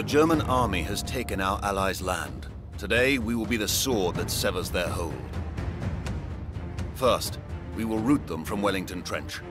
The German army has taken our allies' land. Today, we will be the sword that severs their hold. First, we will root them from Wellington Trench.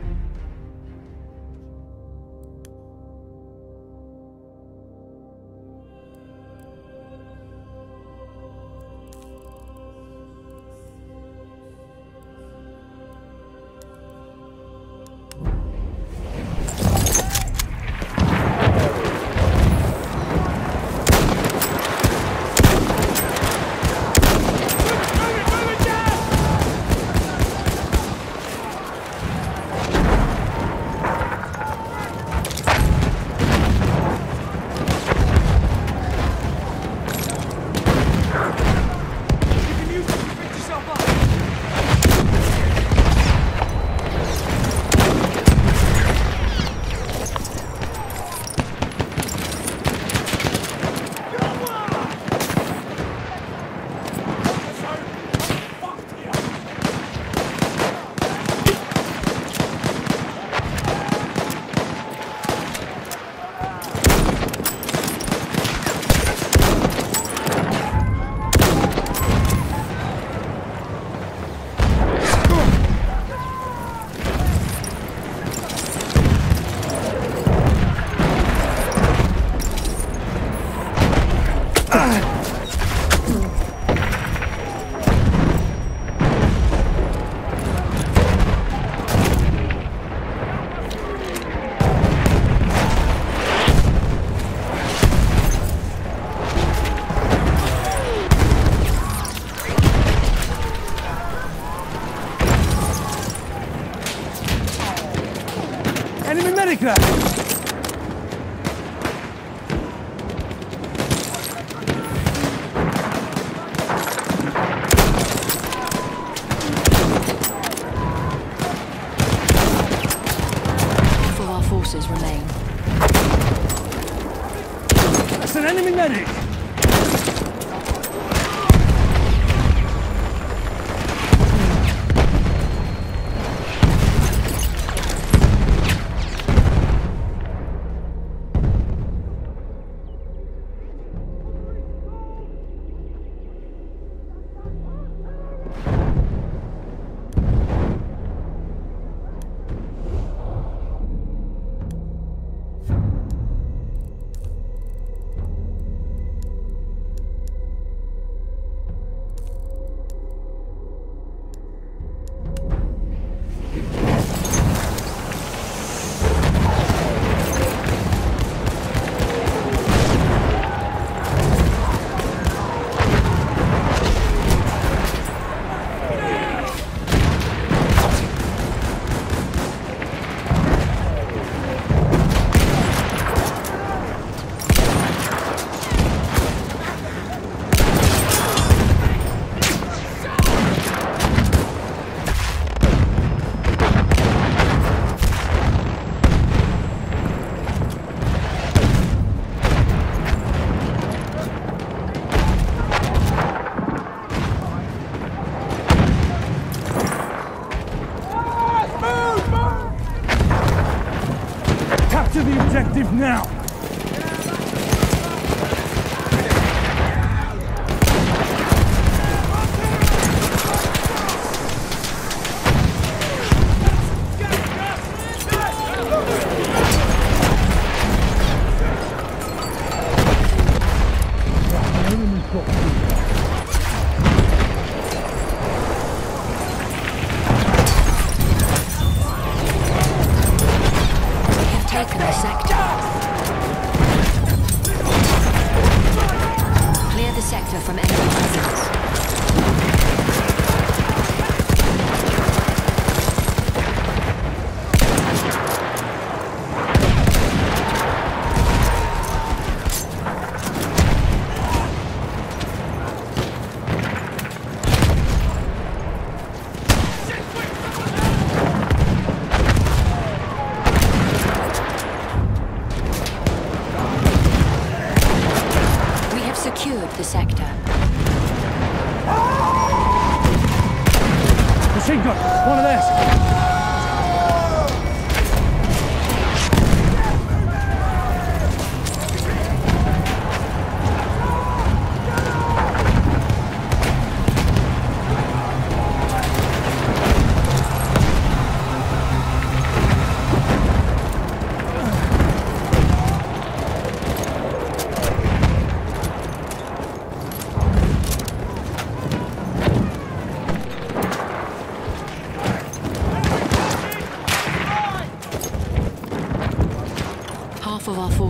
Enemy medic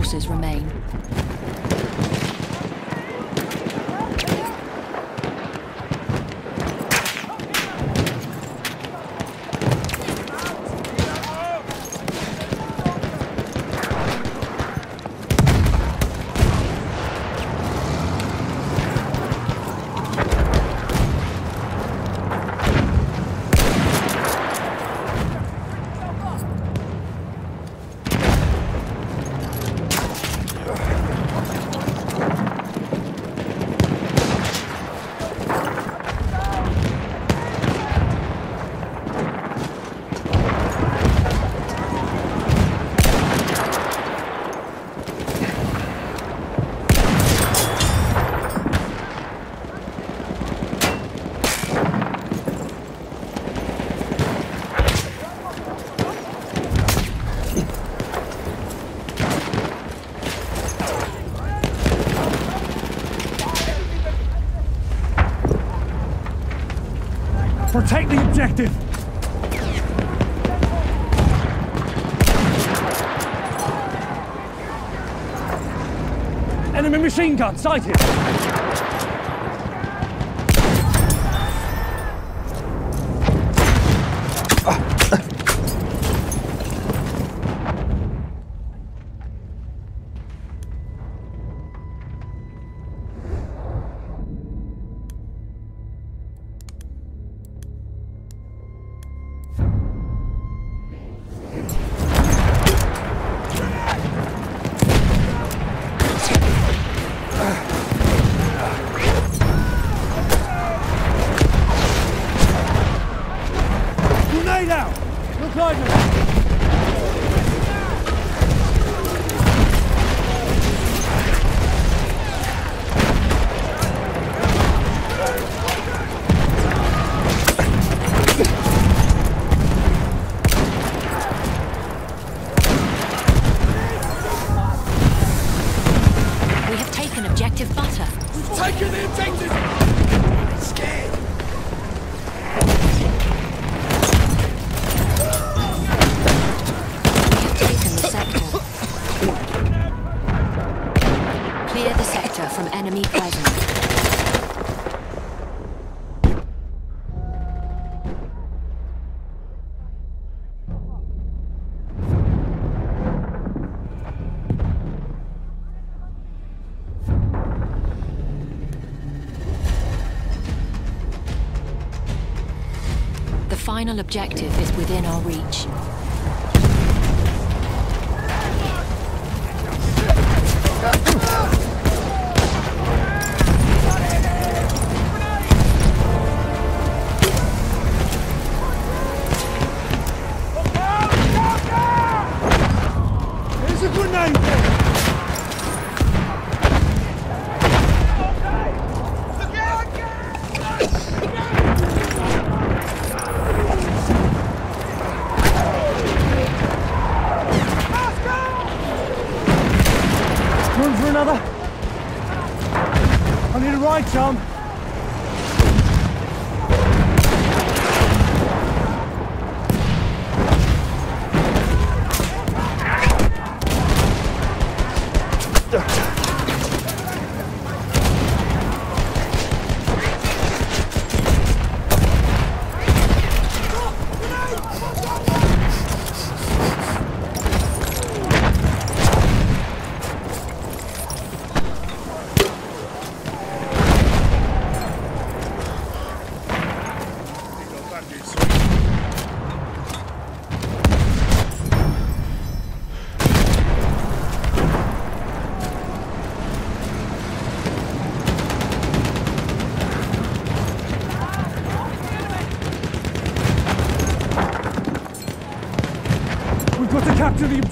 forces remain. Take the objective! Enemy machine gun sighted! final objective is within our reach.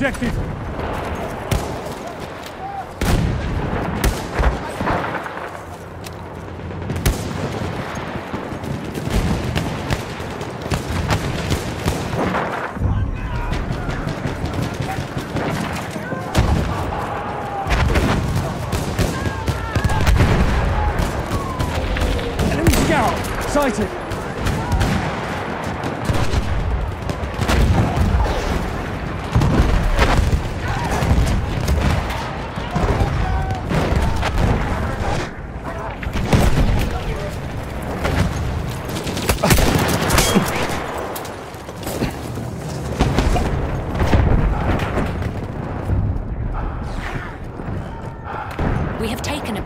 objective.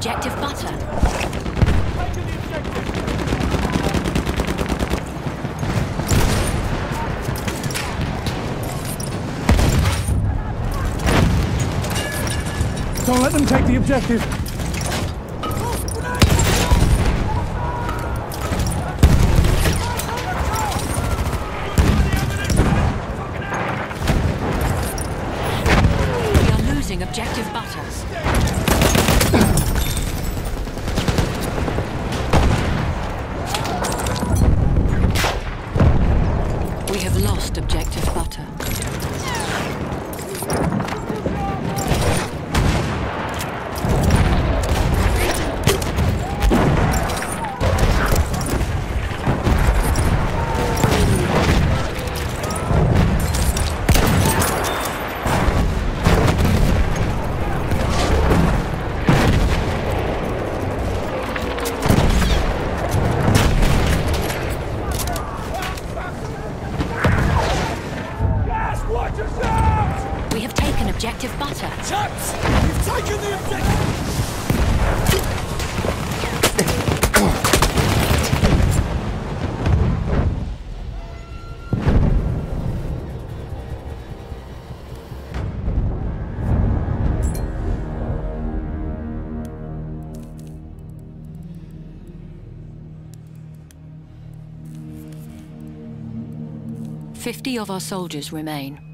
Objective butter. Don't let them take the objective. 50 of our soldiers remain.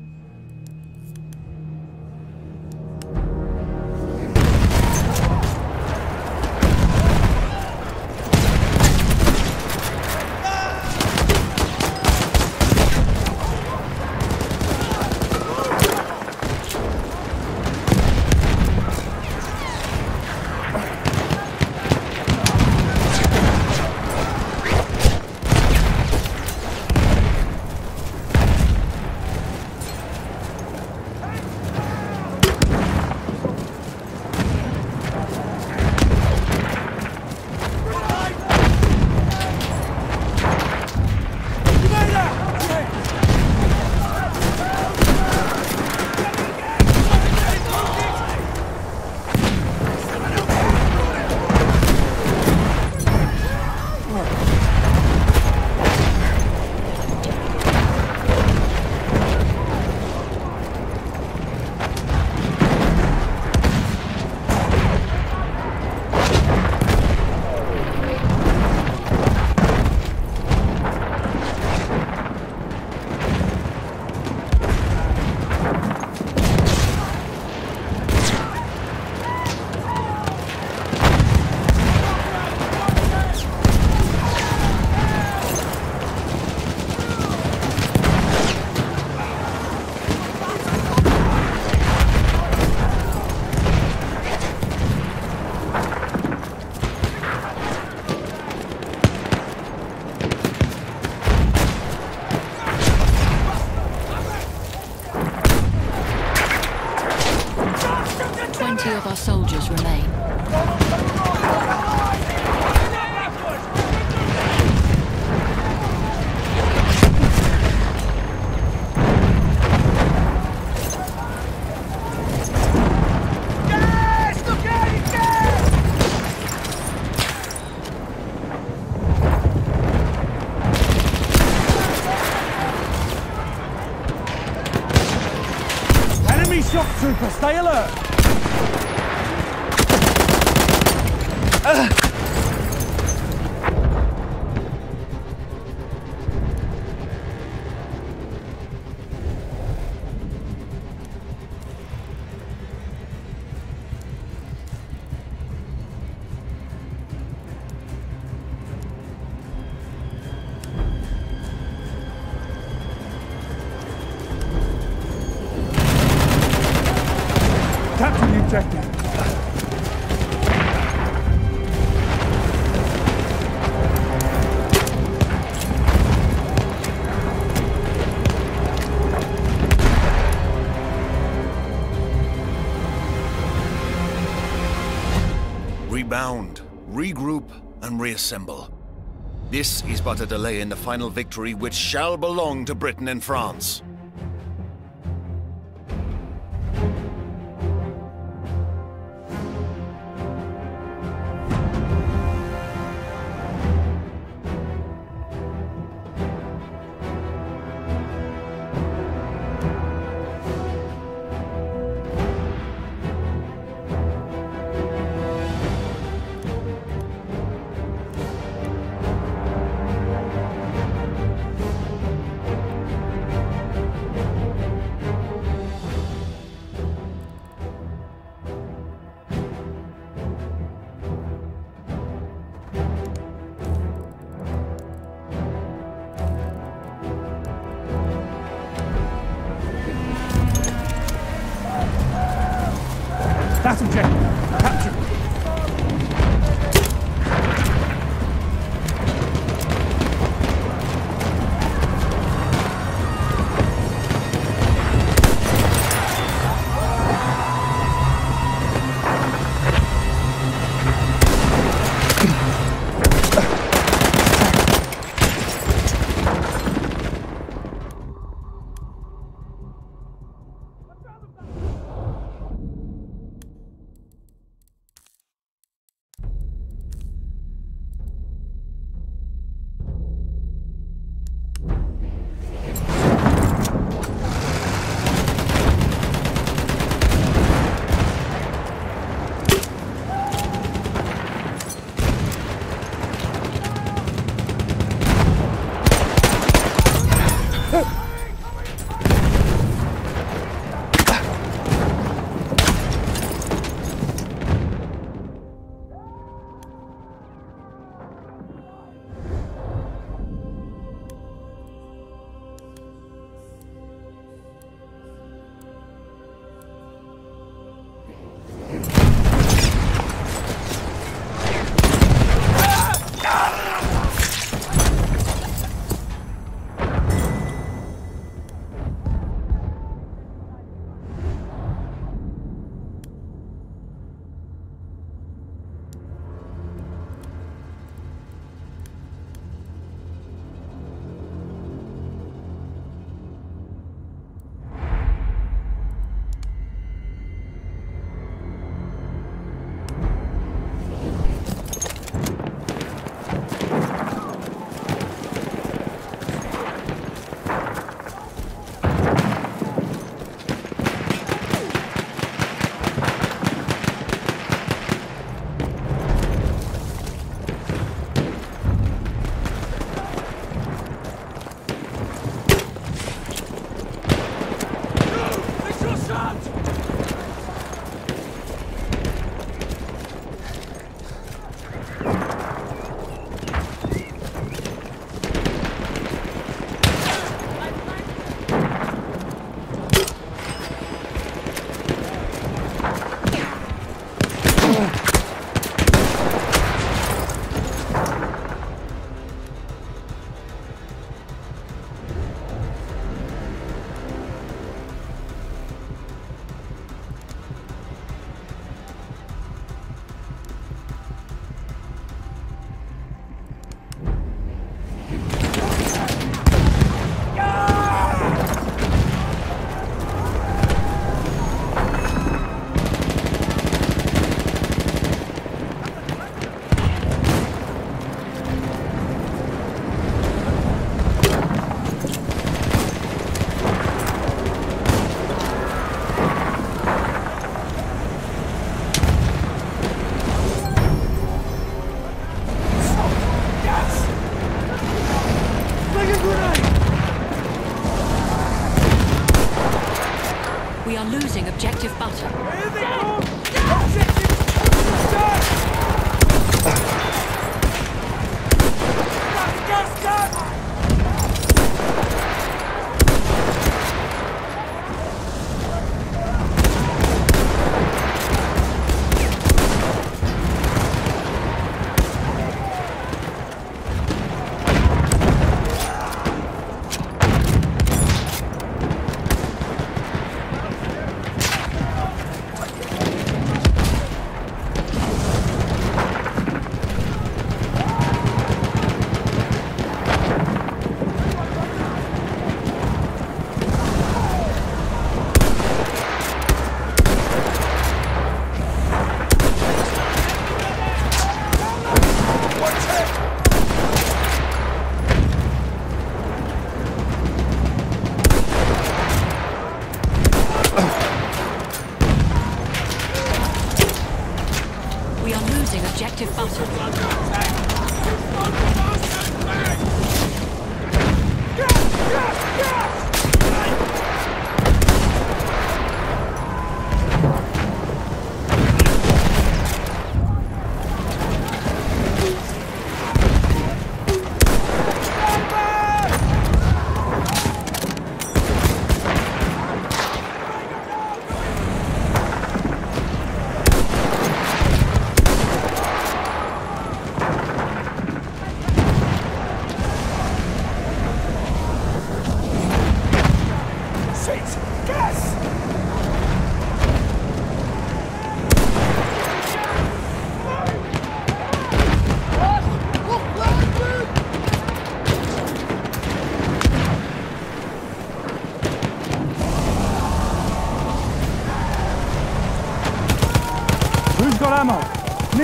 Trooper, stay alert! Capture reassemble. This is but a delay in the final victory which shall belong to Britain and France.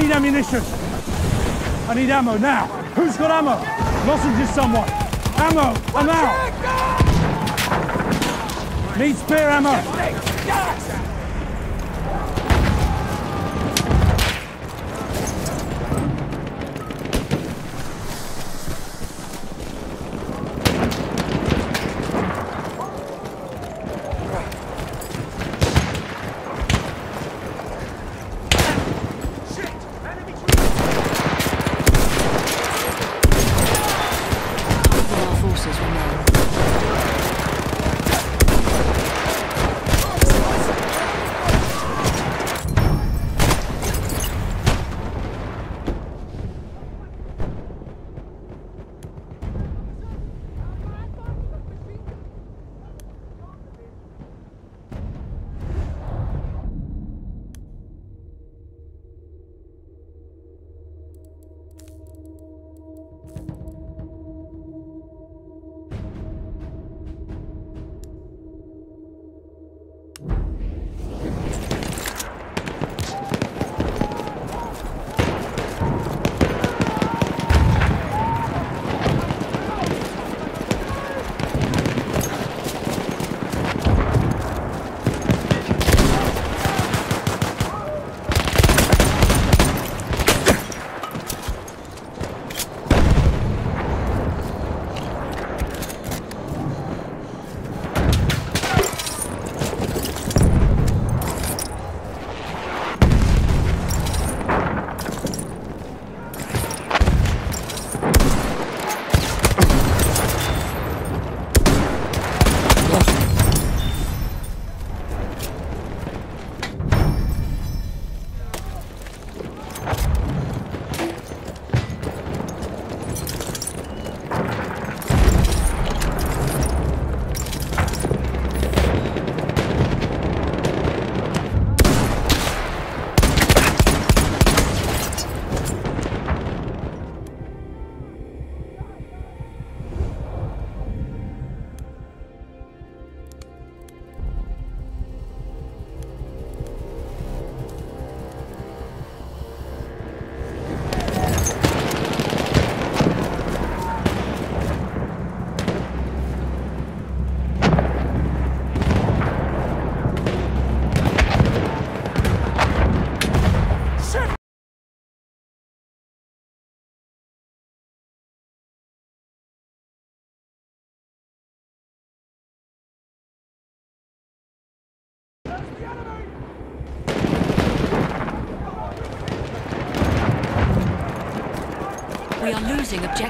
I need ammunition. I need ammo now. Who's got ammo? Lozenges someone. Ammo, I'm out. Need spare ammo.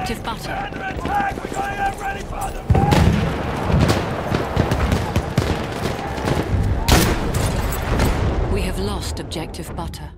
Objective butter. We have lost objective butter.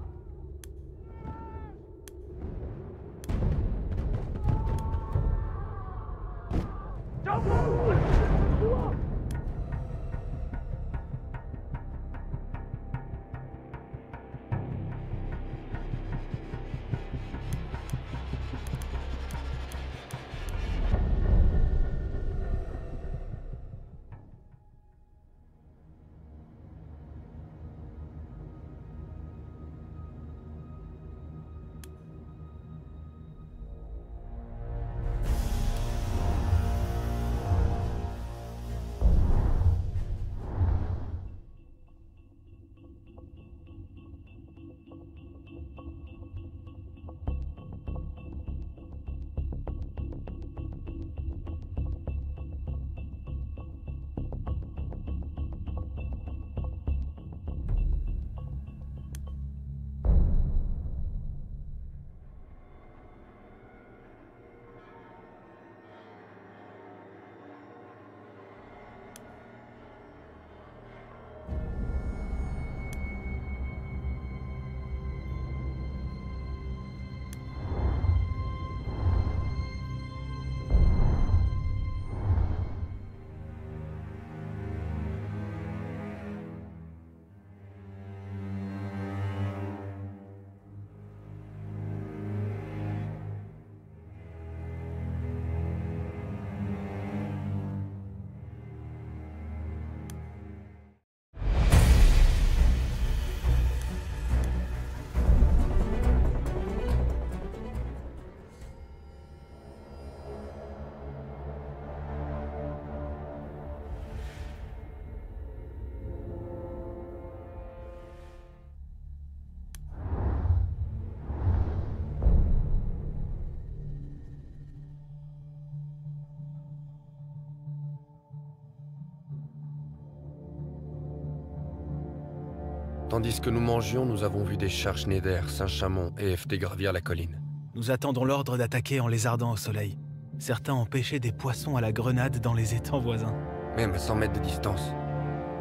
Tandis que nous mangions, nous avons vu des chars Schneider, Saint-Chamond et FT gravir la colline. Nous attendons l'ordre d'attaquer en lézardant au soleil. Certains ont pêché des poissons à la grenade dans les étangs voisins. Même à 100 mètres de distance,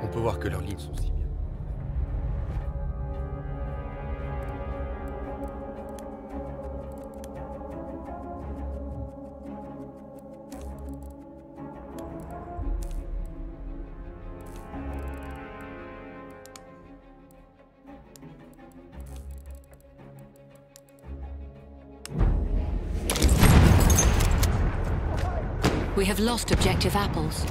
on peut voir que leurs lignes sont si lost objective apples.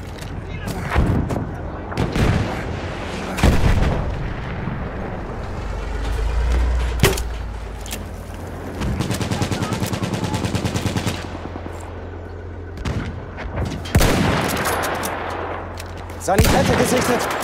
Sanitäter gesichtet.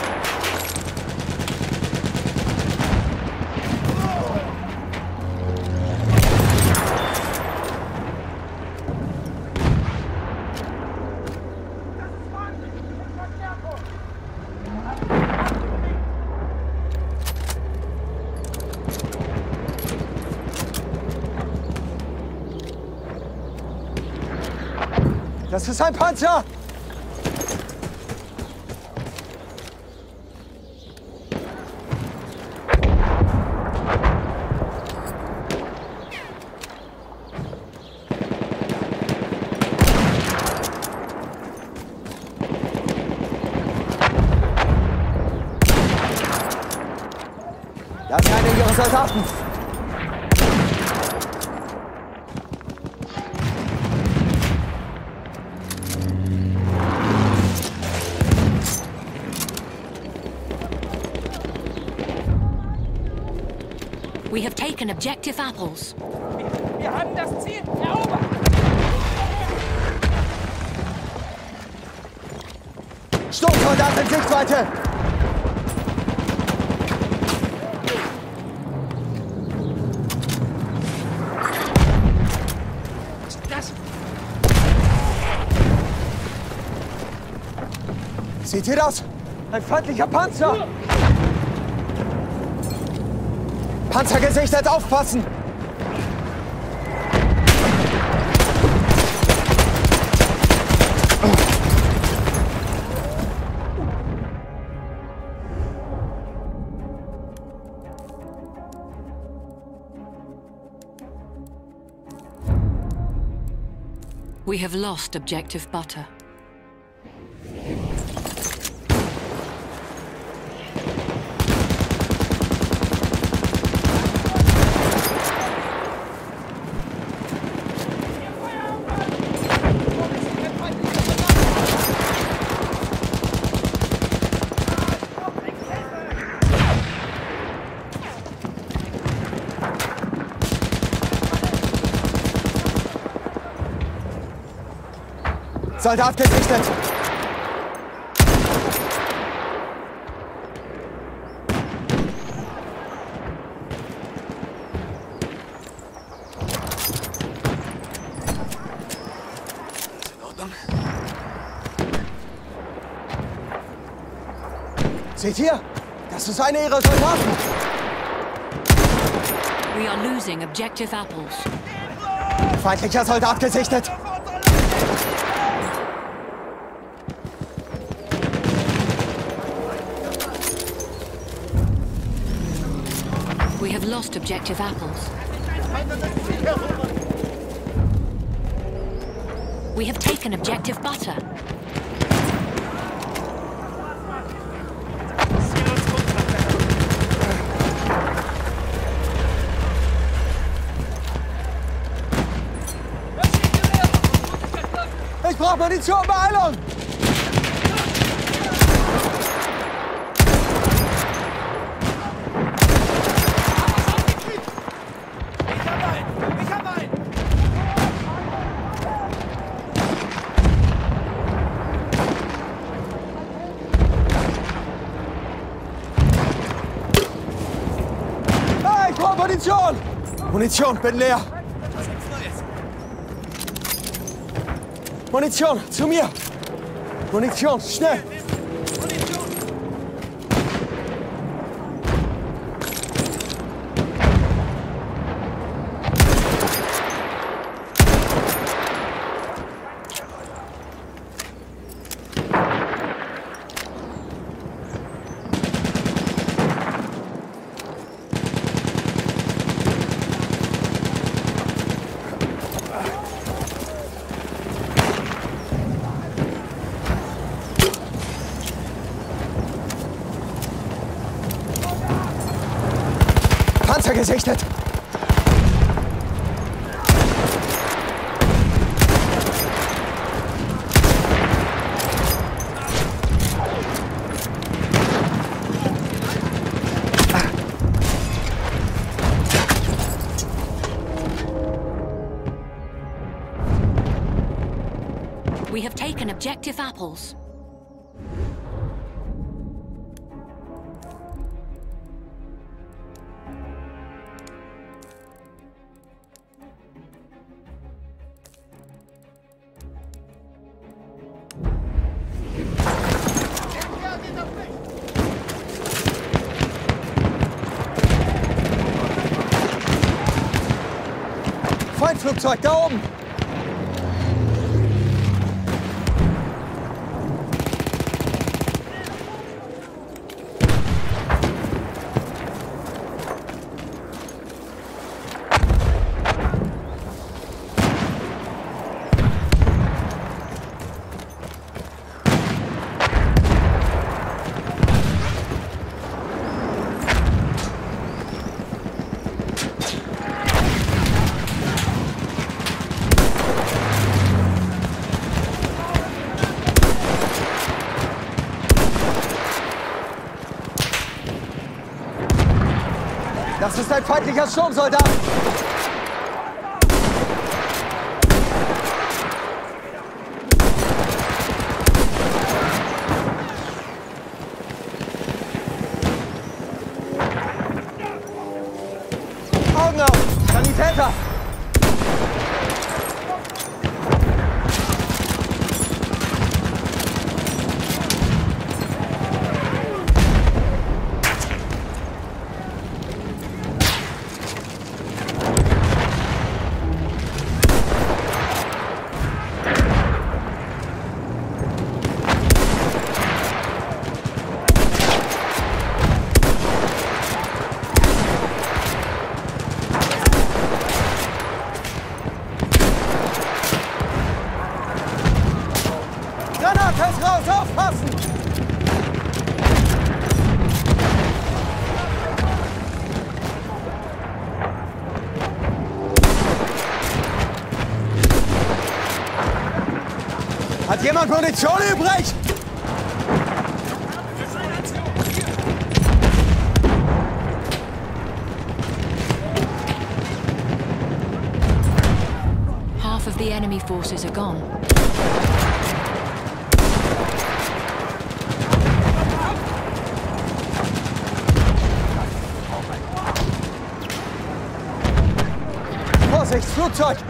Das ist ein Panzer! Objective apples. Wir haben das Ziel erobert! Sturmsoldat in Sichtweite! Das Seht ihr das? Ein feindlicher Panzer! Panzer gesichtet, aufpassen! We have lost objective butter. Soldat gesichtet! Seht ihr? Das ist einer ihrer Soldaten! We are losing objective apples. Feindlicher Soldat gesichtet! Lost objective apples. We have taken objective butter. Ich brauche Munition, Beeilung! Munition, bin leer! Munition, zu mir! Munition, schnell! Objective apples. Feindflugzeug da oben! Das ist ein feindlicher Sturmsoldat! Jemand Munition übrig? Half of the enemy forces are gone. Vorsicht, Flugzeug!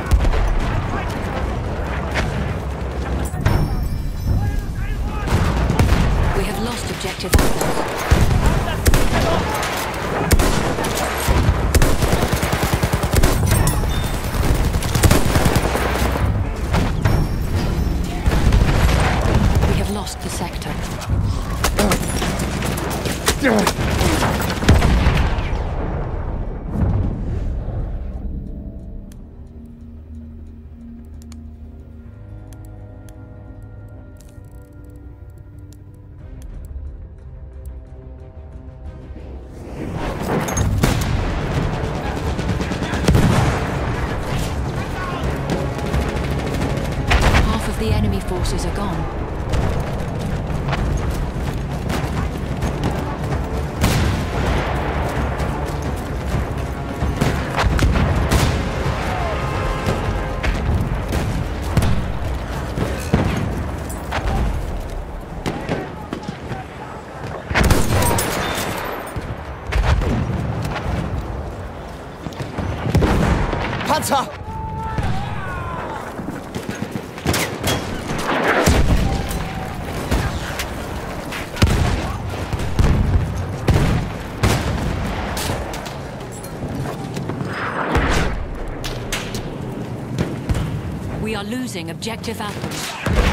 Losing objective outpost.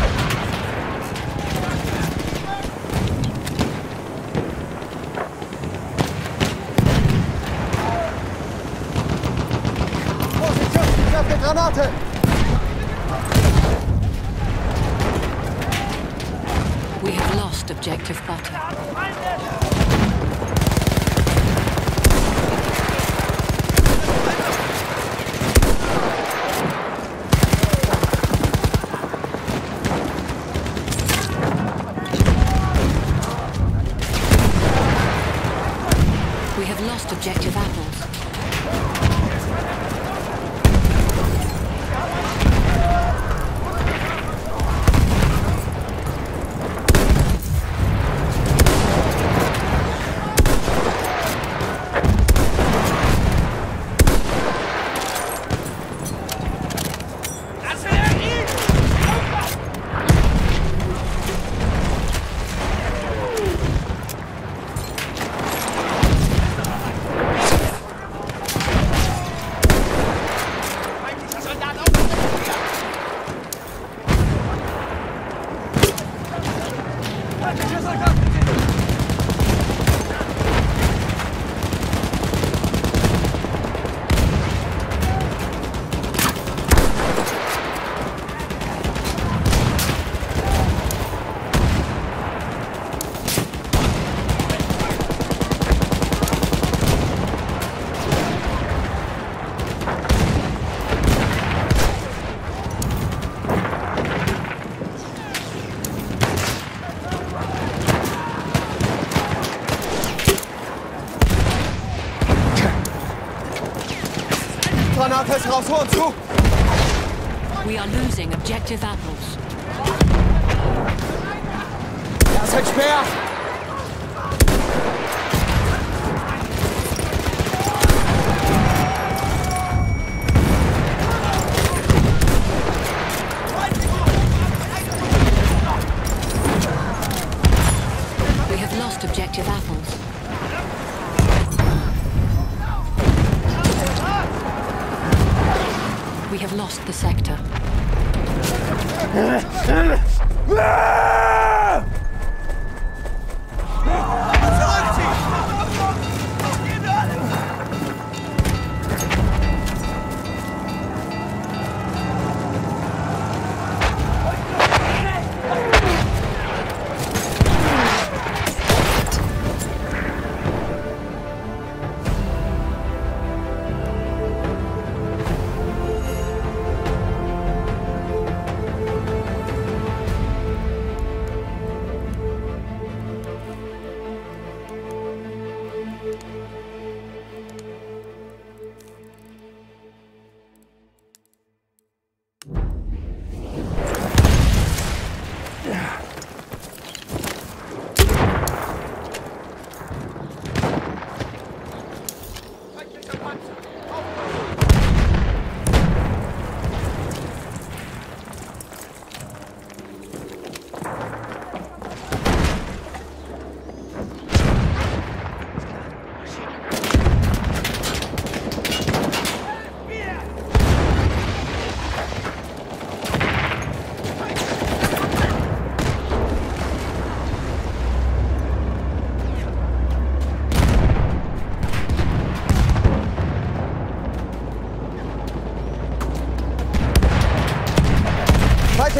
We are losing objective Apple.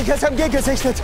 Feindliches MG gesichtet.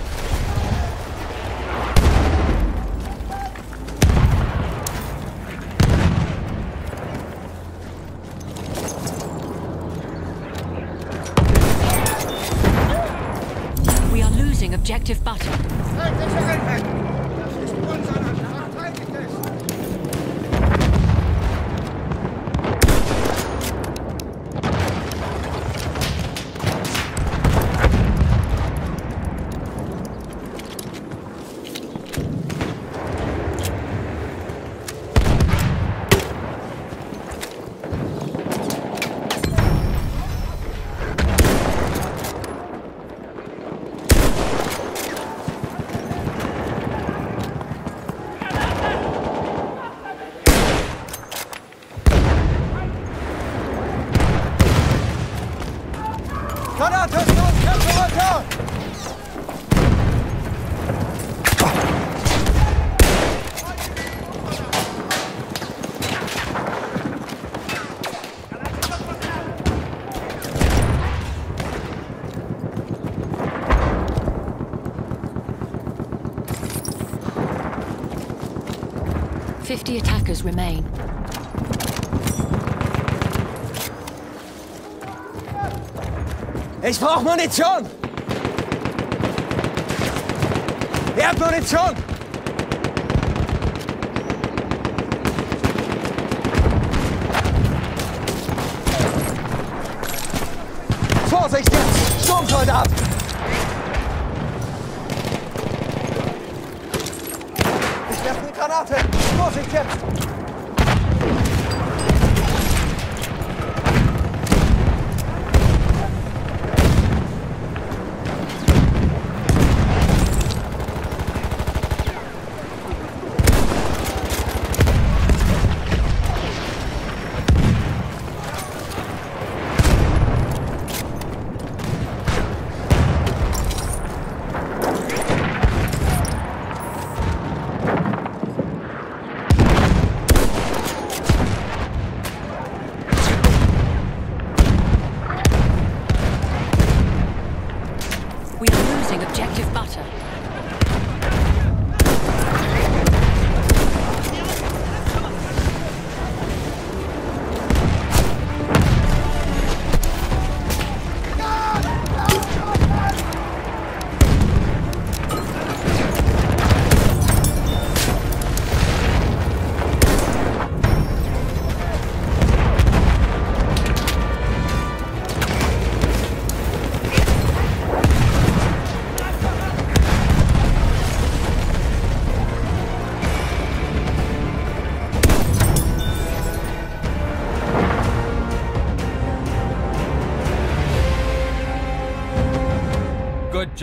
50 attackers remain. Ich brauche Munition! Ihr habt Munition! Vorsicht jetzt! ab.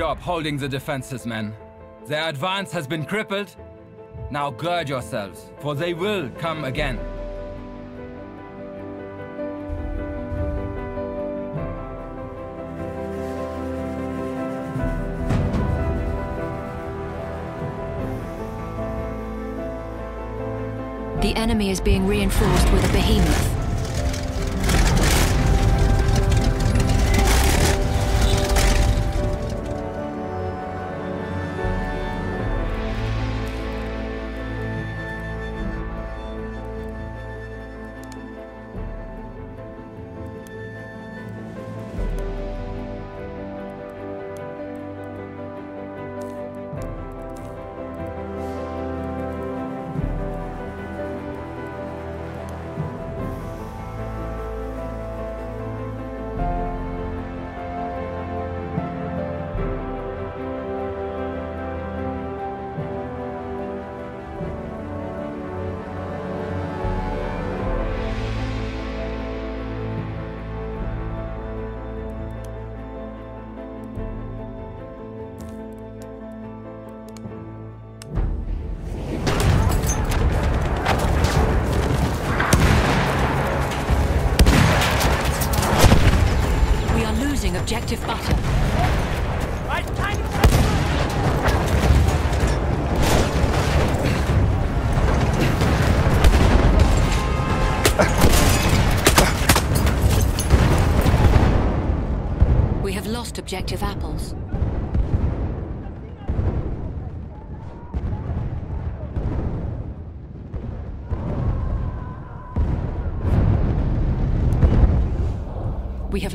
Job holding the defenses, men. Their advance has been crippled. Now gird yourselves, for they will come again. The enemy is being reinforced with a behemoth.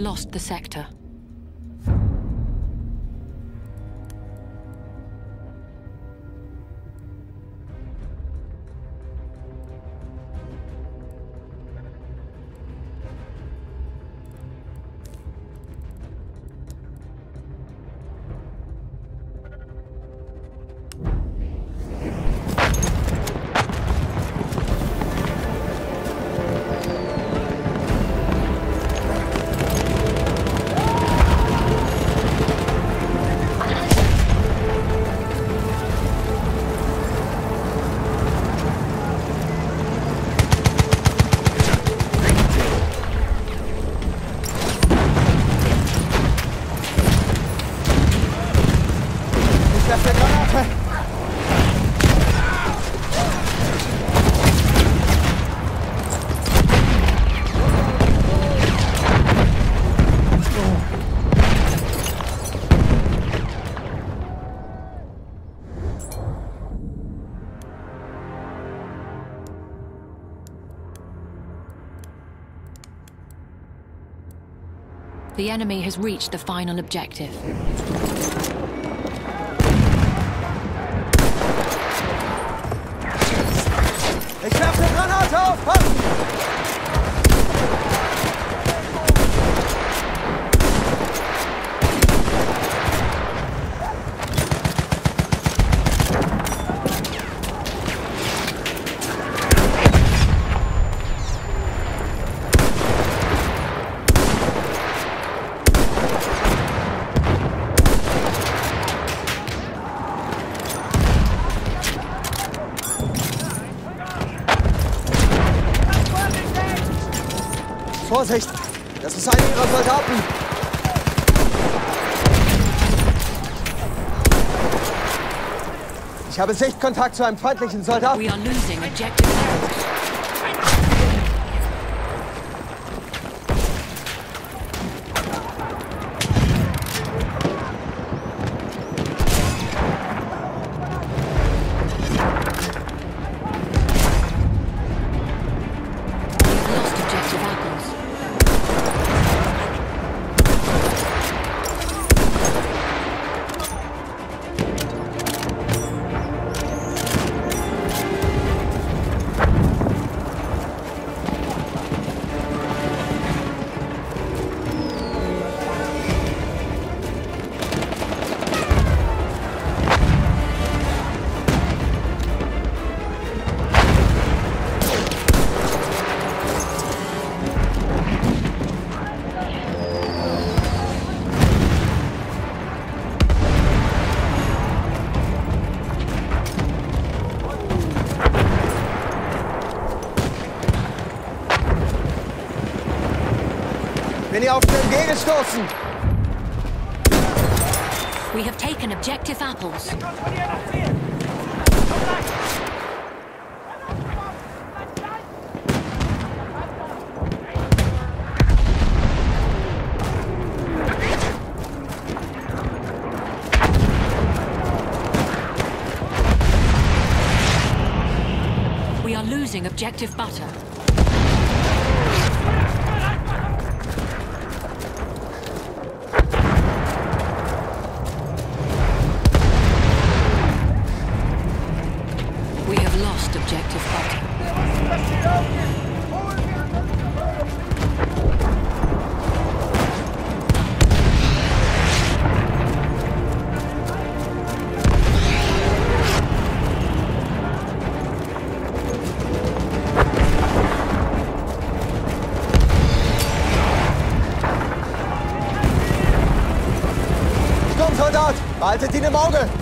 Lost the sector. The enemy has reached the final objective. Ich habe Sichtkontakt zu einem feindlichen Soldaten. We are losing objective entgegenstoßen! We have taken objective apples. We are losing objective butter. Im Auge!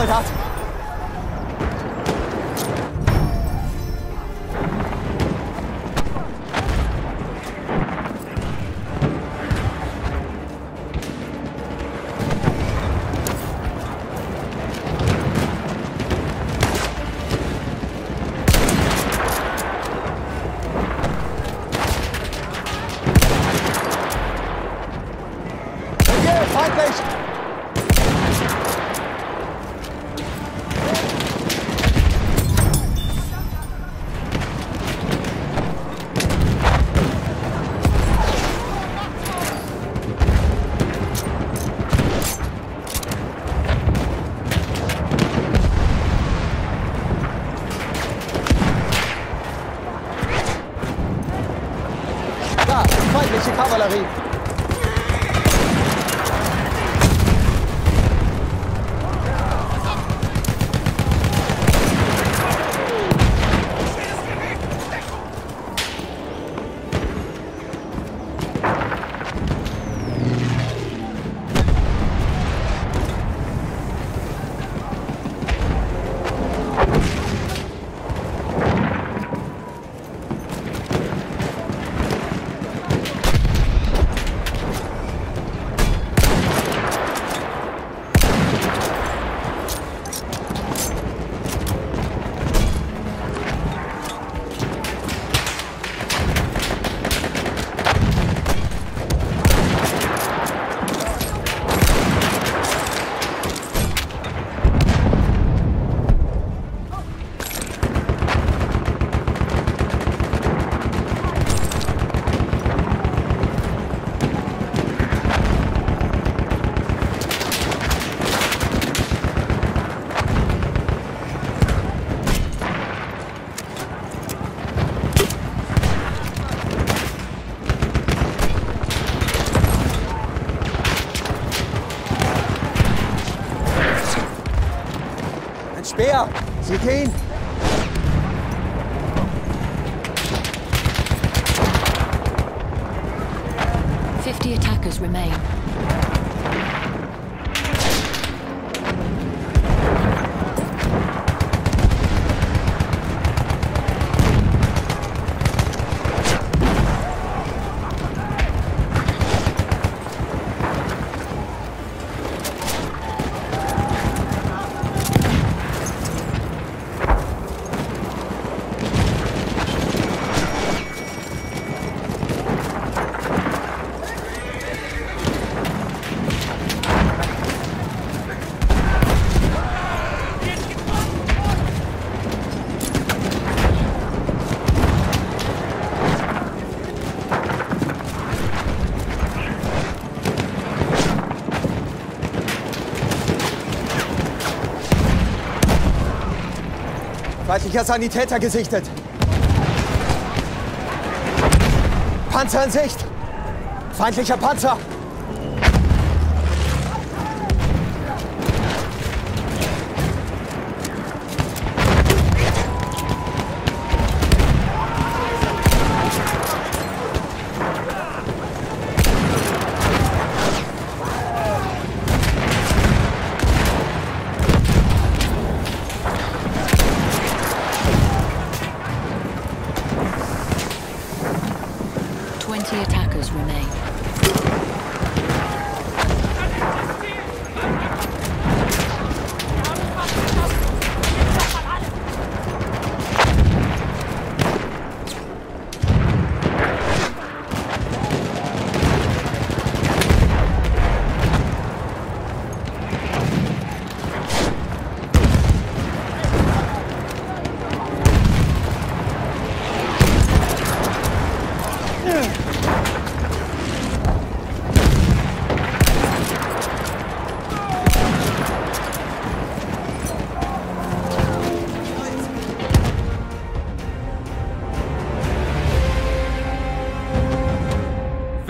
Aufpassen, Sturmsoldat! Da, feindliche Kavallerie! Sieg ihn! Feindlicher Sanitäter gesichtet! Panzer in Sicht! Feindlicher Panzer!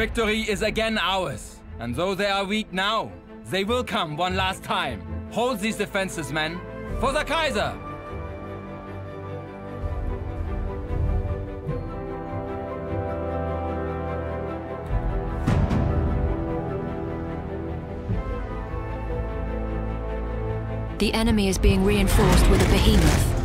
Victory is again ours. And though they are weak now, they will come one last time. Hold these defenses, men. For the Kaiser! The enemy is being reinforced with a behemoth.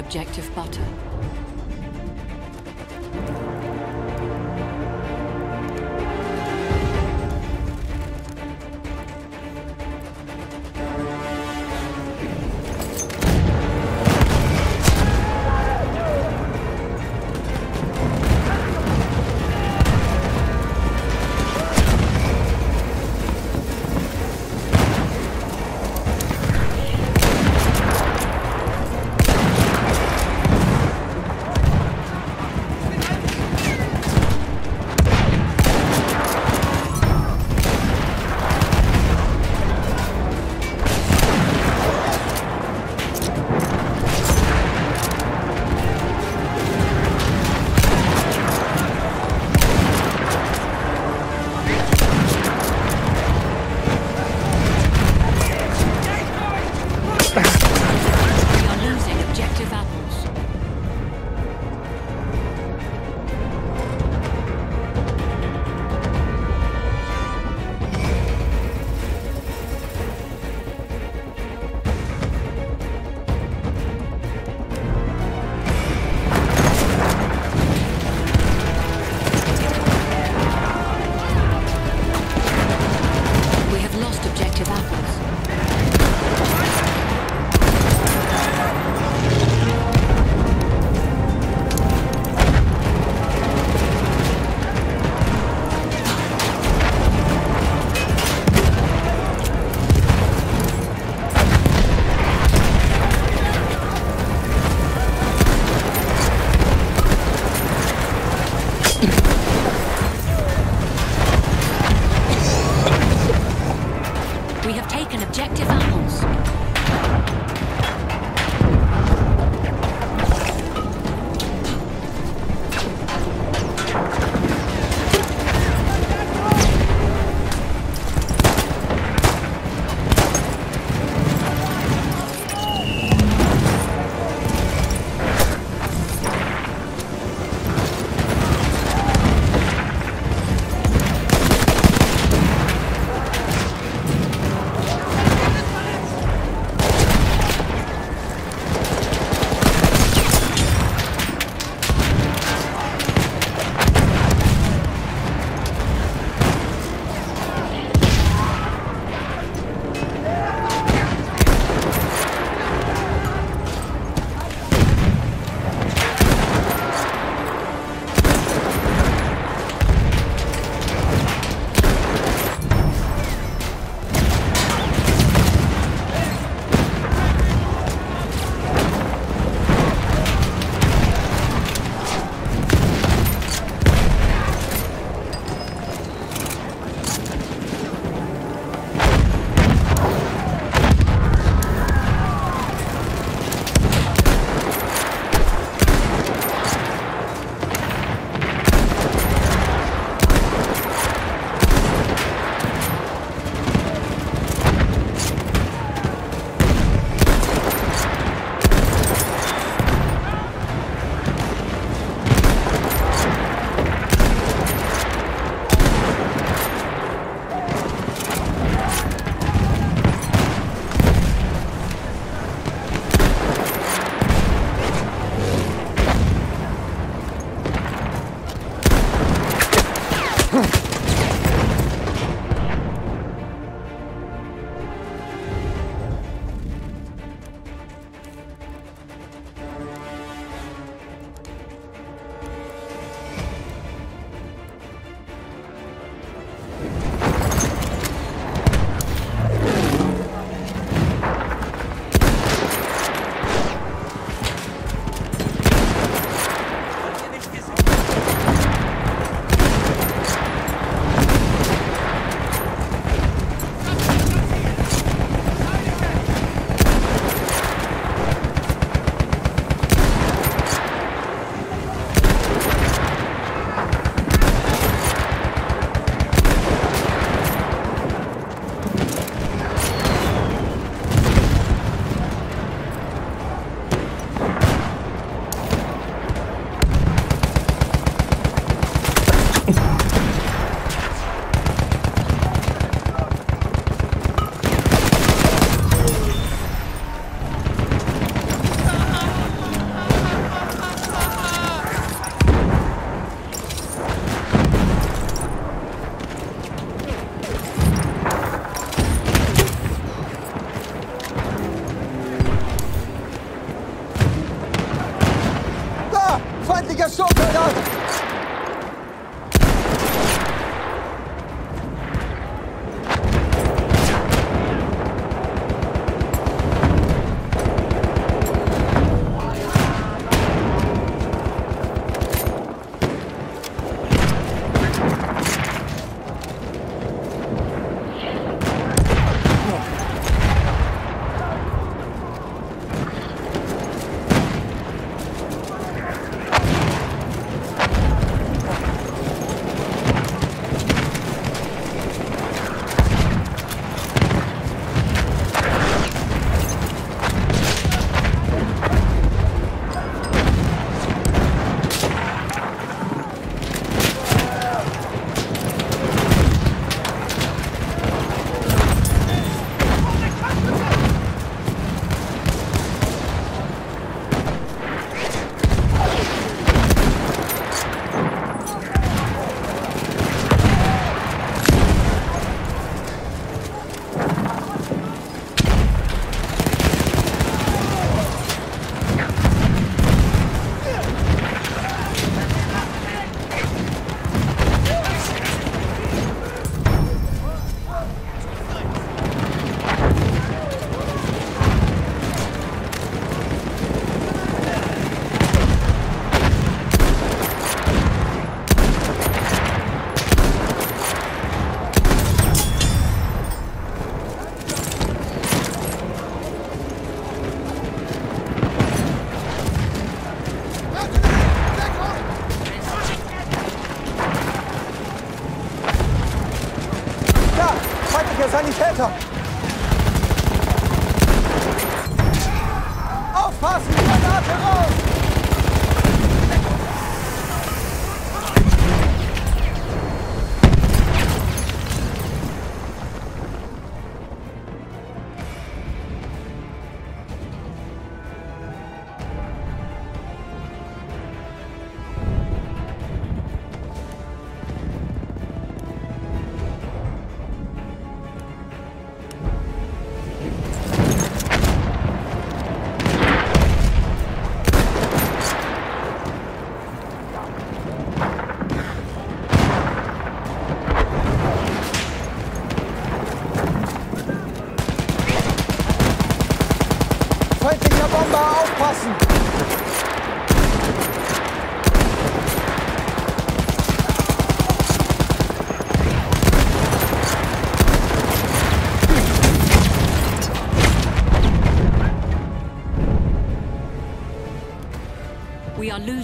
Objective butter.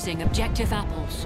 Objective apples.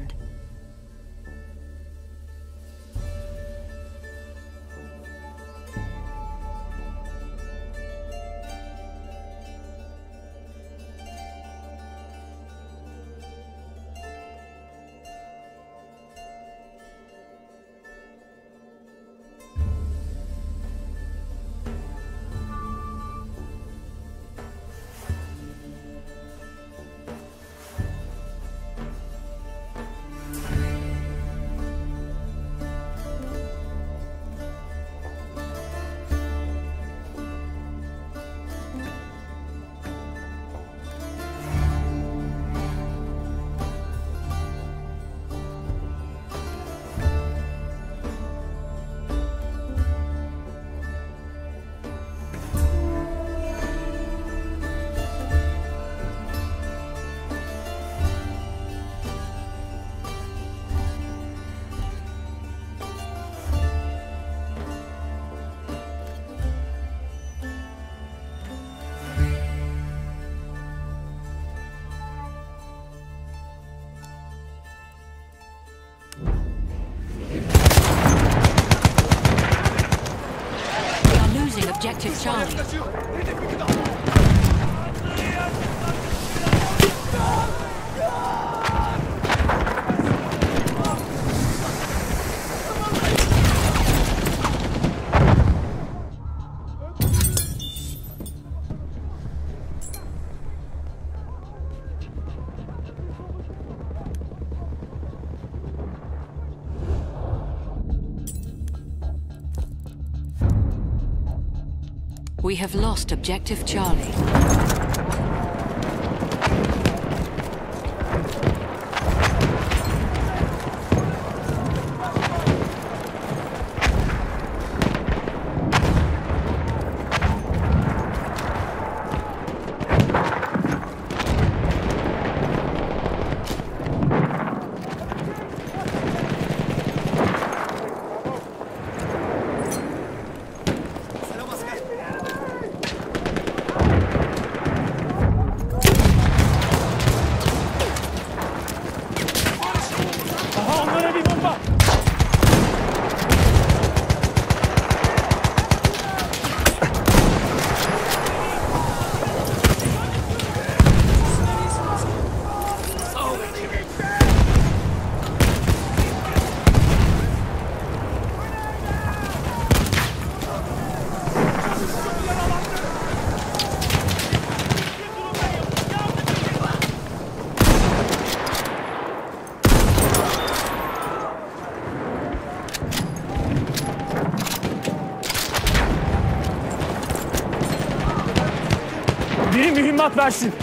Have lost objective Charlie. rahat.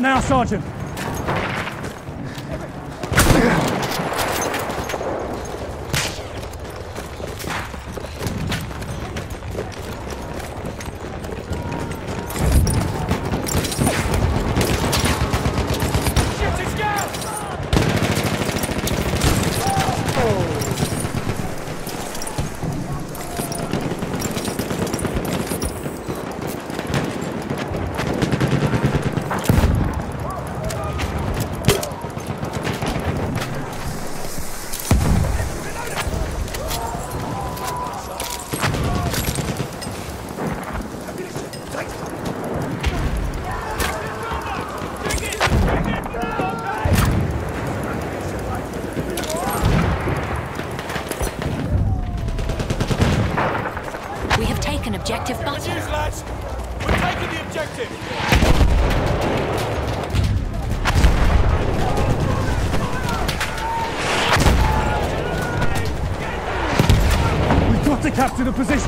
Now, Sergeant? Shooting scouts! We have taken objective butter. Cheers, lads! We're taking the objective! We've got to capture the position.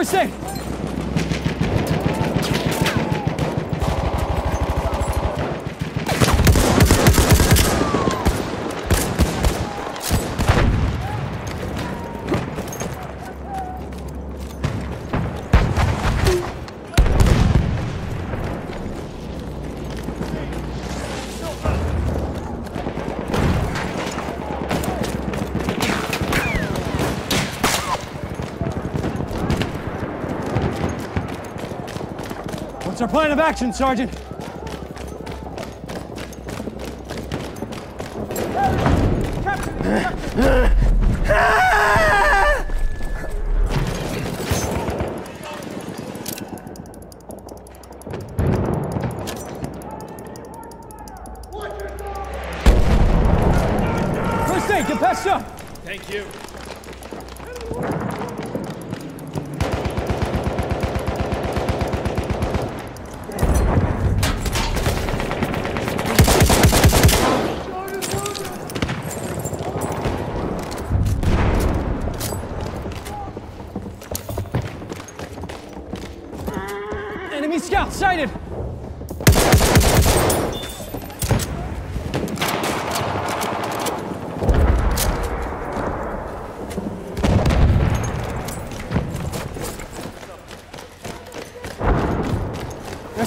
Here, first What's our plan of action, Sergeant? First aid, get past up. Thank you. Enemy scout sighted. There's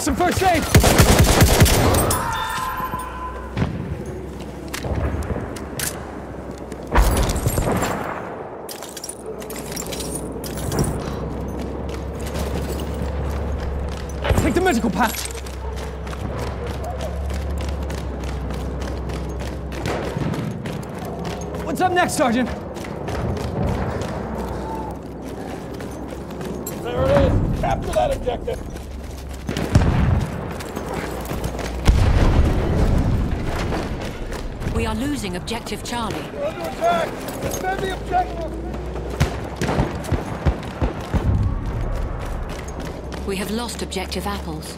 some first aid. Take the medical patch. What's up next, Sergeant? There it is. Capture that objective. We are losing objective Charlie. We're under attack. Defend the objective. We have lost objective apples.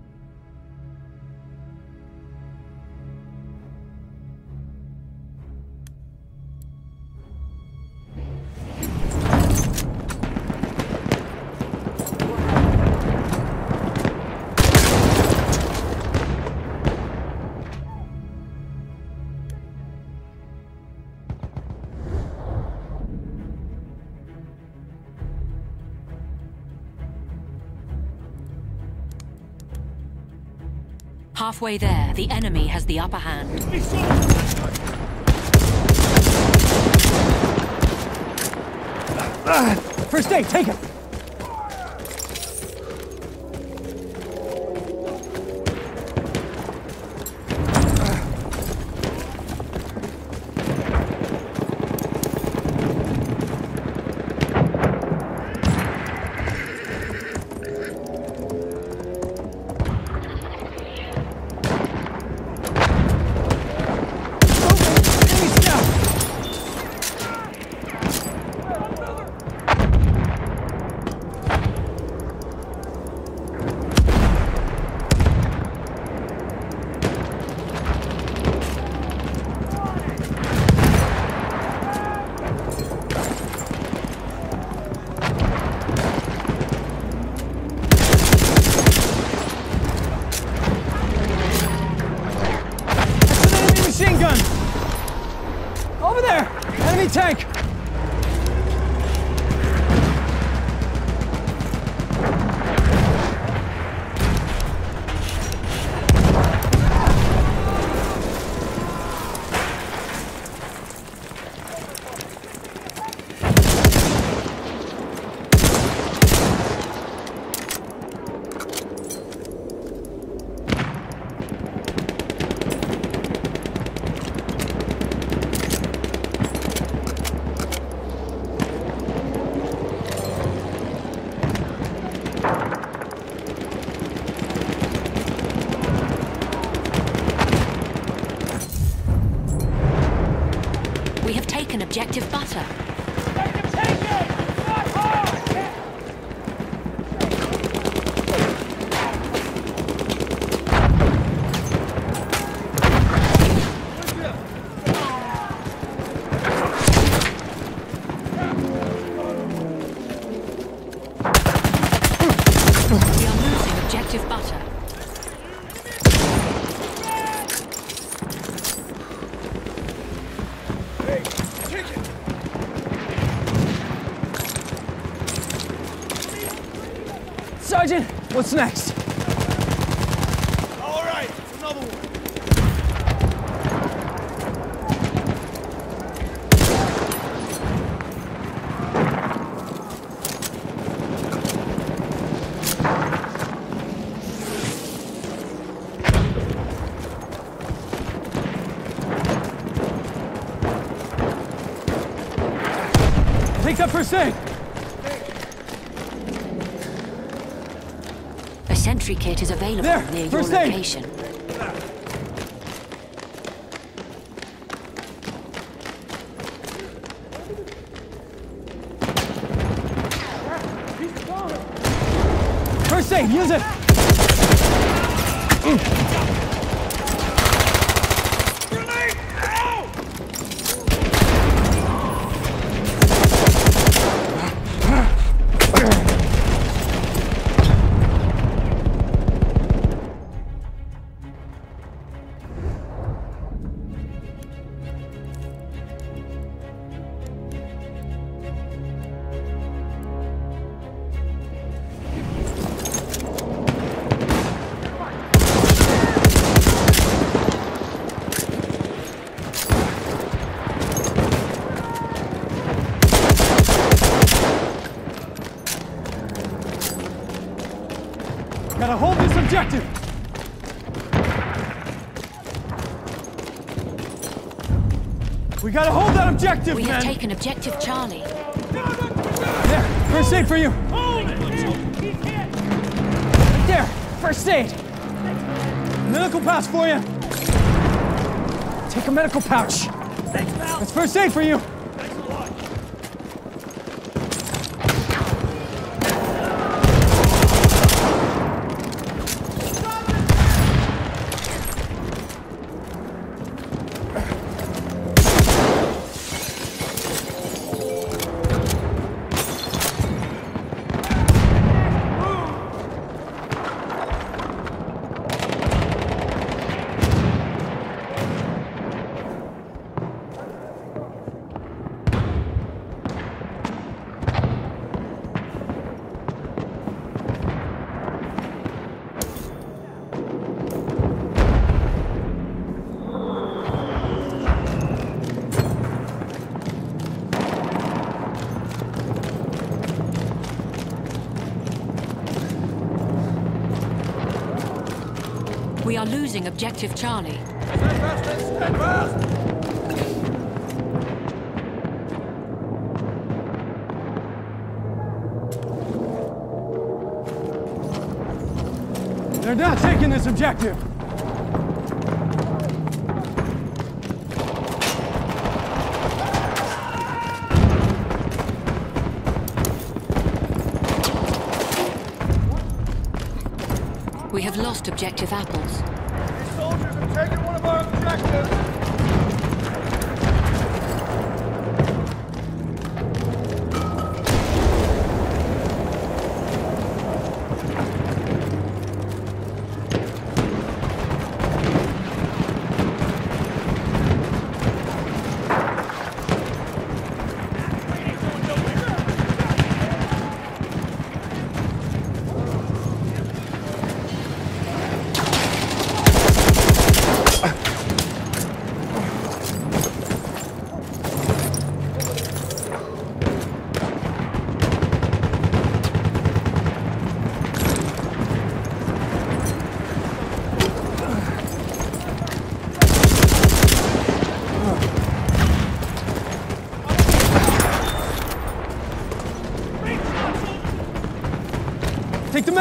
Halfway there, the enemy has the upper hand. First aid, take it. What's next? All right, it's another one. Take that first aid! Kit is available There, near your first aid. location. First We gotta hold that objective, We man! have taken objective Charlie. There, first aid for you! Right there, first aid! Medical pouch for you! Take a medical pouch! That's first aid for you! Losing objective Charlie. They're not taking this objective! We have lost objective apples.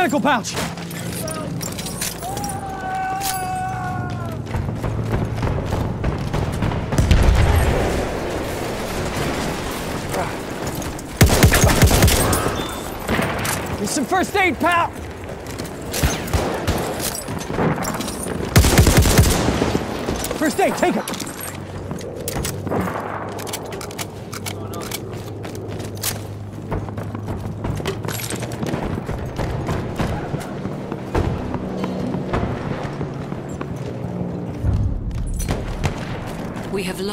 Medical pouch! Here's some first aid, pal!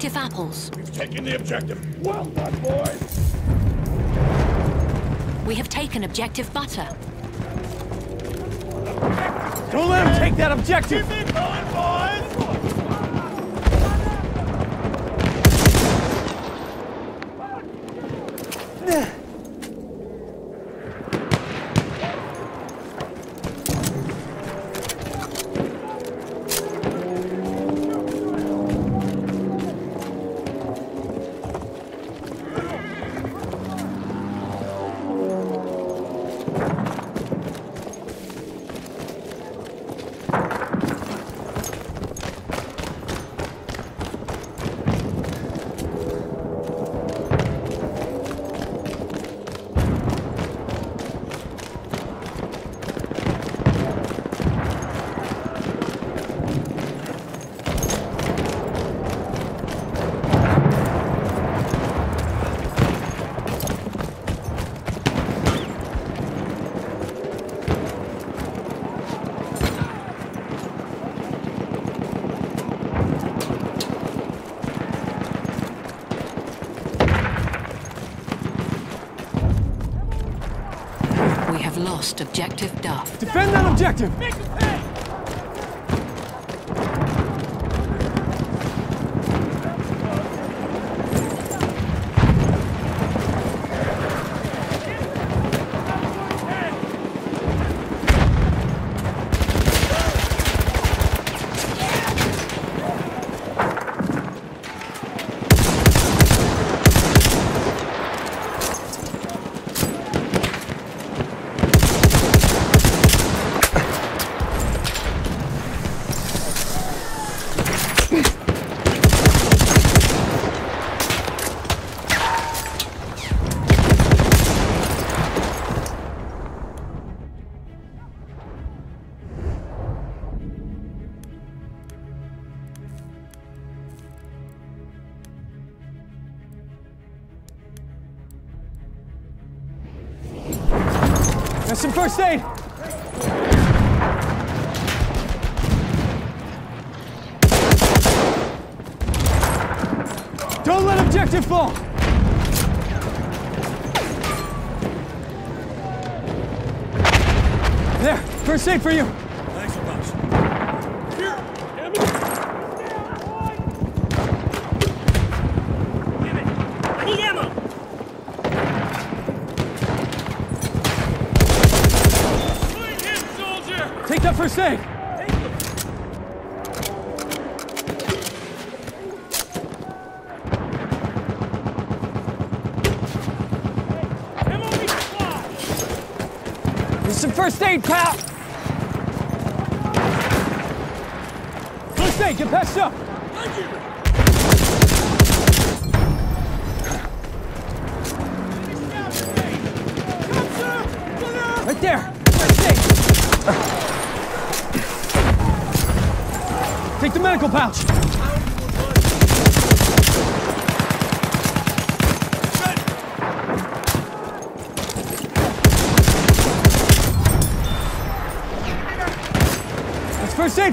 Taken objective apples. We've taken the objective. Well done, boys! We have taken objective butter. Don't let him take that objective. Lost objective Duff. Defend that objective. first aid! Don't let objective fall! There, first aid for you! grenade, pal!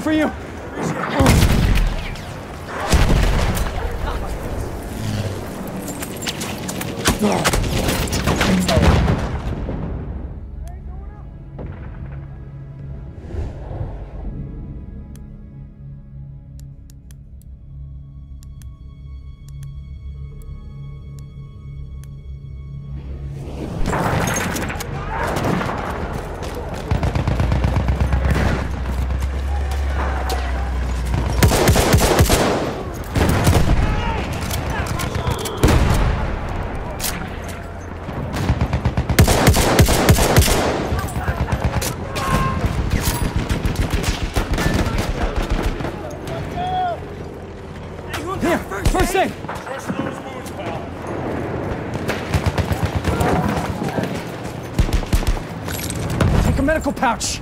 for you. pouch.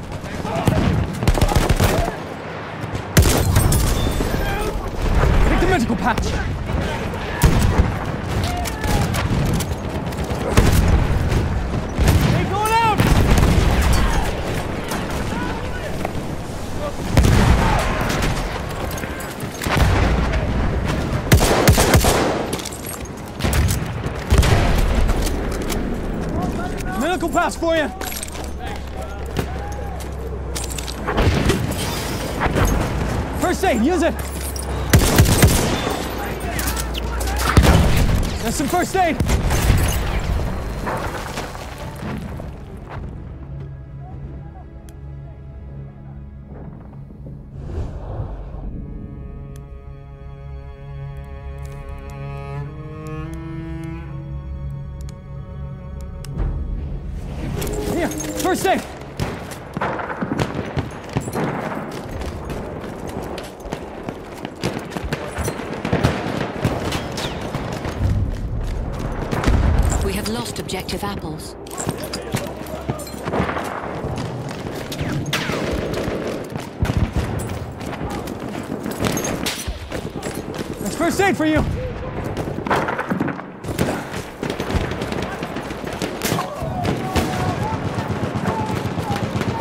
for you.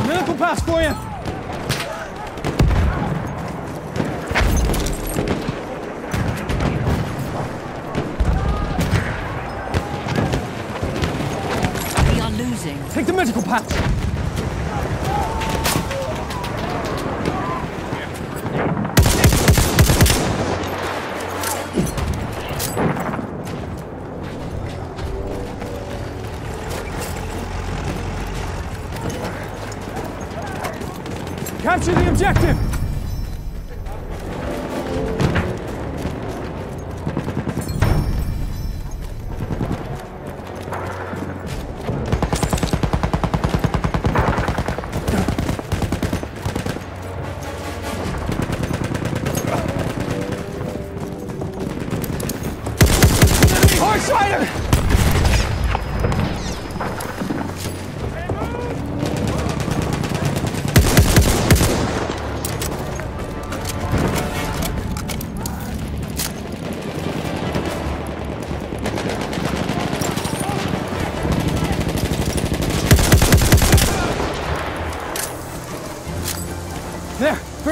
Medical pass for you. We are losing. Take the medical pass. objective!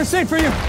safe for you.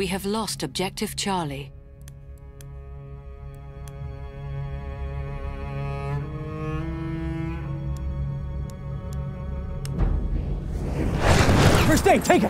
We have lost objective Charlie. First aid, take it!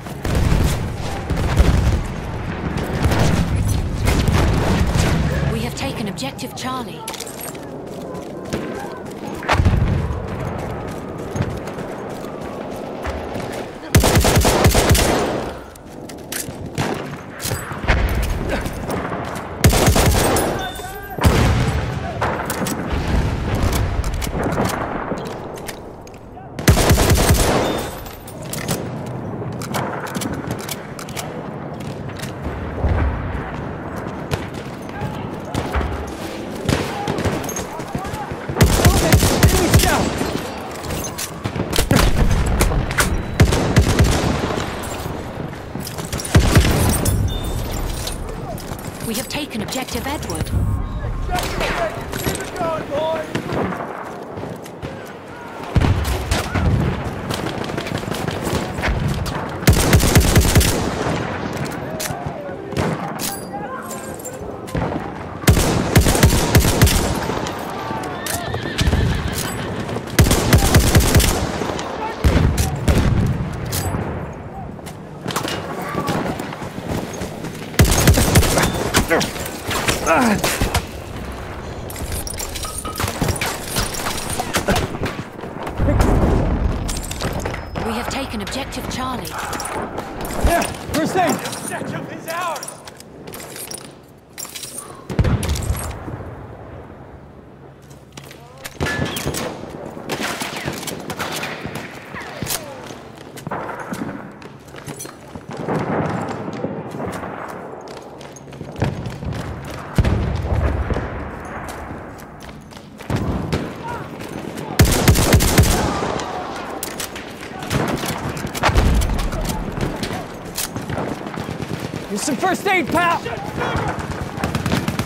Some pal!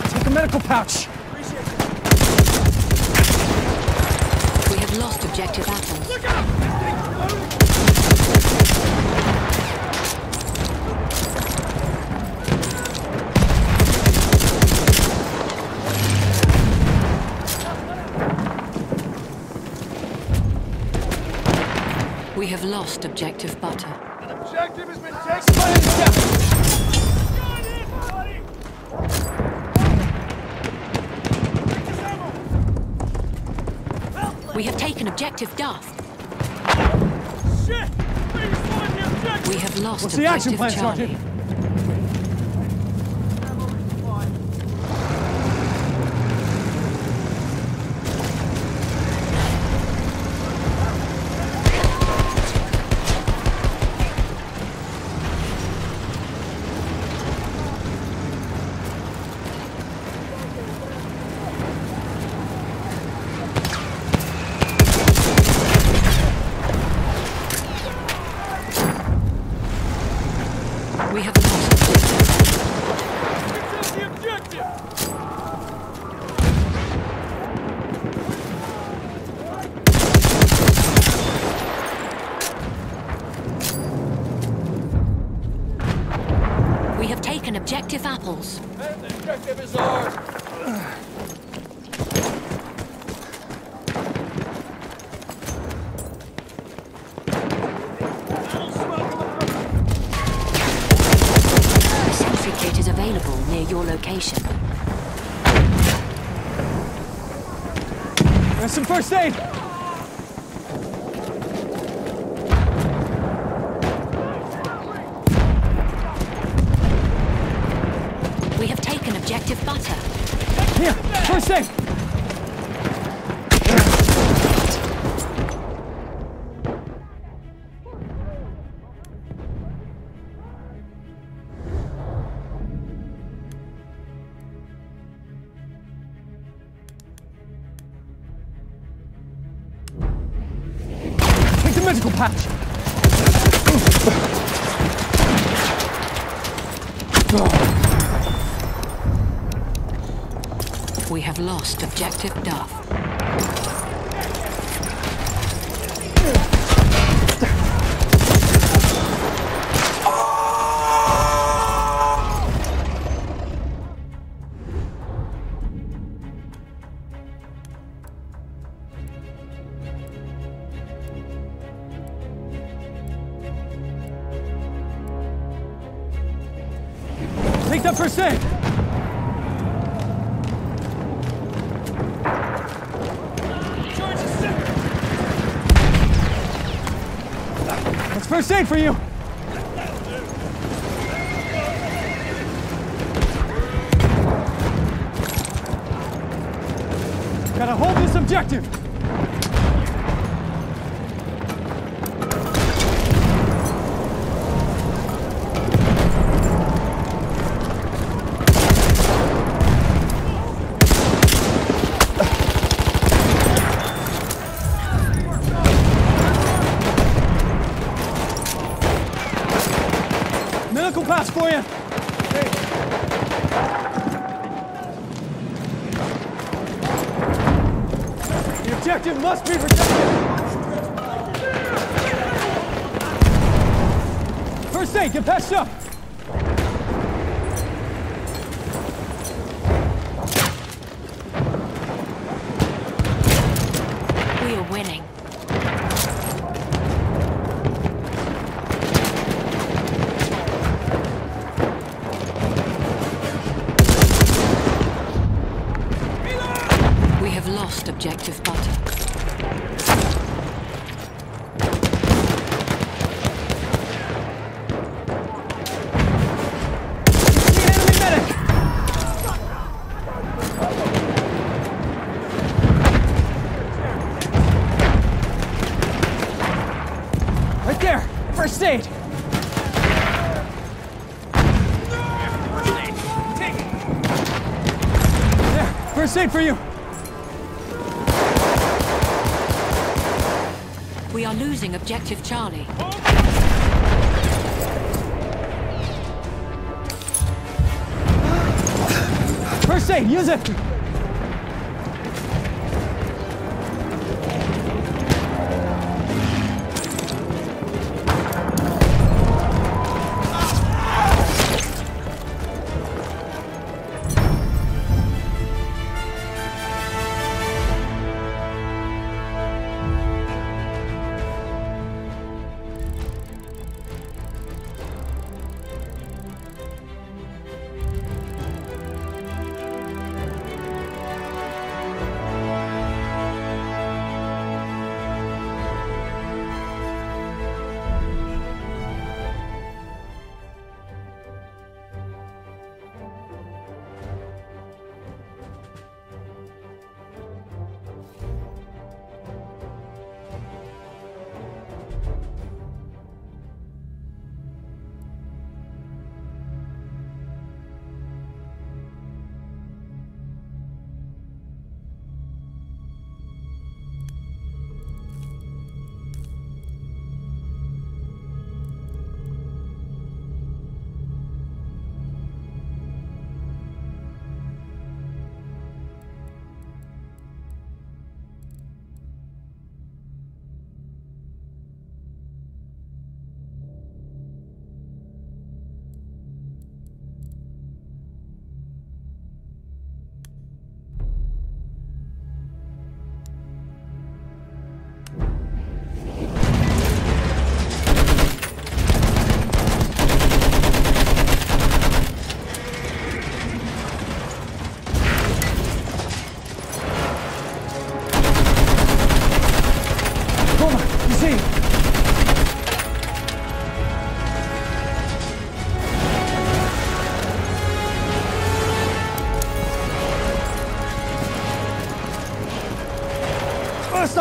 Take a medical pouch. We have lost objective Apples. We have lost objective Butter. Objective Duff. Shit! Please find the objective! We have lost What's the action objective plan, Charlie. Sergeant? Apples. And the objective is ours! Sentry kit is available near your location. There's some first aid! Objective Aid for you. For you. We are losing objective Charlie. First aid. Use it.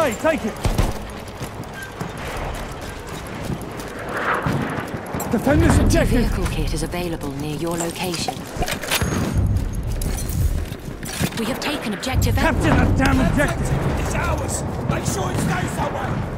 First aid. Take it. Defend this objective. Vehicle kit is available near your location. We have taken objective Captain that damn objective. It's ours! Make sure it stays that way!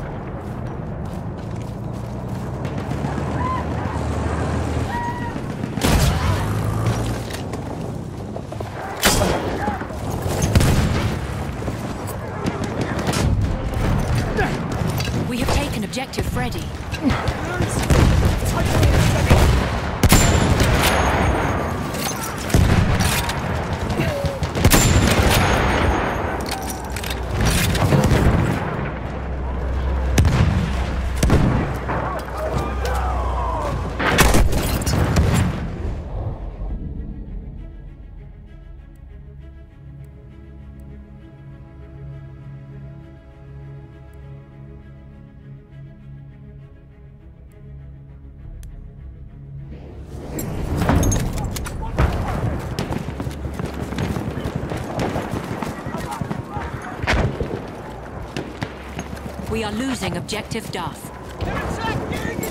are losing objective Duff.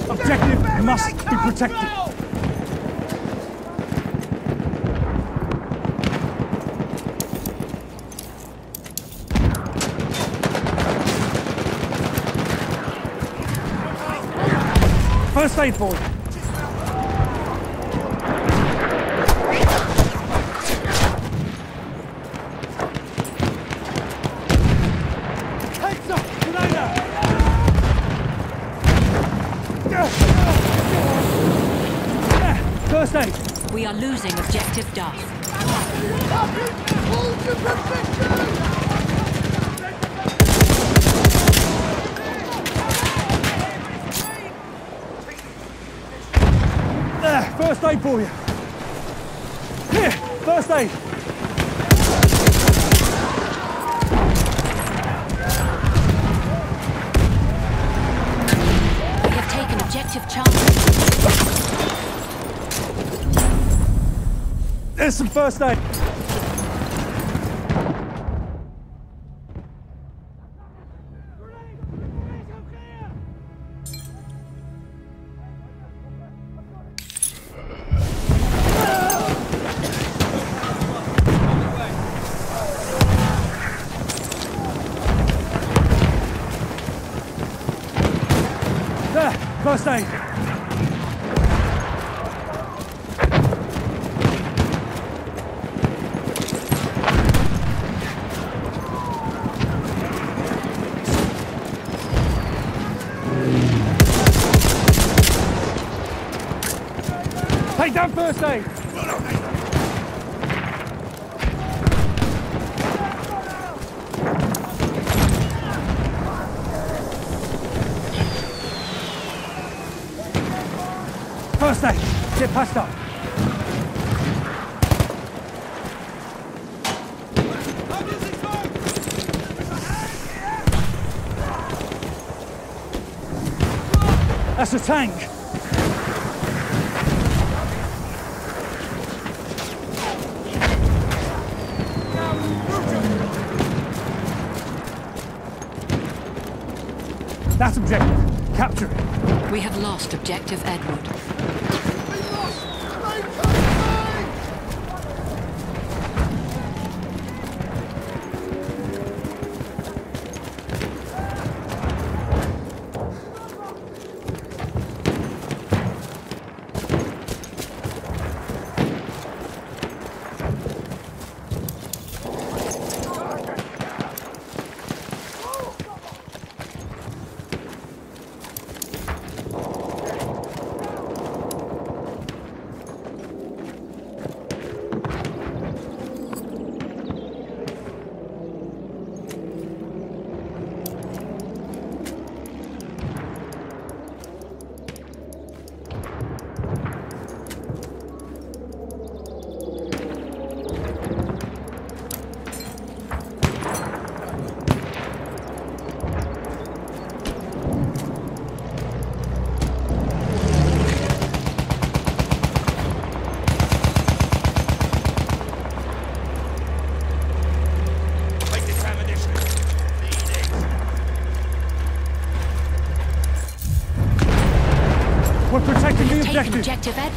Objective must be protected. First aid boy. Duff. first aid. this thing. First aid. Get past up. That's a tank. of Ed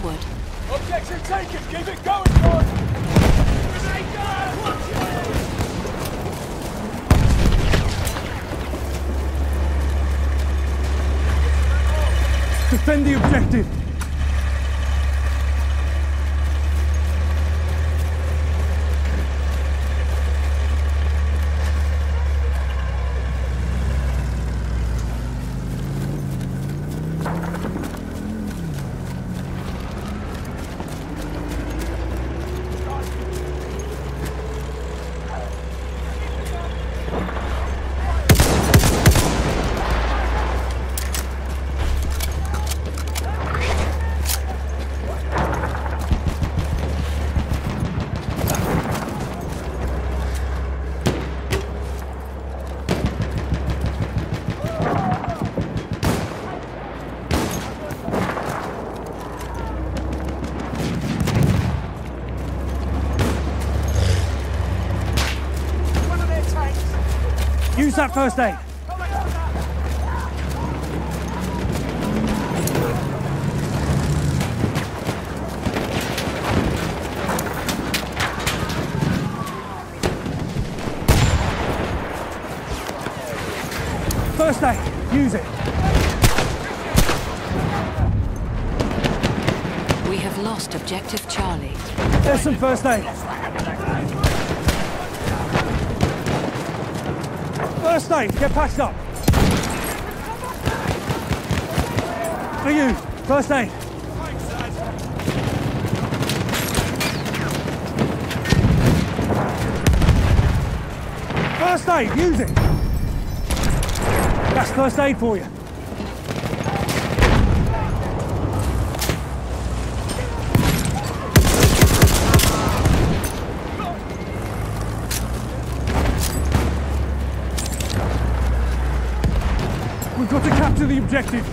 that first aid? First aid, use it. We have lost objective Charlie. There's some first aid. Get patched up. For you. First aid. First aid. Use it. That's first aid for you. We've got to capture the objective.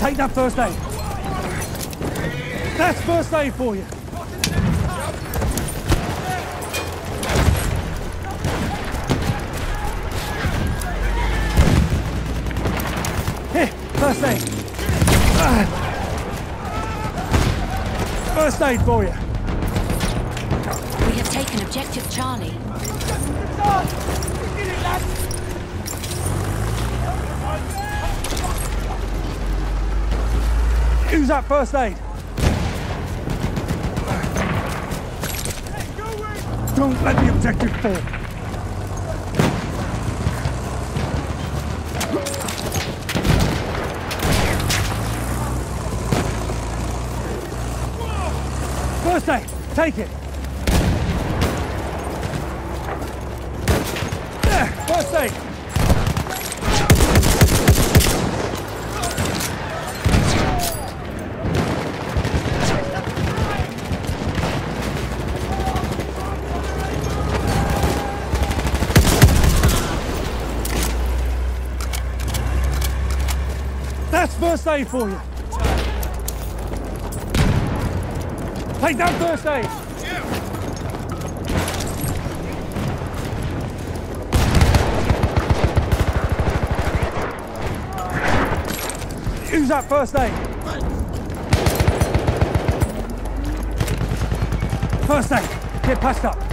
Take that first aid. That's first aid for you. Here, first aid. First aid for you. We have taken objective Charlie. Who's that first aid? Don't let the objective fall. First aid, take it. There, First aid. That's first aid for you. Take down first aid. Use that first aid. First aid. Get patched up.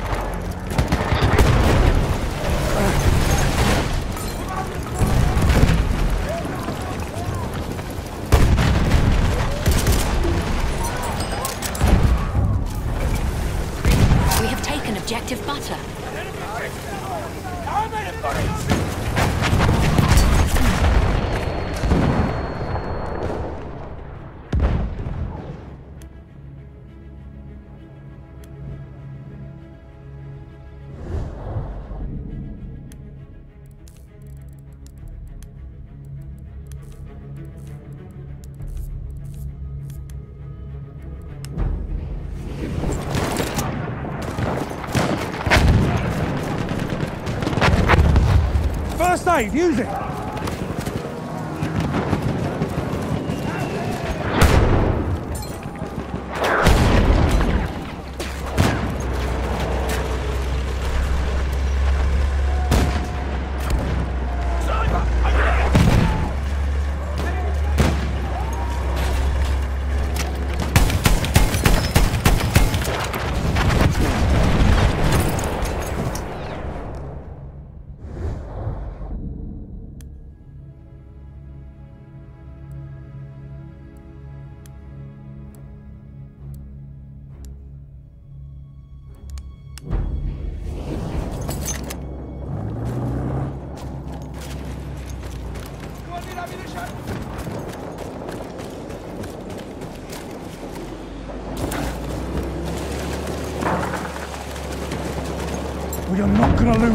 First aid.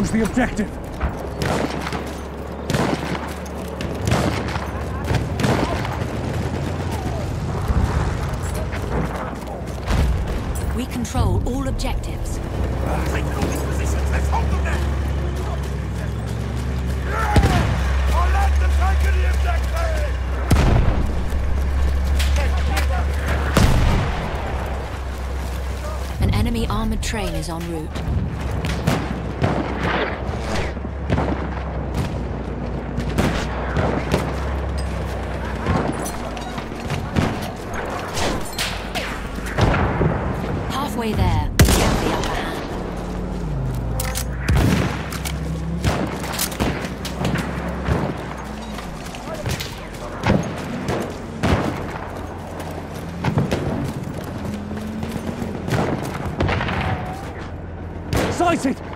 Lose the objective.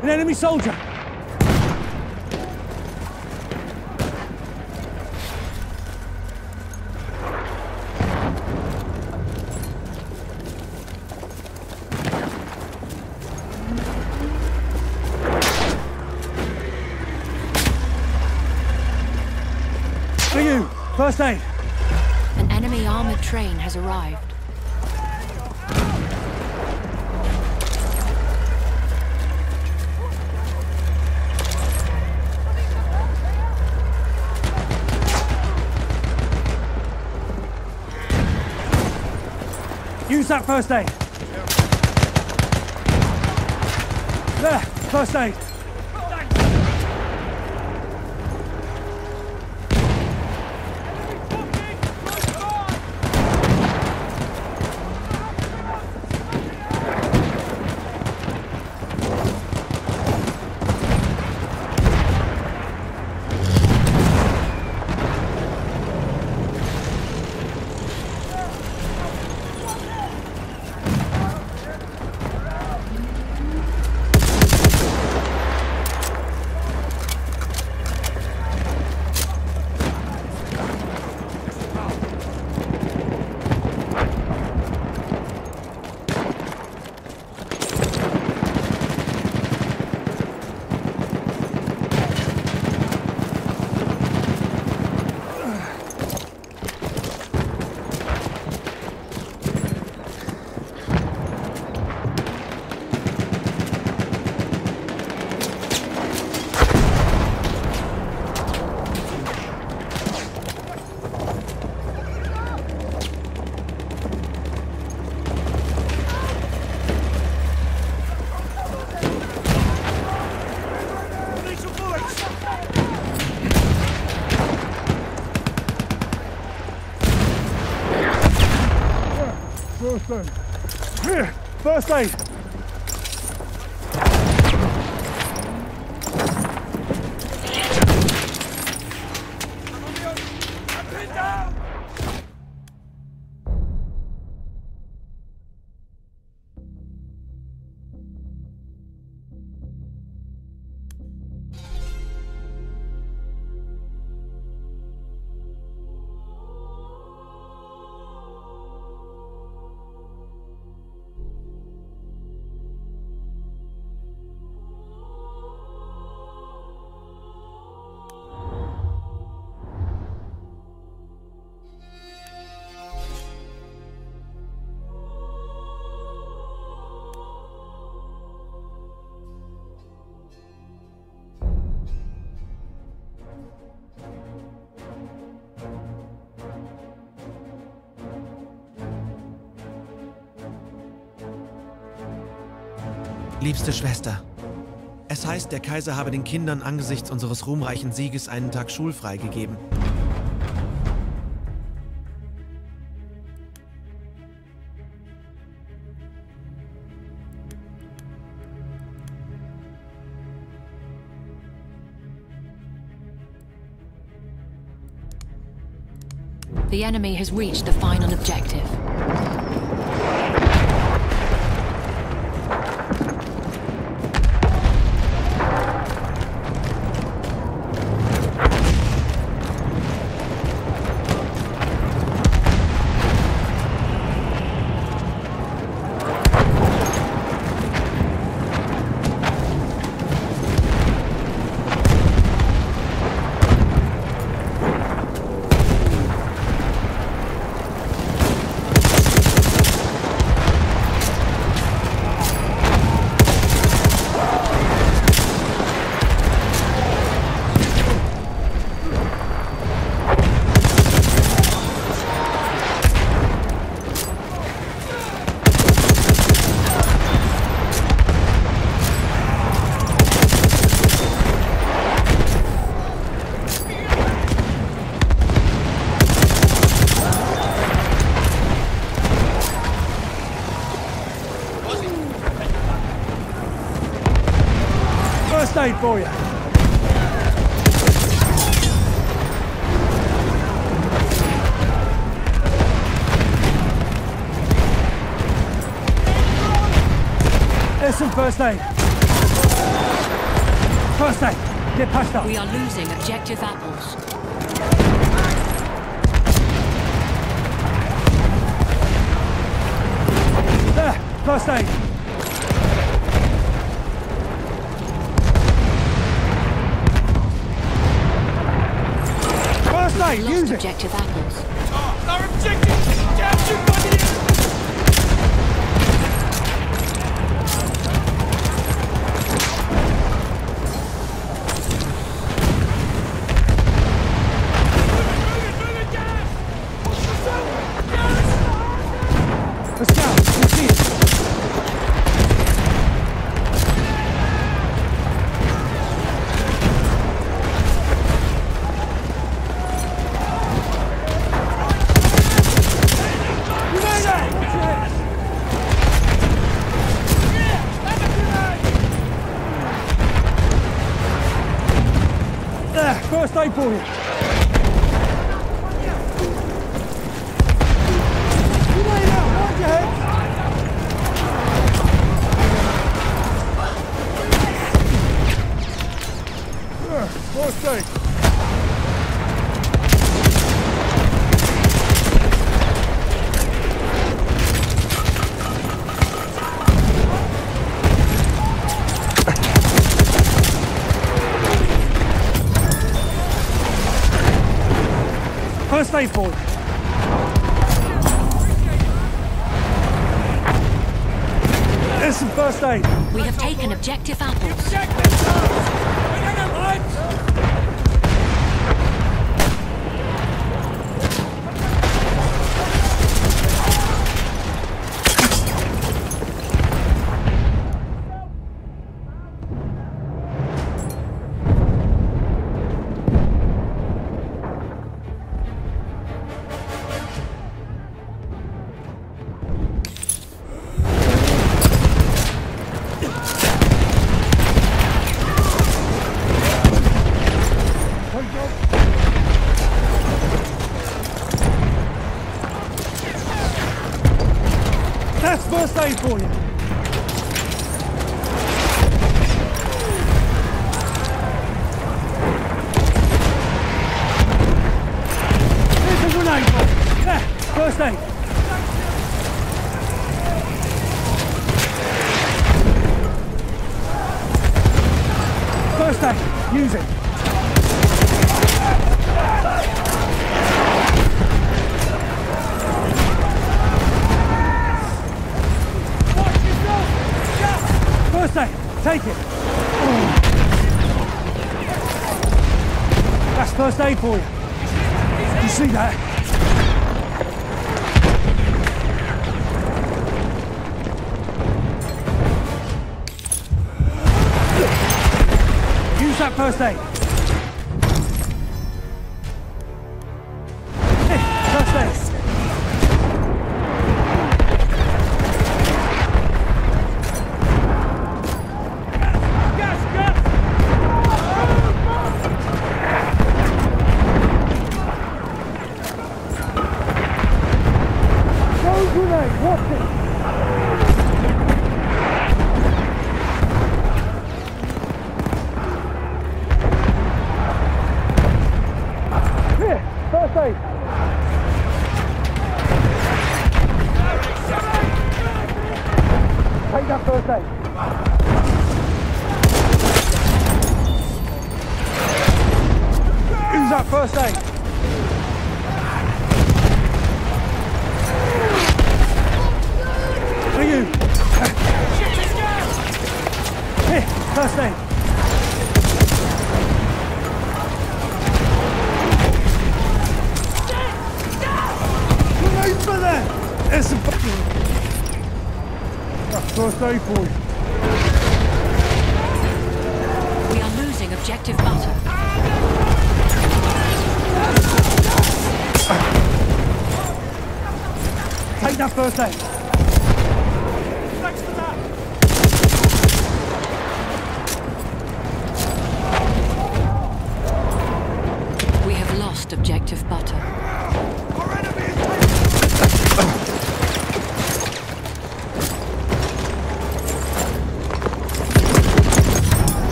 An enemy soldier! For you! First aid! An enemy armored train has arrived. Use that first aid! There! First aid! First aid! Here! First Liebste Schwester, es heißt, der Kaiser habe den Kindern angesichts unseres ruhmreichen Sieges einen Tag schulfrei gegeben. The enemy has reached the final objective. For you! There's some first aid. Objective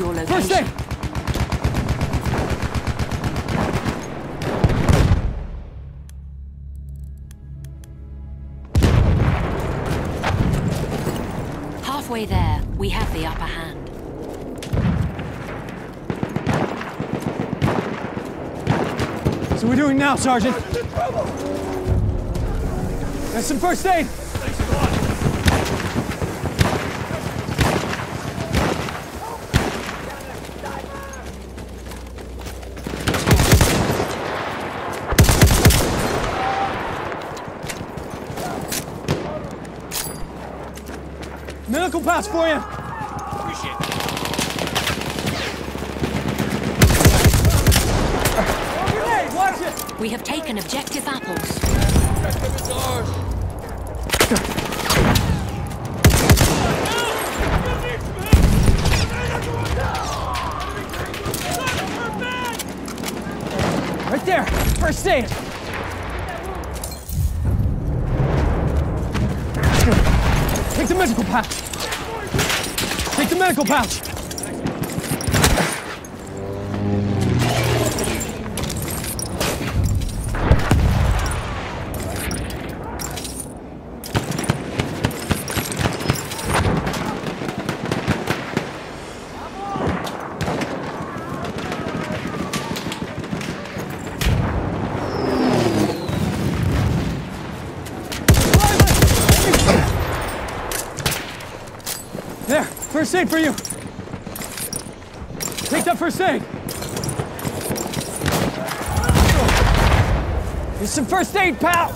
your first location. aid. Halfway there, we have the upper hand. So we're doing now, Sergeant. That's some first aid. For you. Aid for you. Take that first aid. Here's some first aid, pal.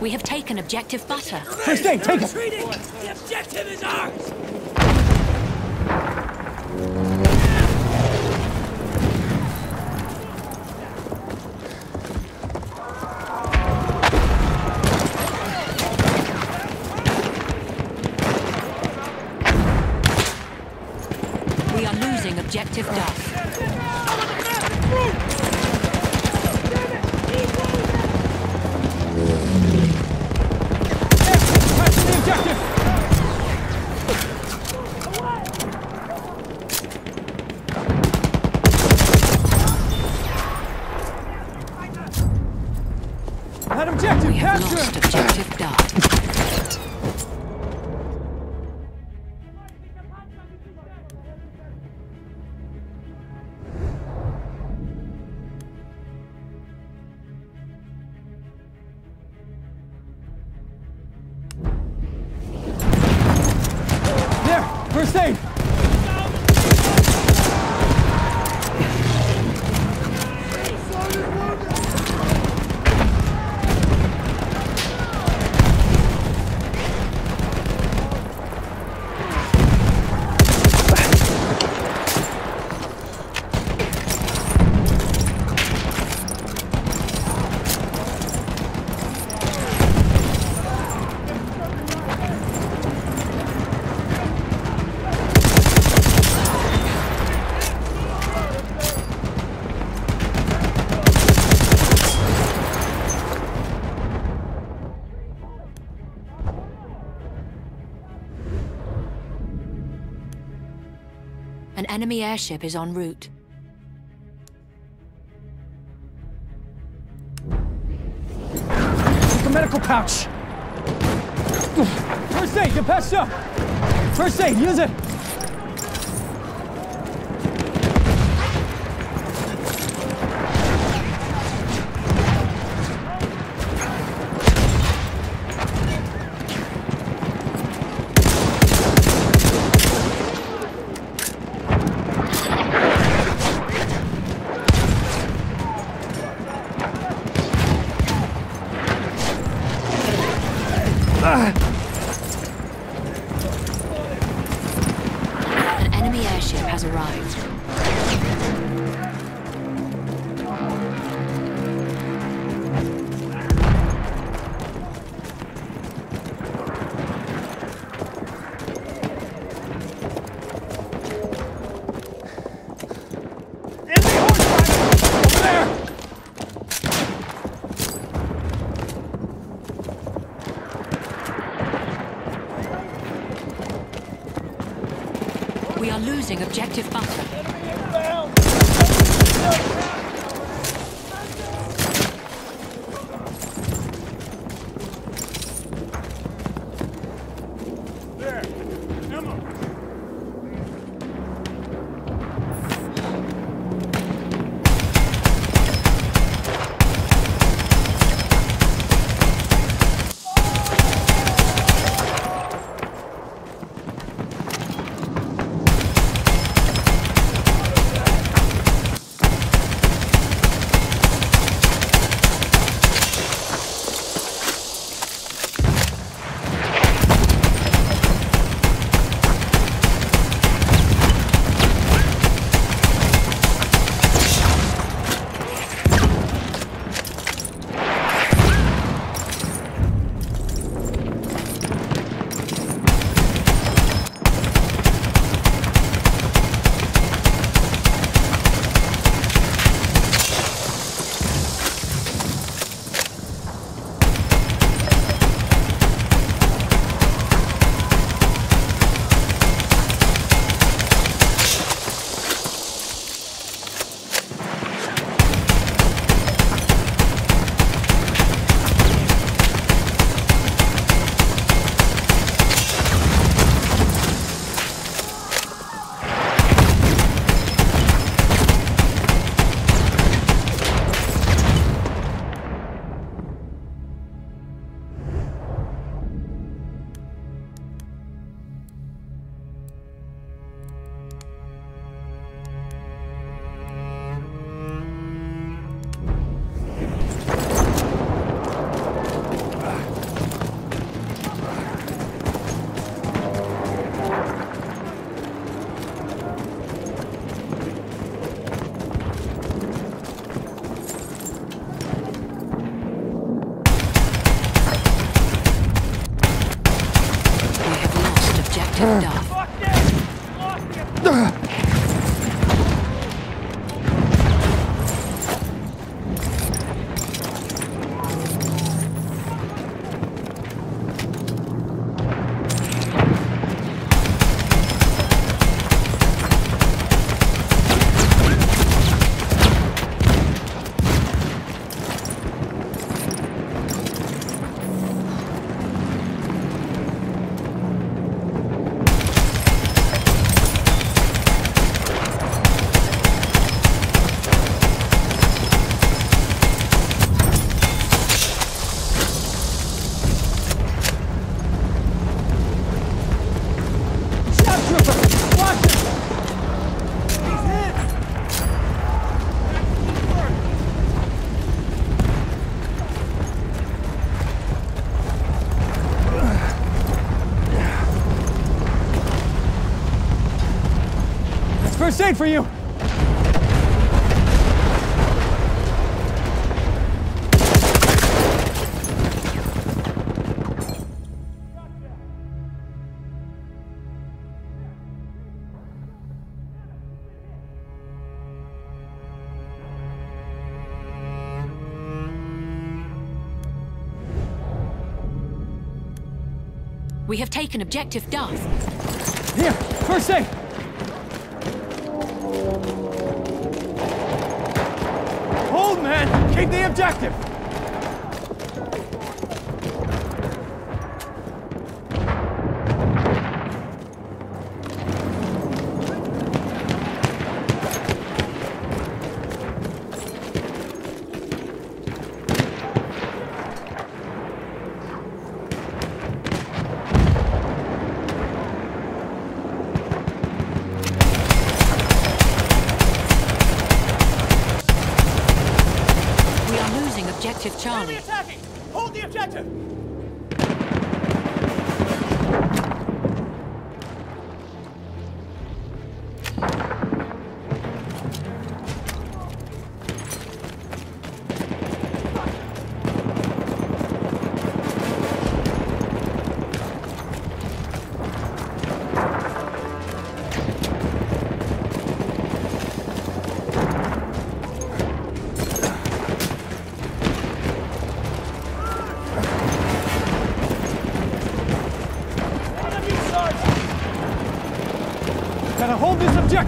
We have taken objective butter. First aid, take it. The objective is ours! Enemy airship is en route. Take a medical pouch! First aid, get patched! First aid, use it! For you! We have taken objective Duff. Here, first aid! Keep the objective!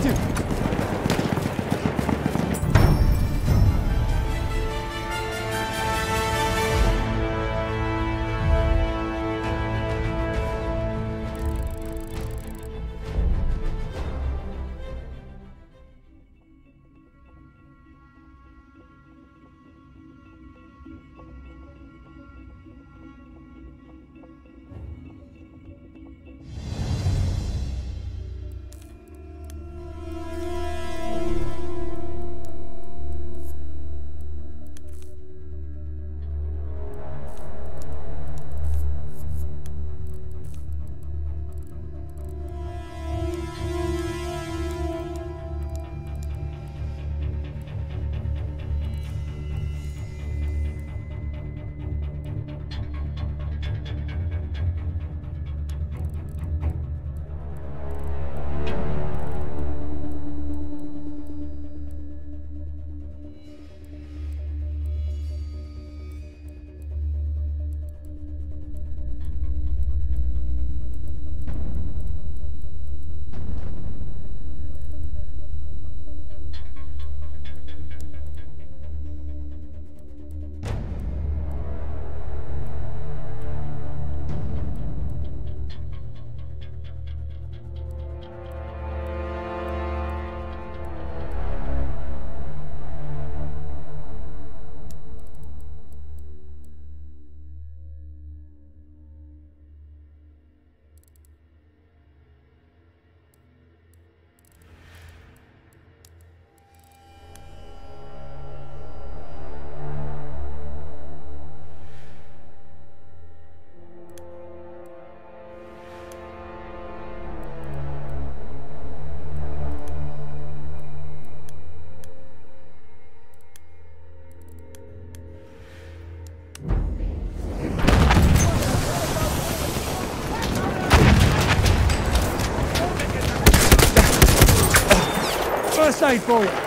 This First for you!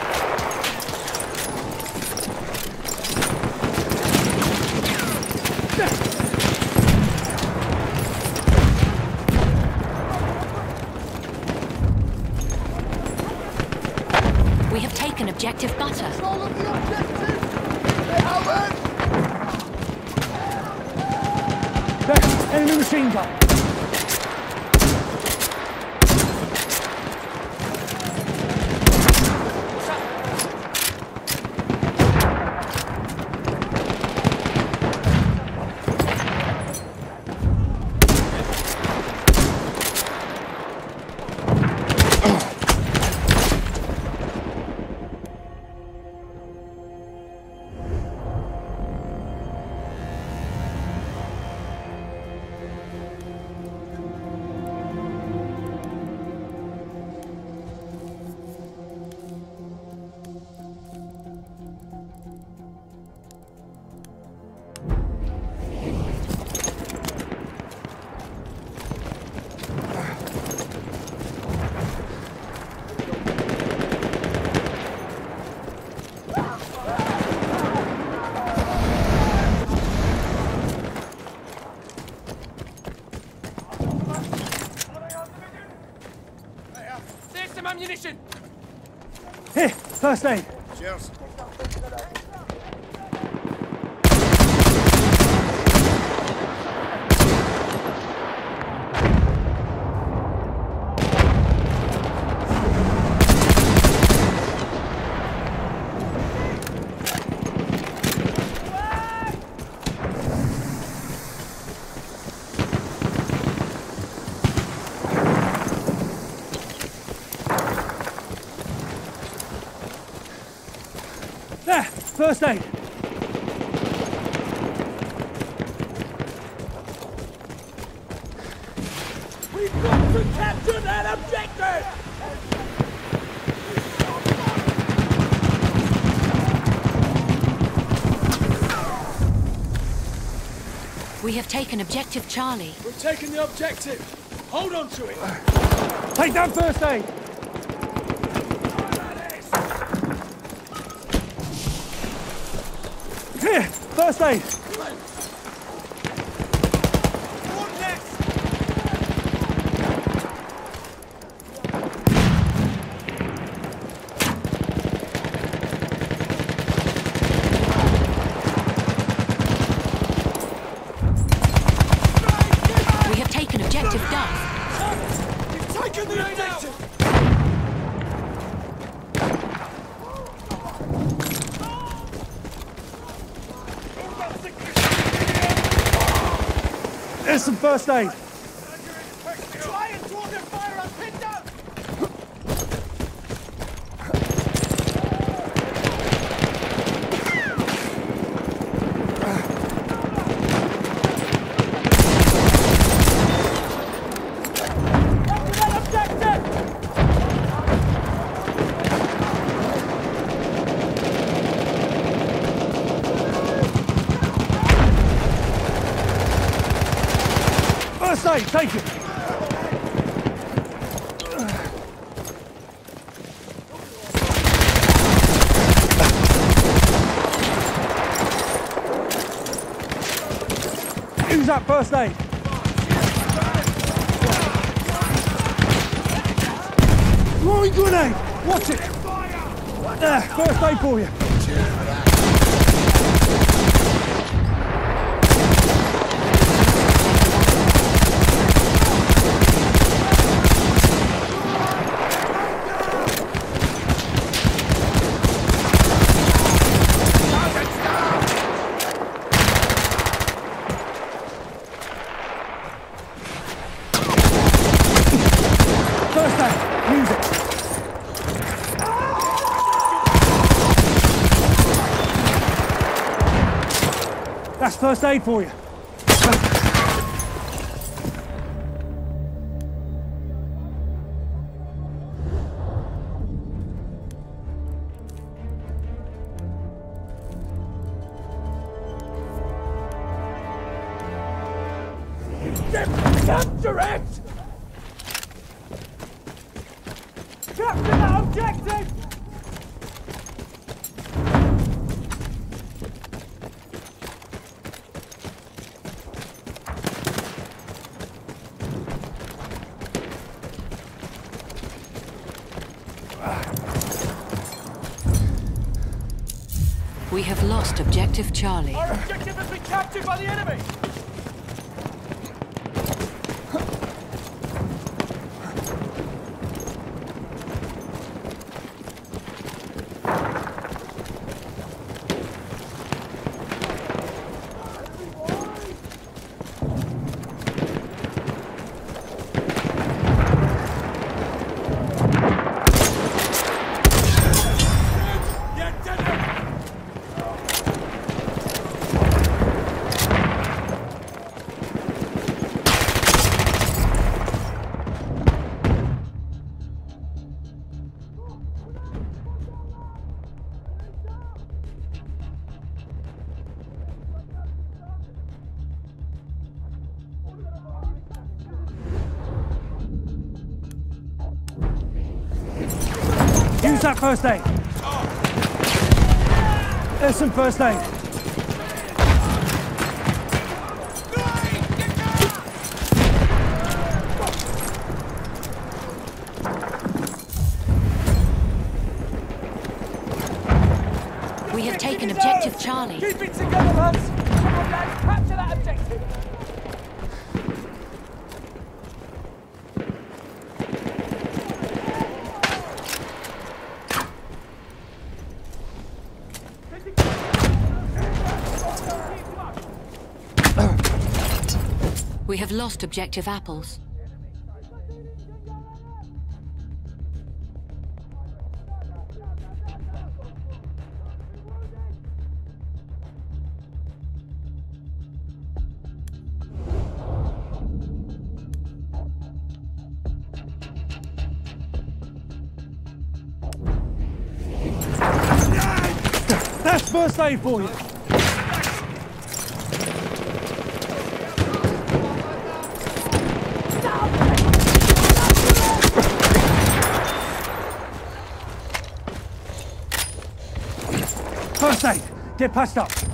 First aid. Cheers. There, first aid. We've got to capture that objective! We have taken objective Charlie. We've taken the objective. Hold on to it. Take that first aid. Here, first aid. What next? We have taken objective Duff. We've taken the objective! There's some first aid. Try and draw their fire on Pinto! Capture that objective! First aid, take it. Use that first aid. Throwing grenade. Watch it. There, first aid for you. First aid. Use it. That's first aid for you. Objective Charlie. First aid. There's some first aid. lost objective apples. That's first aid for you. Passed up.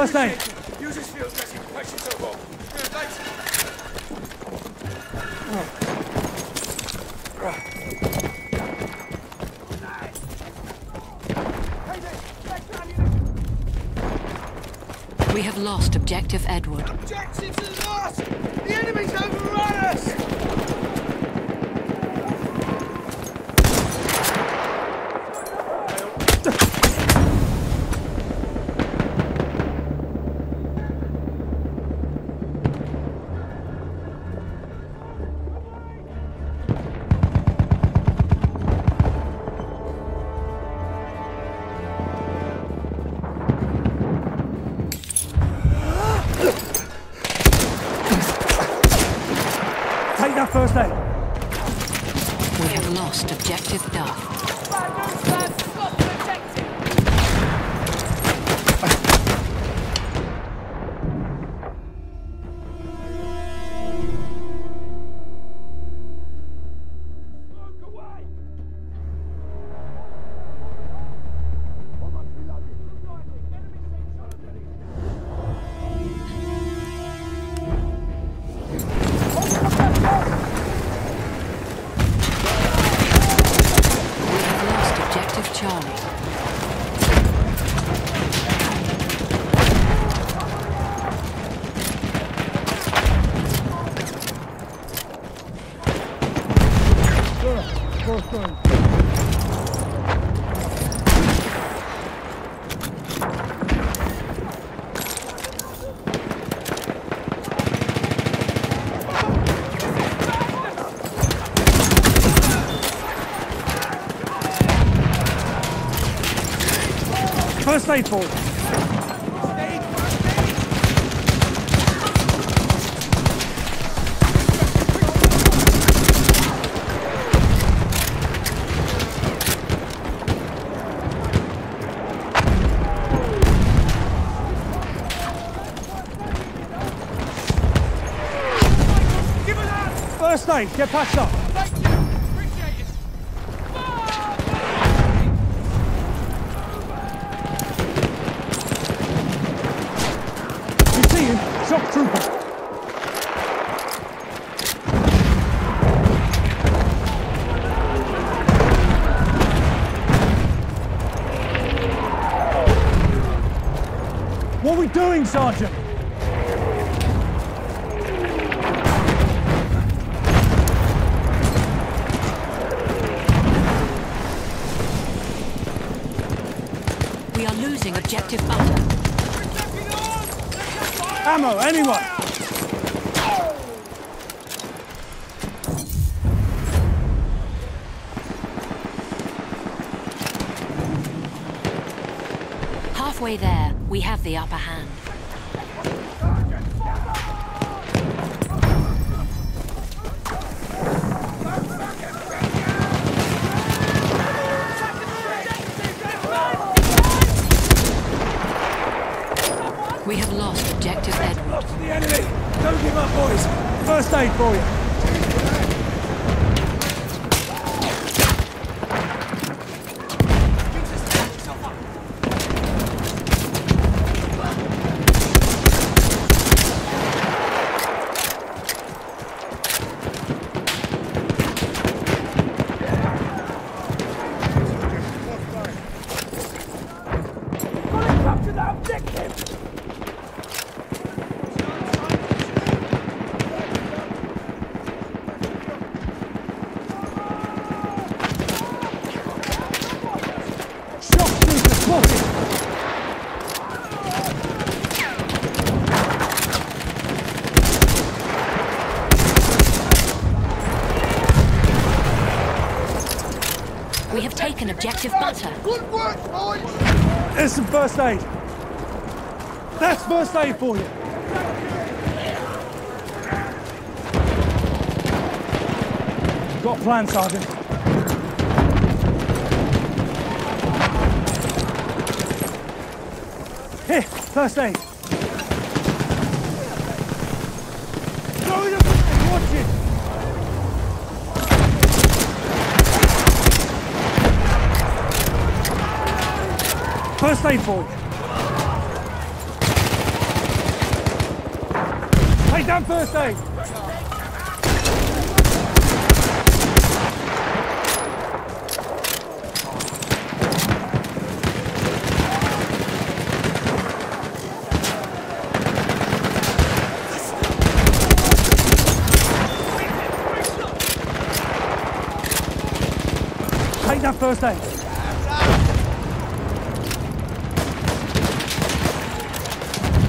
First aid! Use his field We have lost Objective Edward. Objective Insightful. First aid, get past up. Sergeant? We are losing objective butter. Ammo, anyone? Halfway there, we have the upper hand. We have lost objective Edward. The enemy! Don't give up, boys! First aid for you. Capture that objective! Shock trooper spotted! We have taken objective butter. Good work, boys! There's some first aid. That's first aid for you. Got a plan, Sergeant. Here, first aid. Throw it up, watch it. First aid for you. Take down first aid. Take that first.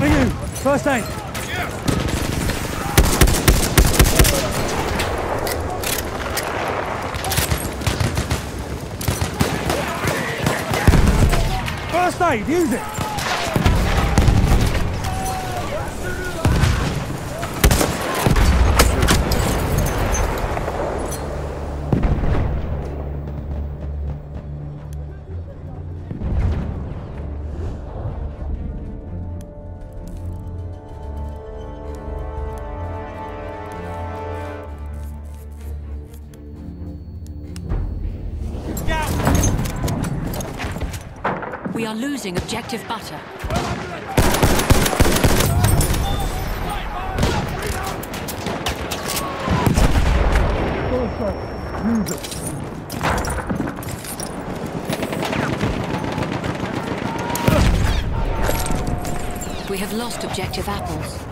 For you, aid. First aid, use it. Losing objective butter. We have lost objective apples.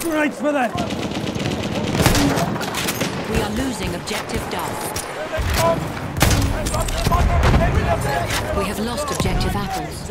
I'm for that! We are losing objective Duff. We have lost objective Apples.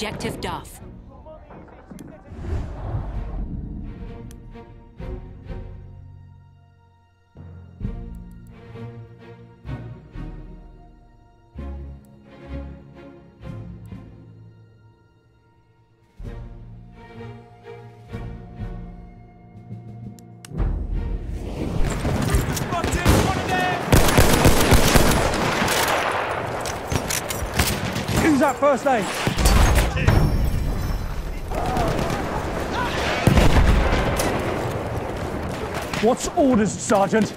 Objective Duff. first aid. What's orders, Sergeant?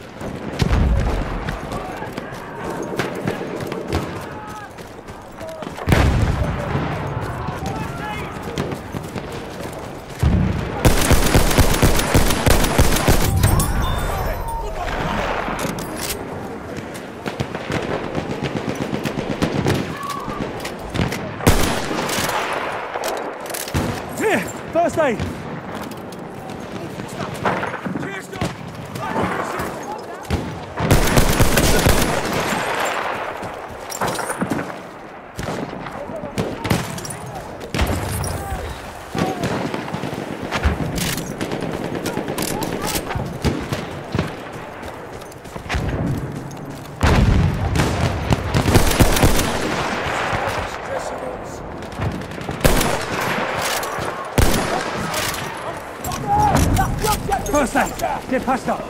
Here, first aid. First Get patched up.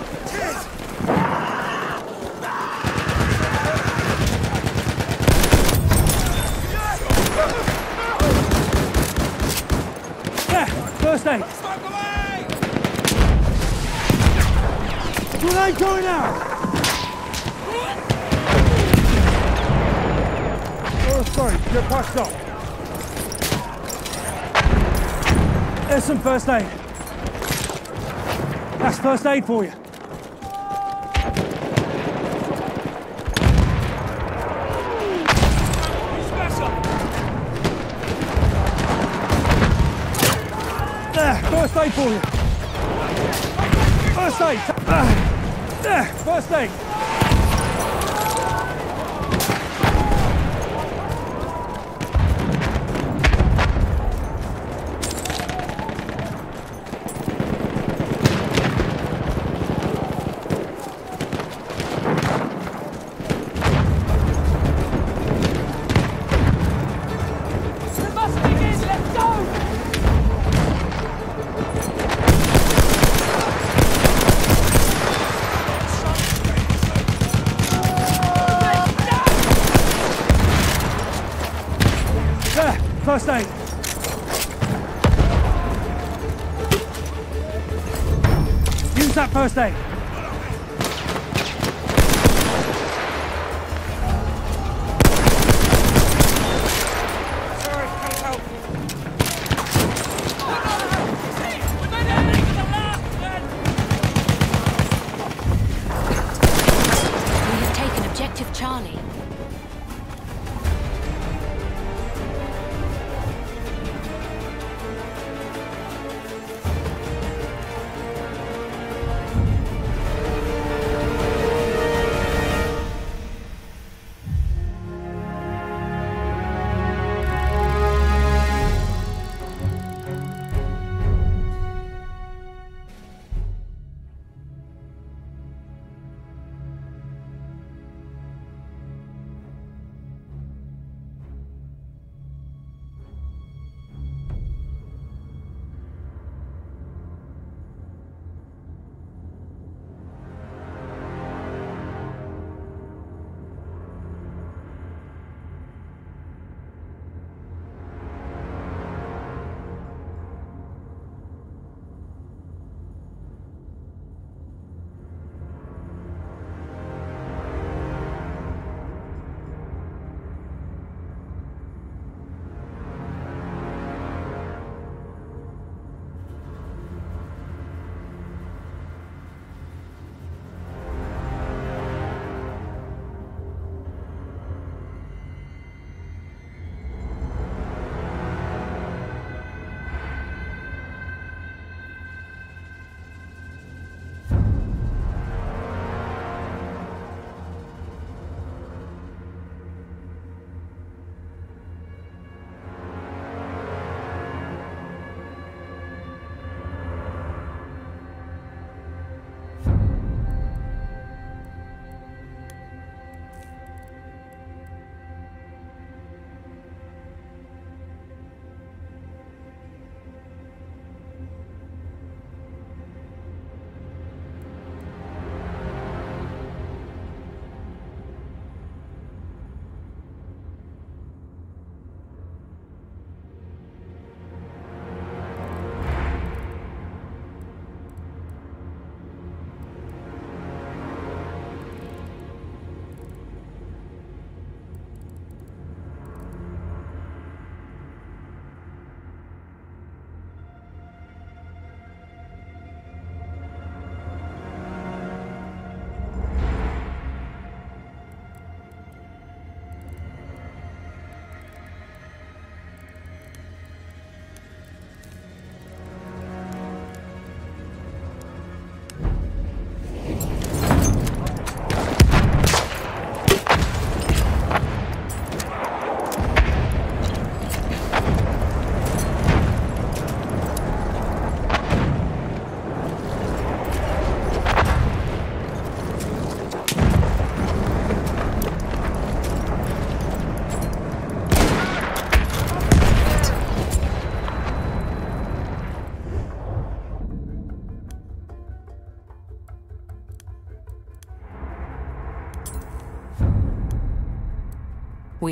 First aid. Grenade going out. Oh, sorry, get patched up. There's some first aid. Aid for you. There, first aid for you. First aid. There, first aid. Use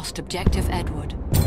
Lost objective Edward.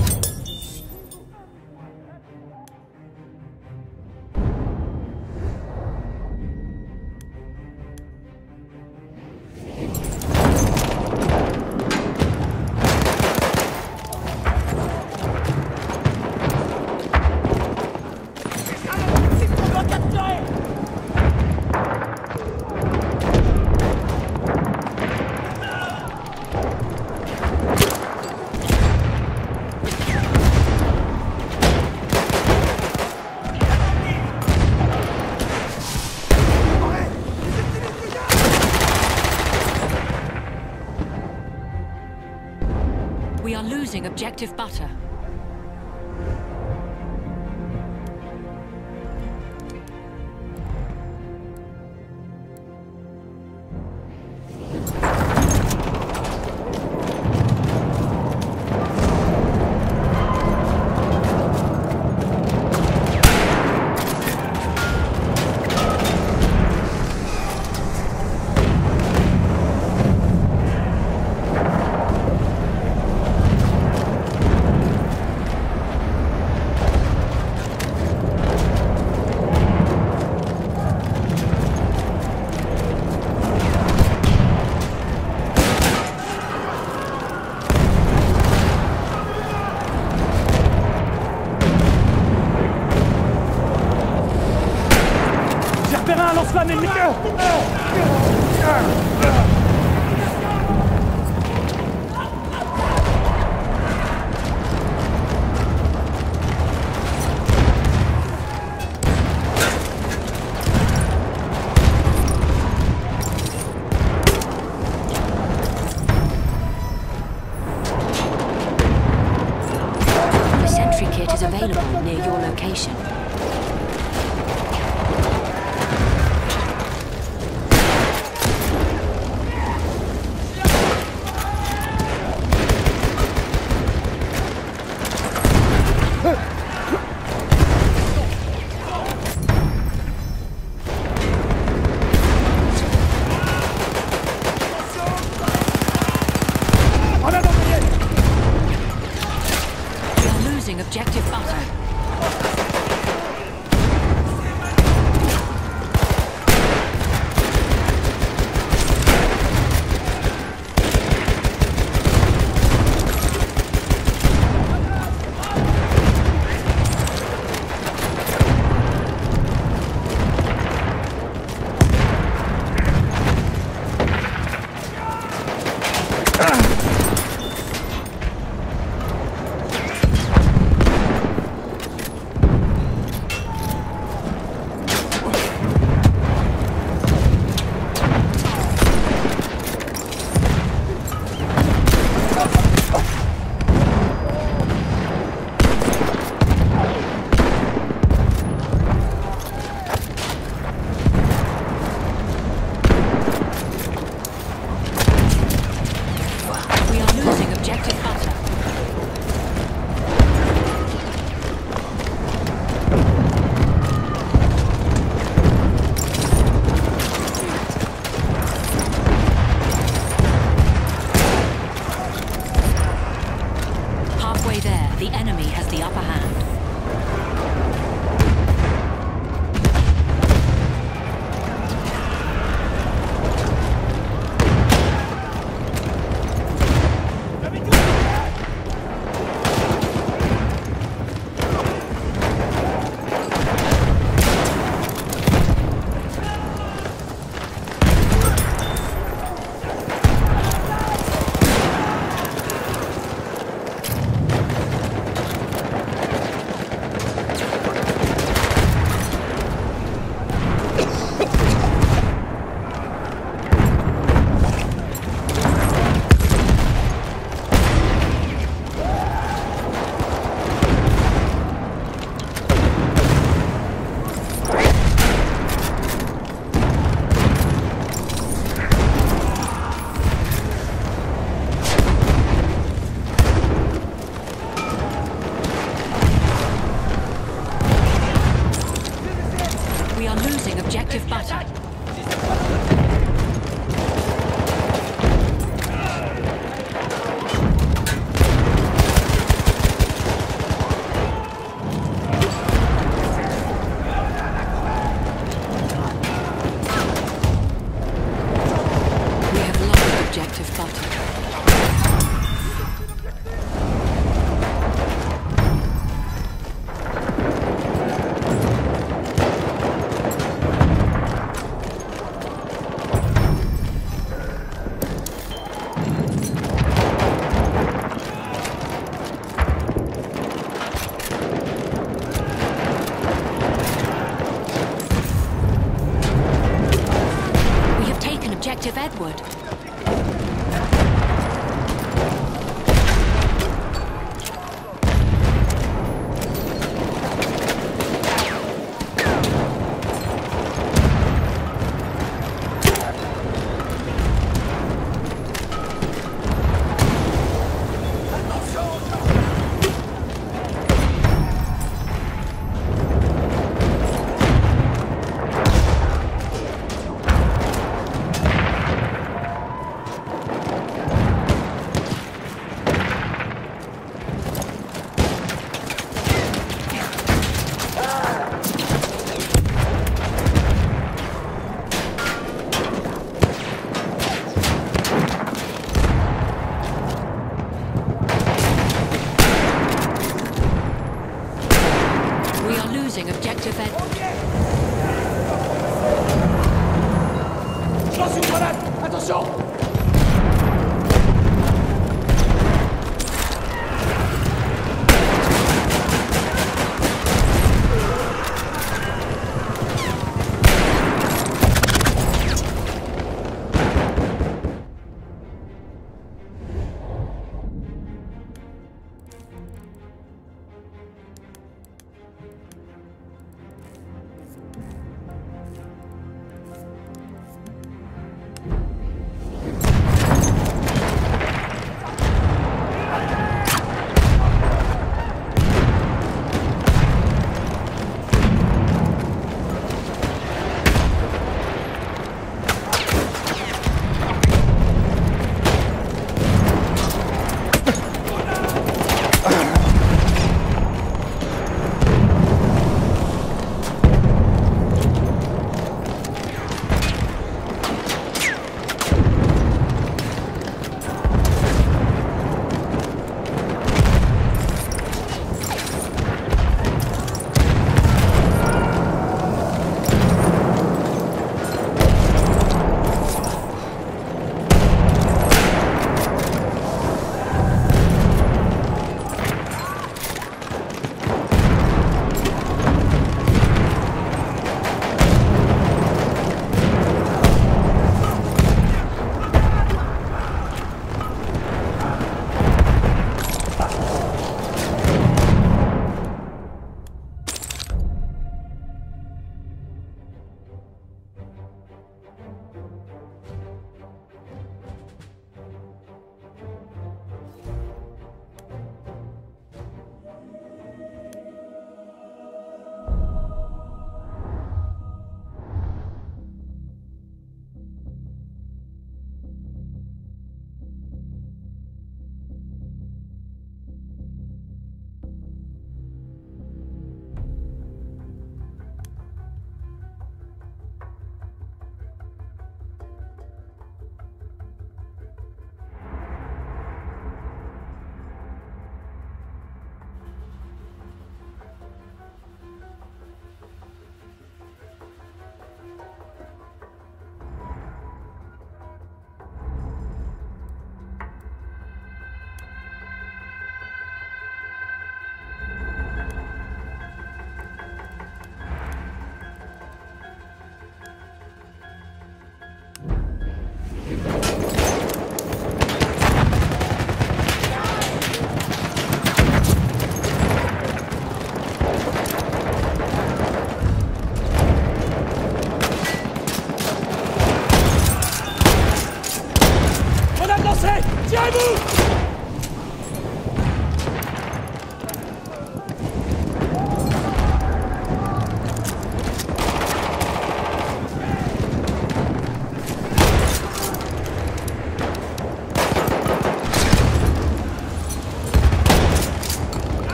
Objective butter.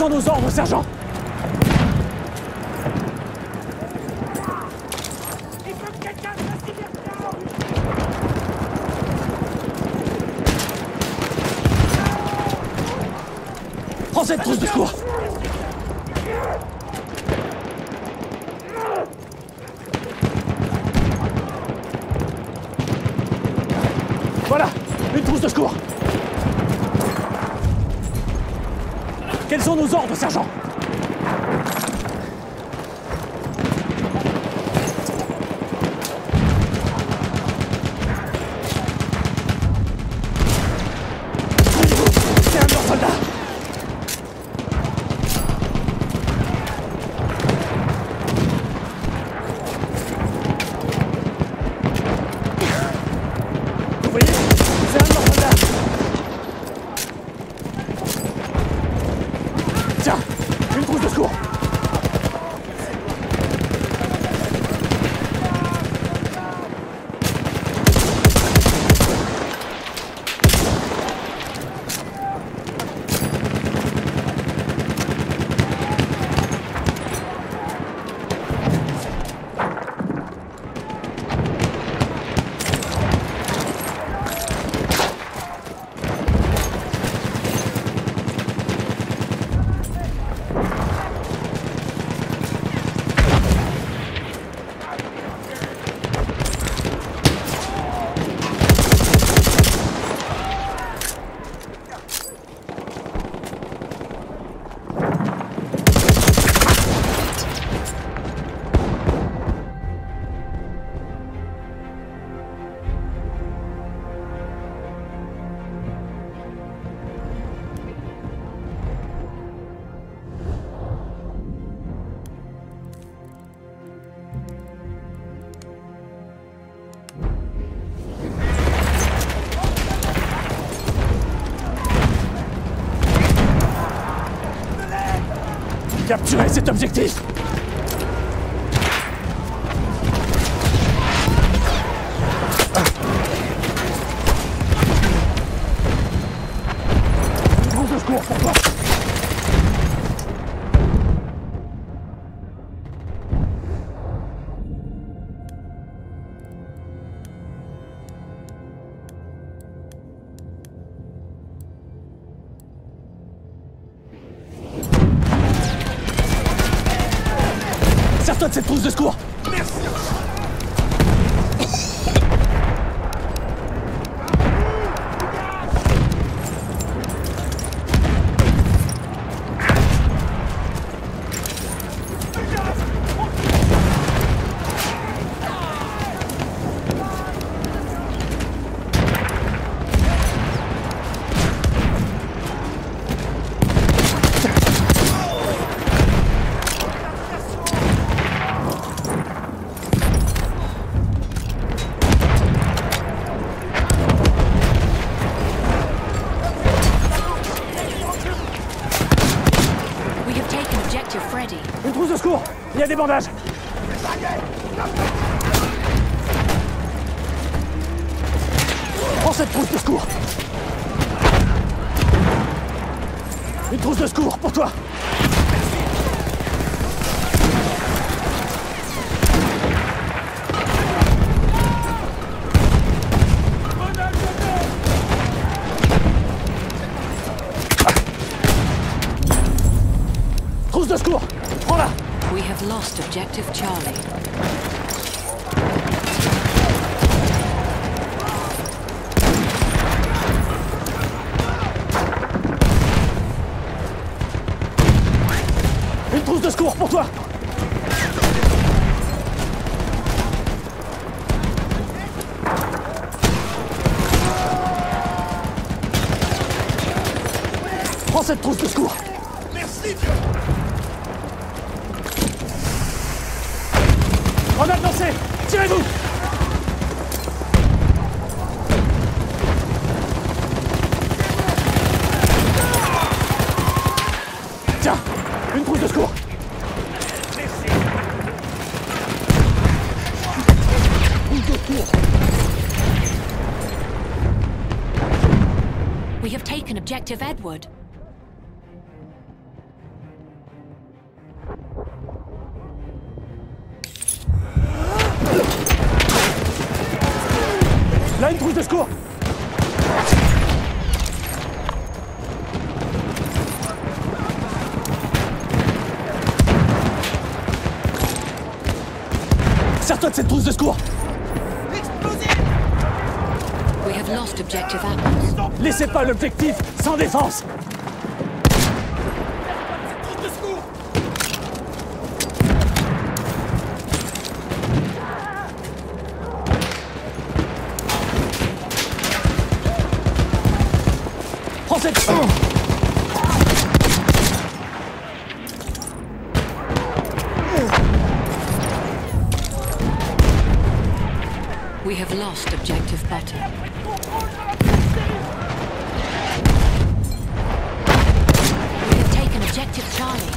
Sont nos ordres, sergent. Prends cette trousse de secours ordre, sergent. Capturez cet objectif de cette trousse de secours Il cette trousse de secours. Merci Dieu. Grenade lancée. Tirez-vous. Tiens Une trousse de secours. Merci. Trousse de secours. We have taken objective Edward. De cette trousse de secours We have lost objective apples. Laissez pas l'objectif sans défense Prends cette... We have lost objective butter. We have taken objective Charlie.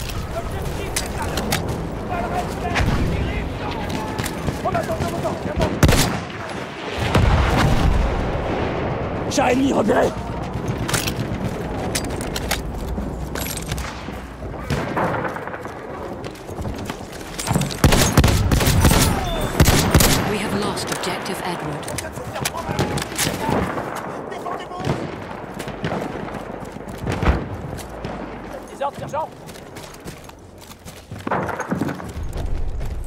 Chat ennemi repéré We have lost objective Edward. Les ordres, sergent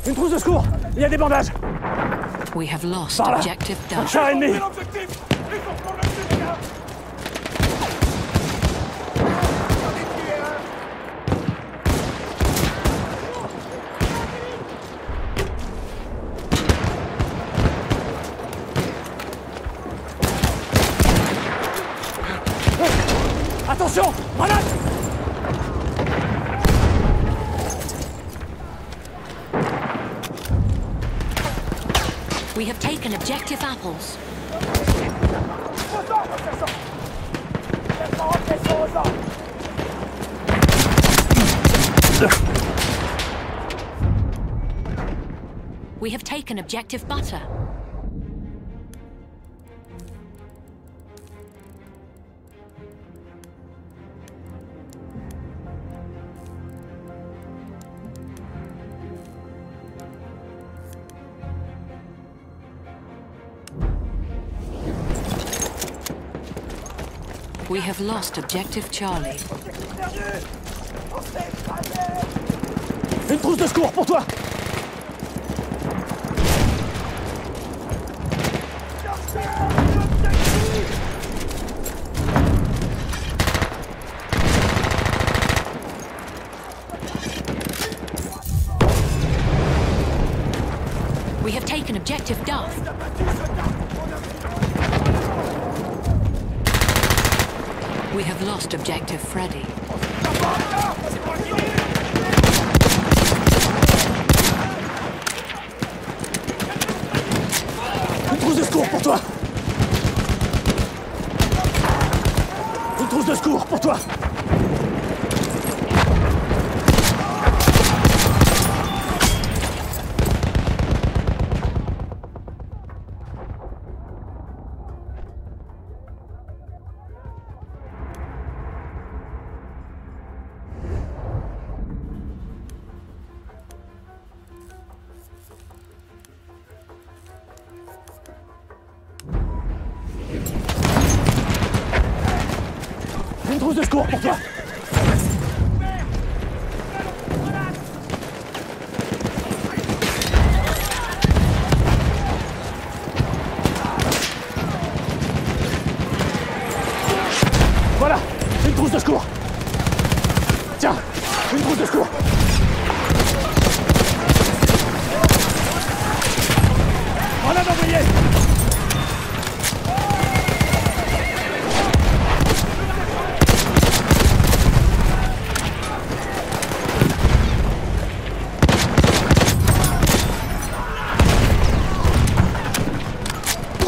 Une trousse de secours Il y a des bandages We have lost objective Un Duff. chat ennemi L'objectif Il faut prendre le gars Attention Malade We have taken objective apples. We have taken objective butter. We have lost objective Charlie. Une trousse de secours pour toi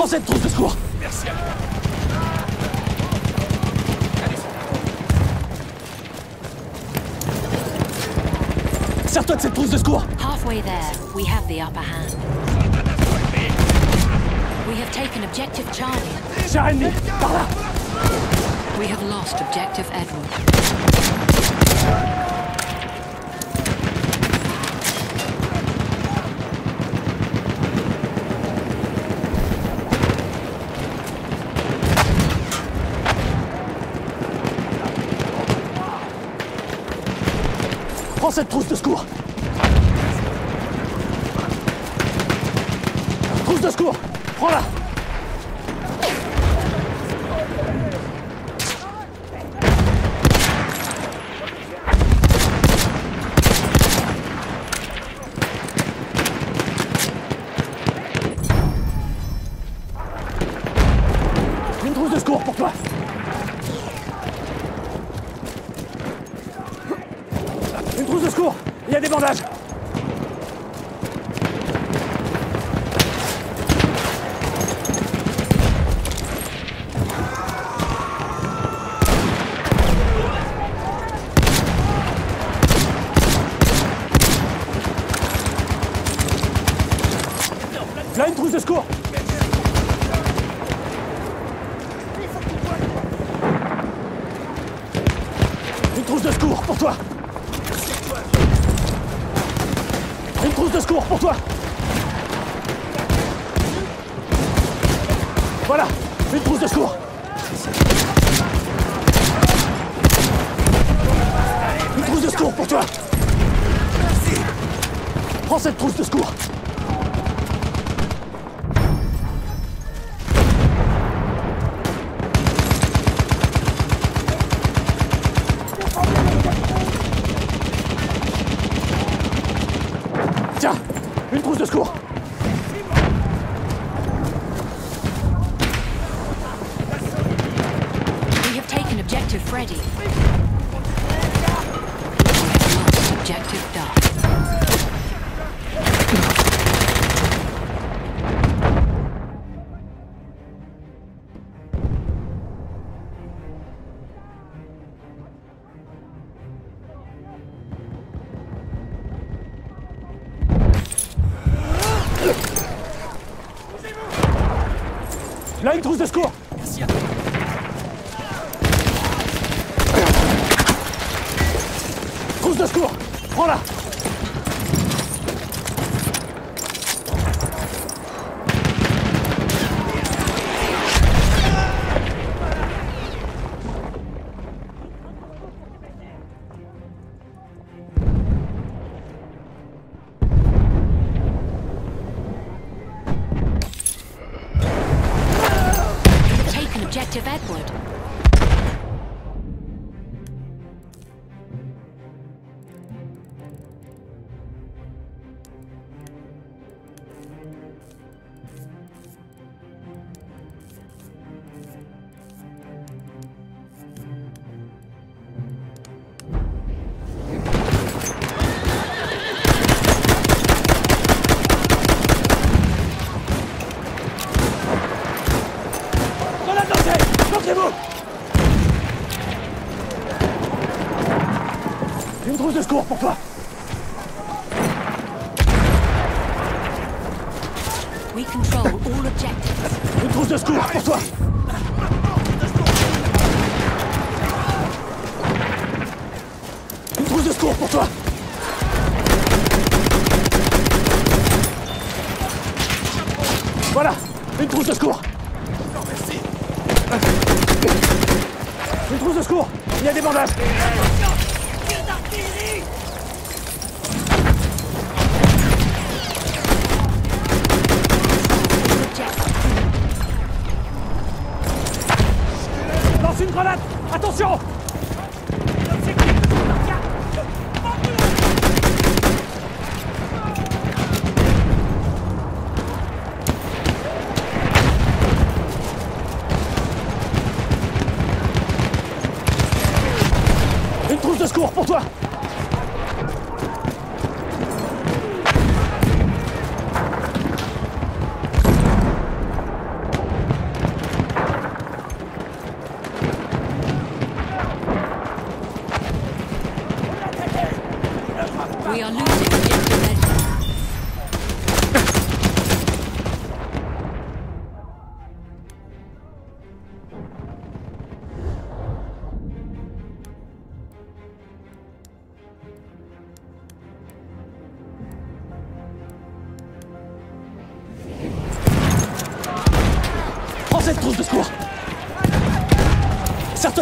sans aide, trousse de secours Merci à vous. Serre-toi de cette trousse de secours Halfway there, we have the upper hand. We have taken objective Charlie. Cher ennemi, par là We have lost objective Edward. cette trousse de secours. Trousse de secours. Prends-la. this cool.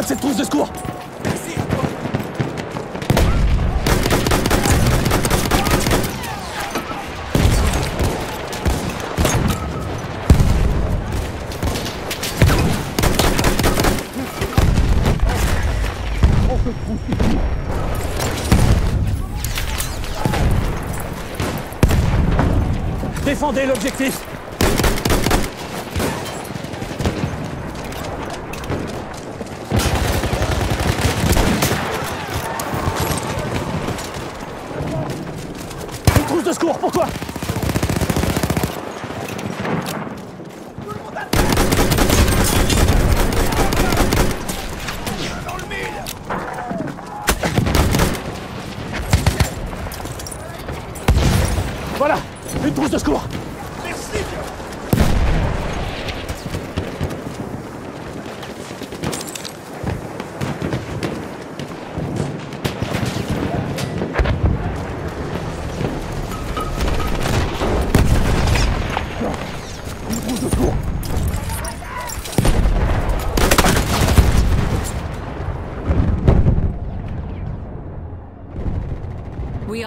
Cette trousse de secours. Défendez l'objectif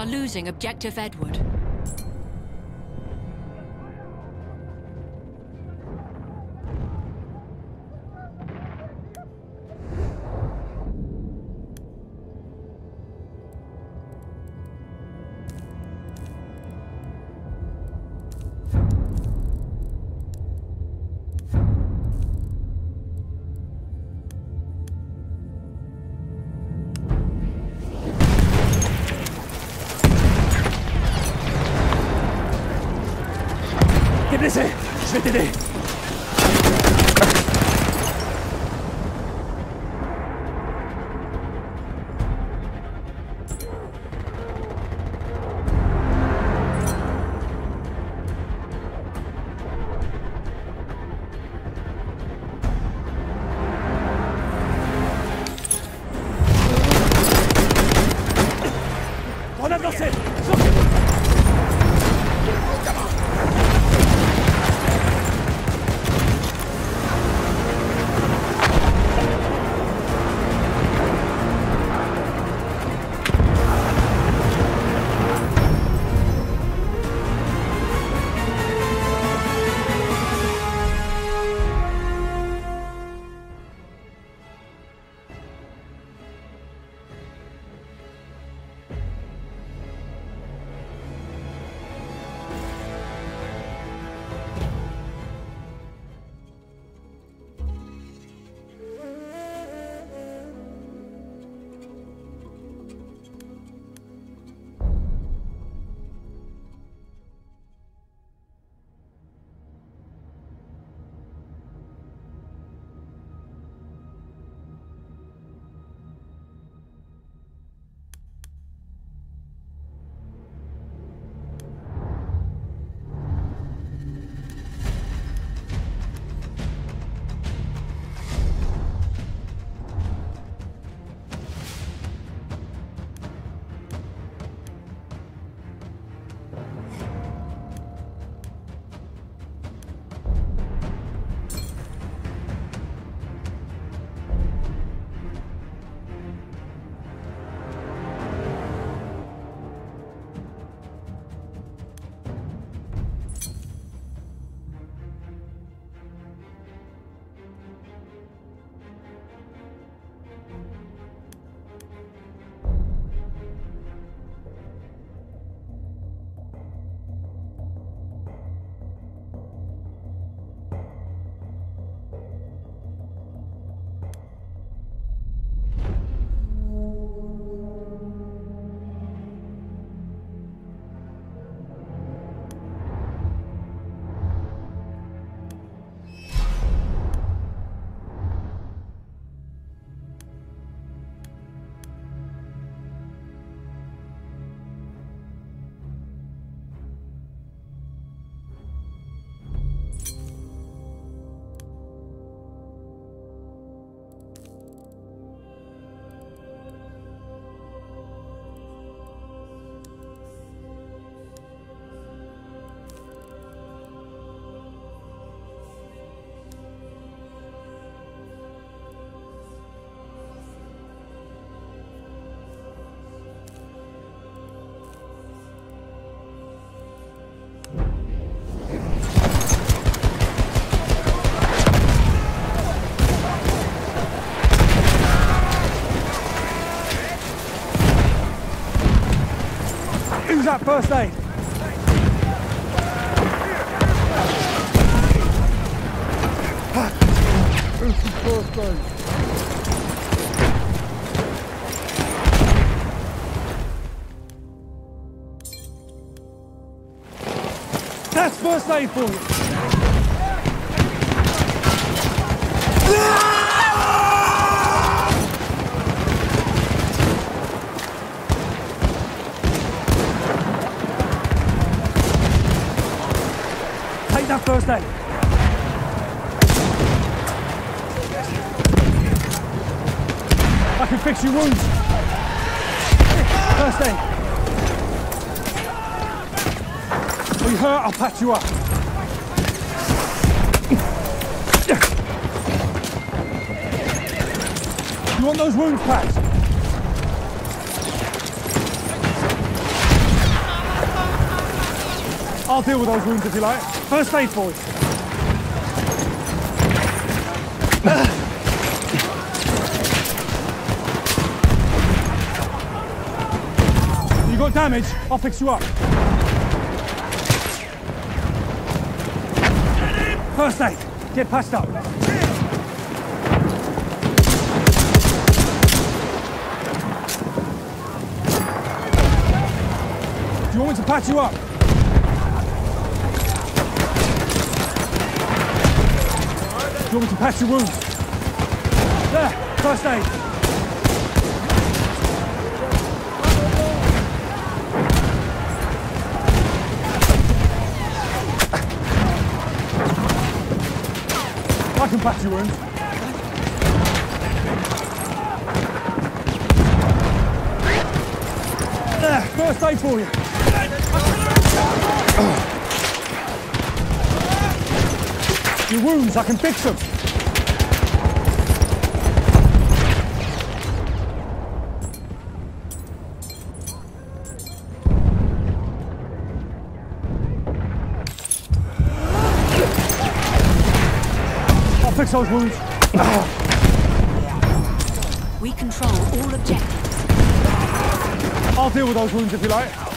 losing objective Edward. First aid. First aid. That's first aid for you. I can fix your wounds. First aid. Are you hurt? I'll patch you up. You want those wounds patched? I'll deal with those wounds if you like. First aid for You damage? I'll fix you up. First aid. Get patched up. Do you want me to patch you up? Do you want me to patch your wounds? There, first aid. Can patch your wounds. There, first aid for you. Your wounds, I can fix them. Fix those wounds. We control all objectives. I'll deal with those wounds if you like.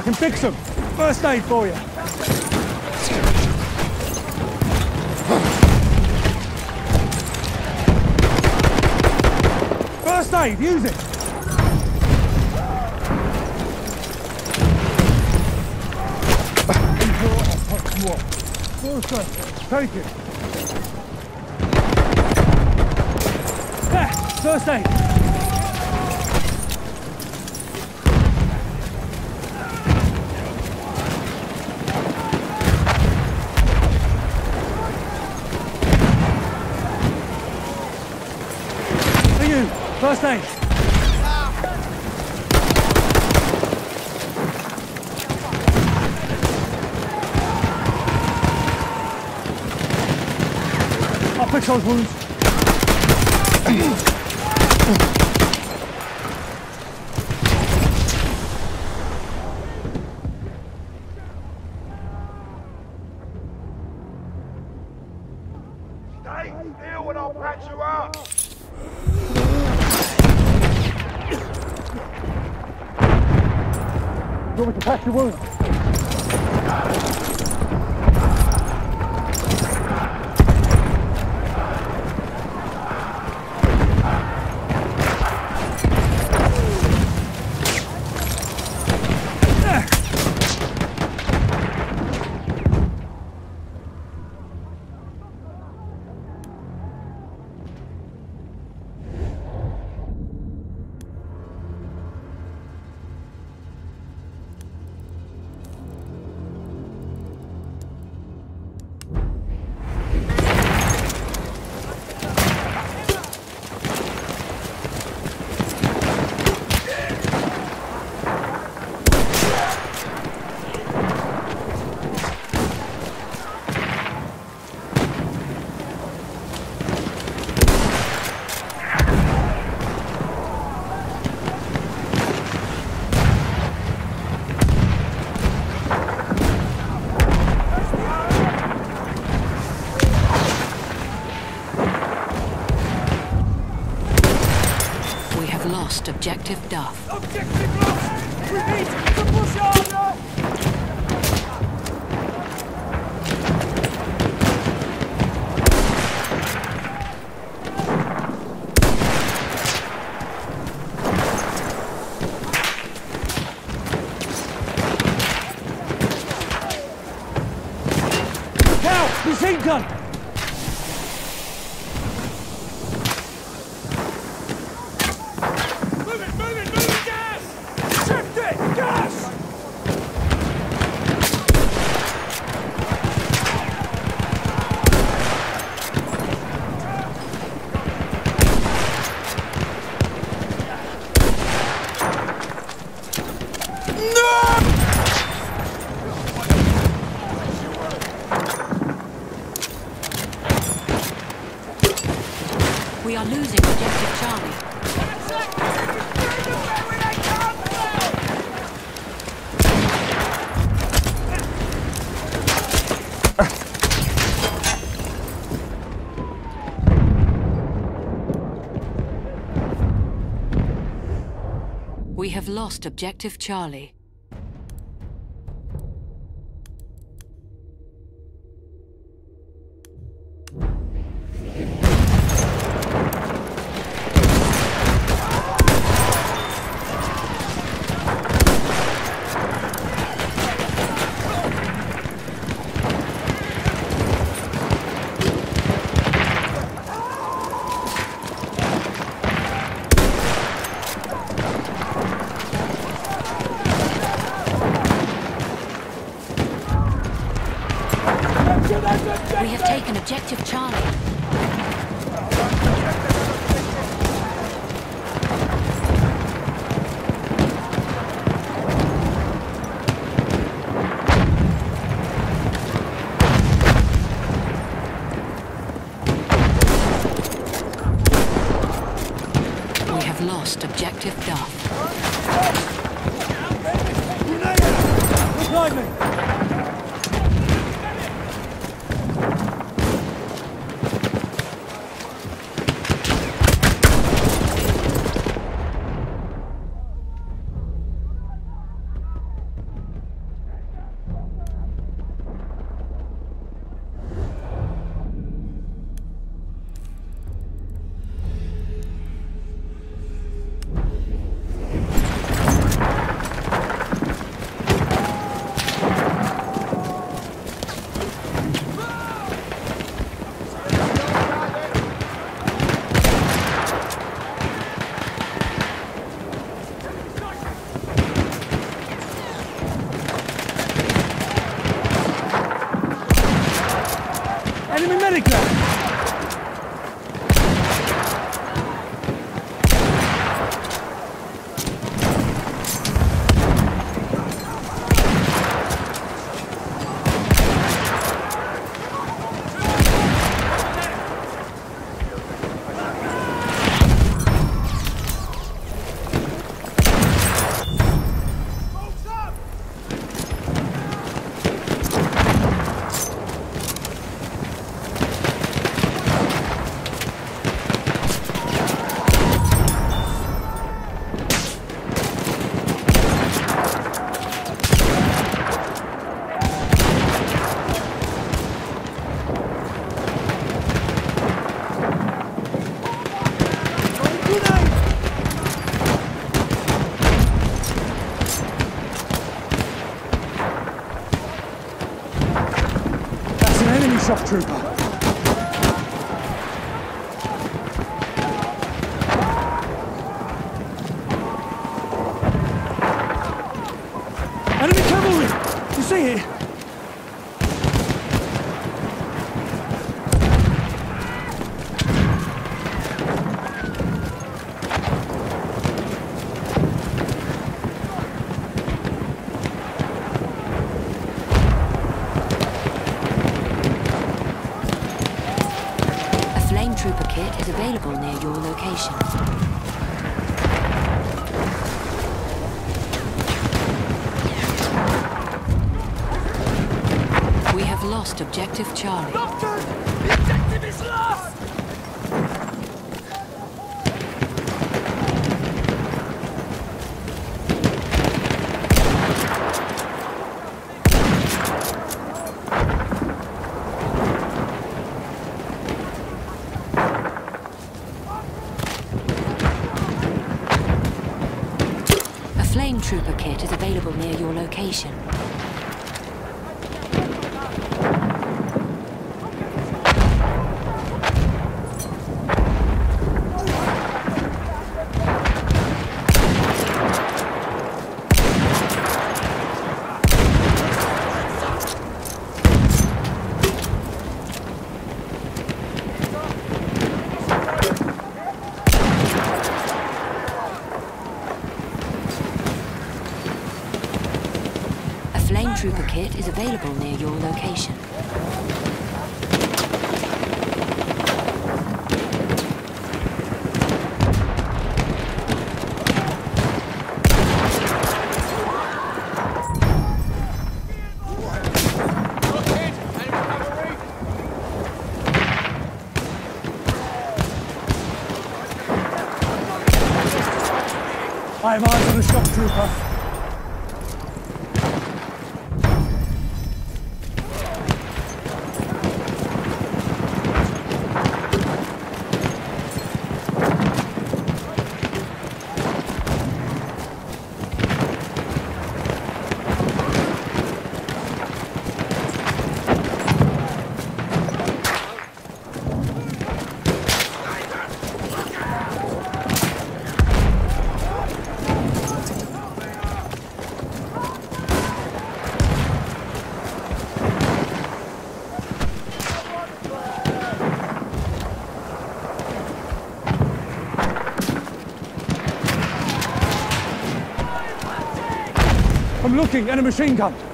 I can fix them. First aid for you. First aid, use it. First aid, take it. First aid. Fix those wounds. Stay still and I'll patch you up. Do we can patch your wounds. Objective Duff. Objective lost! To push! Now, machine gun. Move it, move it, move it, gas! Shift it, gas! We are losing objective Charlie. We have lost objective Charlie. Stormtrooper kit is available near your location. Super. looking at a machine gun.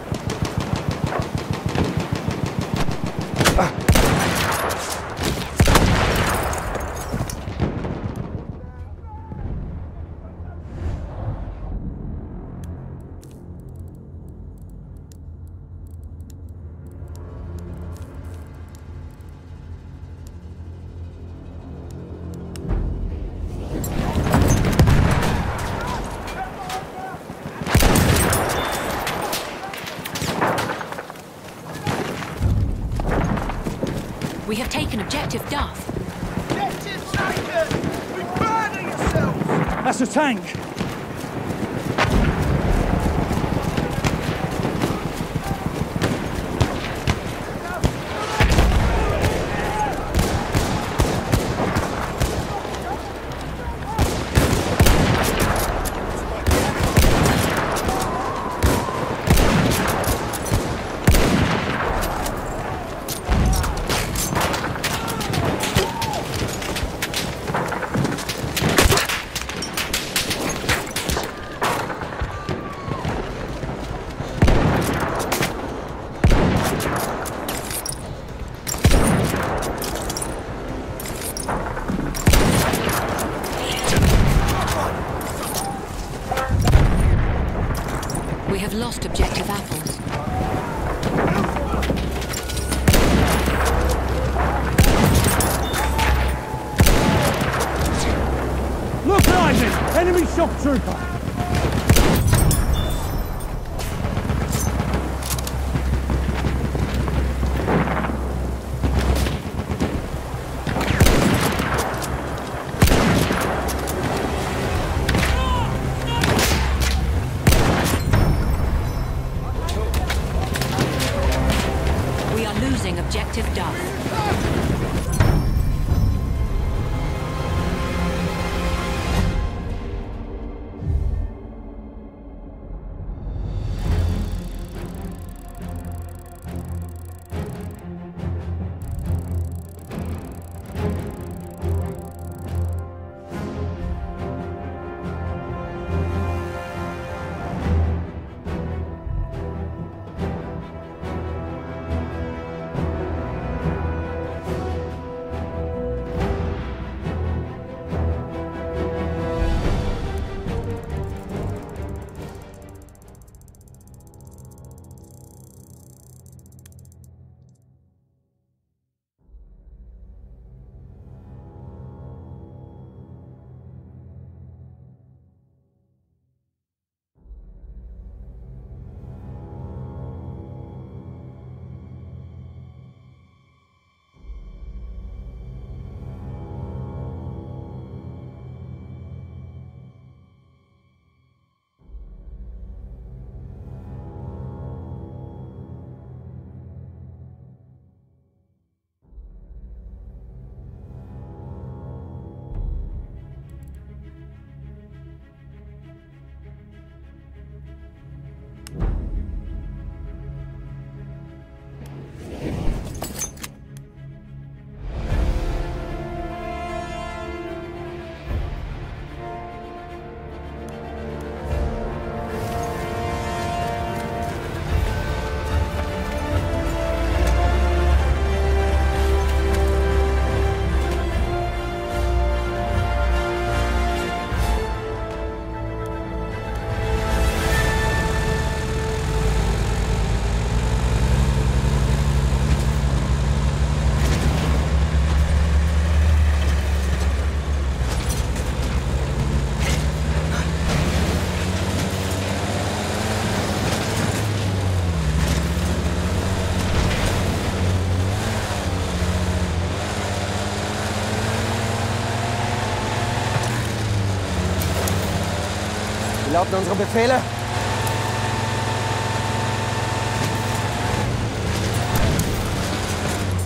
Lauten unsere Befehle?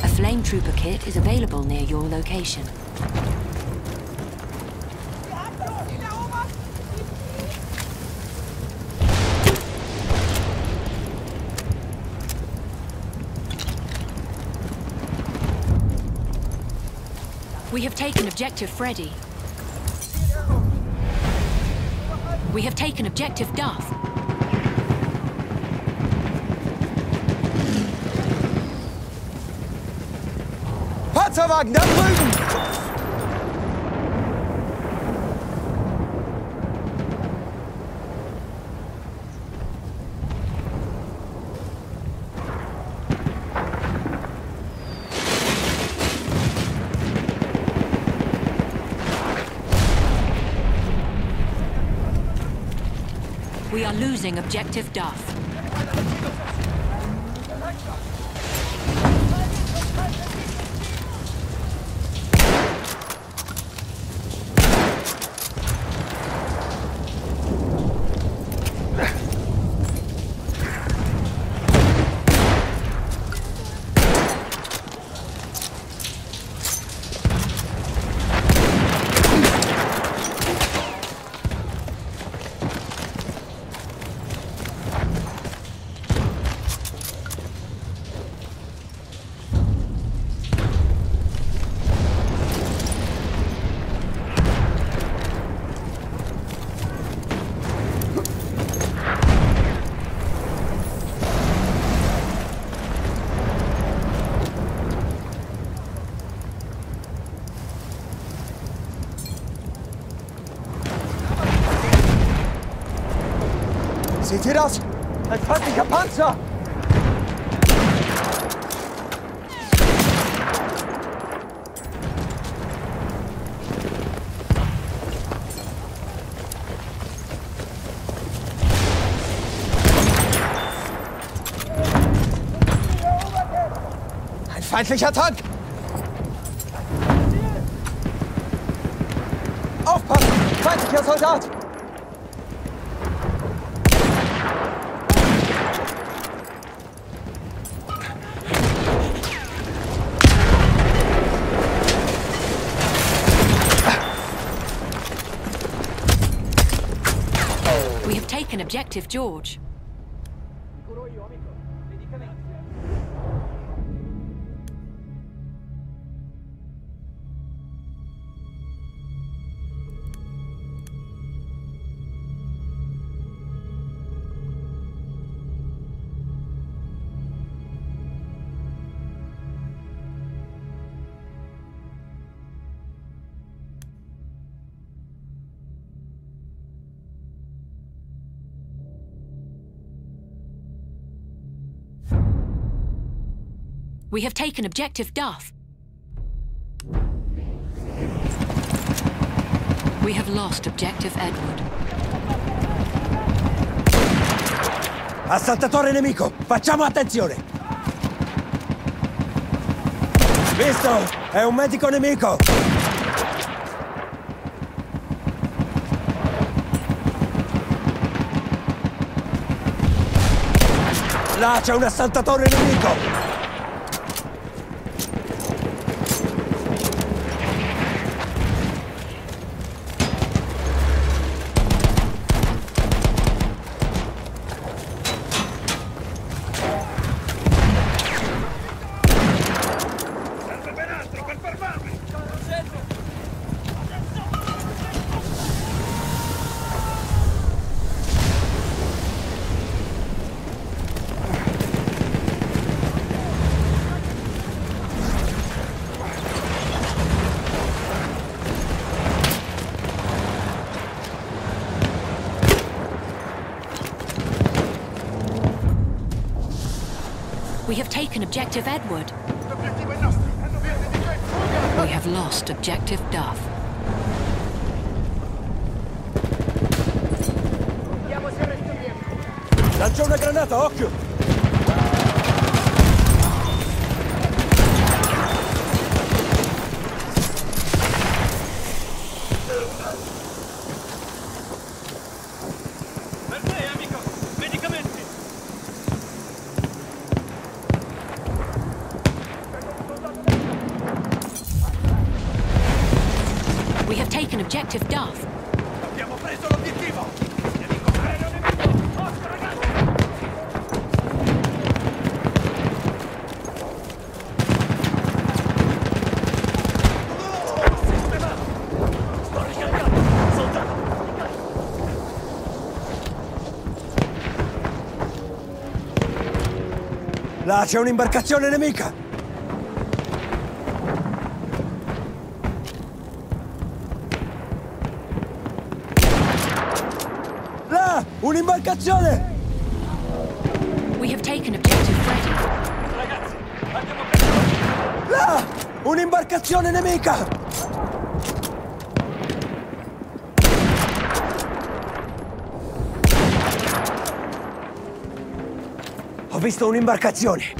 A flame trooper kit is available near your location. We have taken objective Freddy. We have taken objective Duff. Panzerwagen, da drüben! We are losing objective Duff. Seht ihr das? Ein feindlicher Panzer! Ein feindlicher Tank! Aufpassen! Feindlicher Soldat! Objective George. We have taken objective Duff. We have lost objective Edward. Assaltatore nemico! Facciamo attenzione! Visto! È un medico nemico! Là c'è un assaltatore nemico! Taken objective Edward. We have lost objective Duff. Lancia una granata, occhio! Là c'è un'imbarcazione nemica! Là! Un'imbarcazione! We have taken objective Freddy. Ragazzi, abbiamo preso... Là! Un'imbarcazione nemica! Ho visto un'imbarcazione!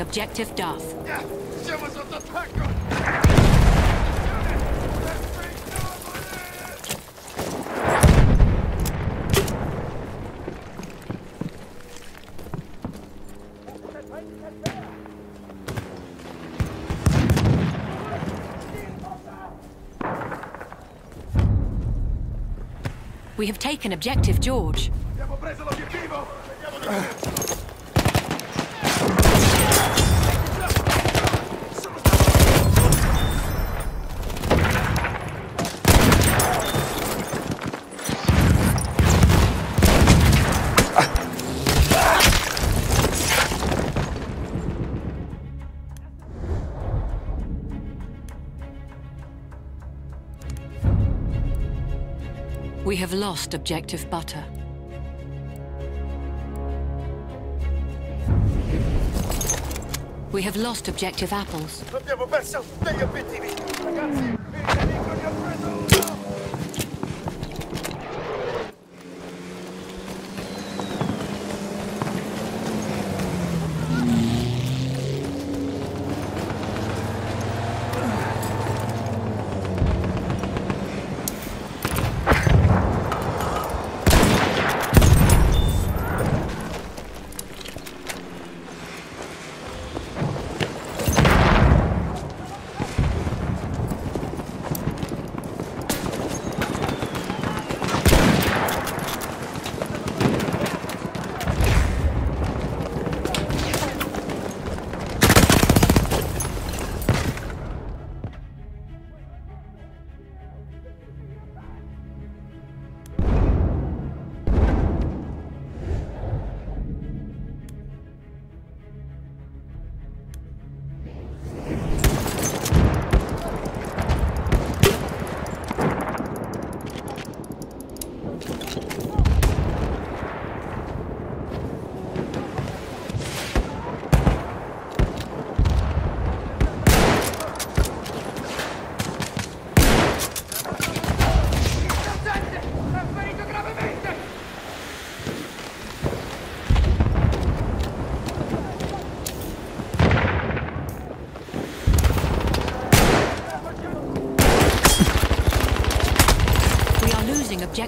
Objective Duff. We have taken objective George. Have lost objective butter. We have lost objective apples.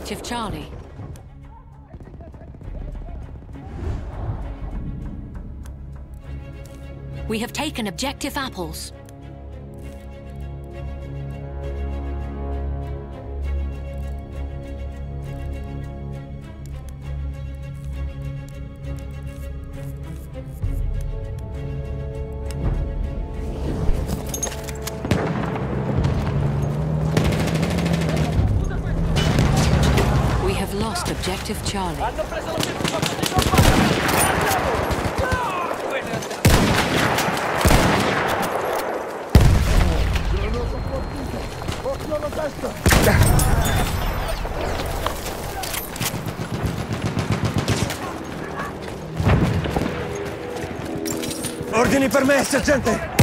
Objective Charlie. We have taken objective apples. parole. Hanno preso lo circuito di combattere! Dove ne andiamo? Non ho combattuto! Occhio alla testa! Ordini per me, sergente!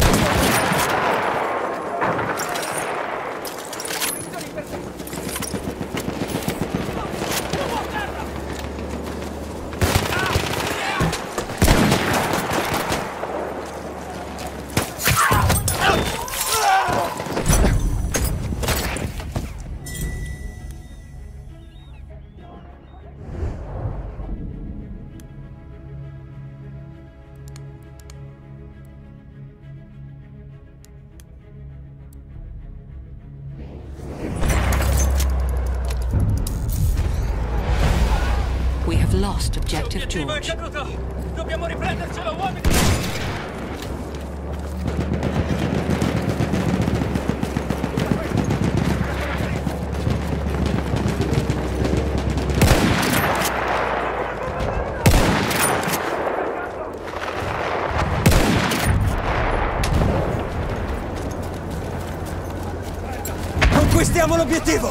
Obiettivo!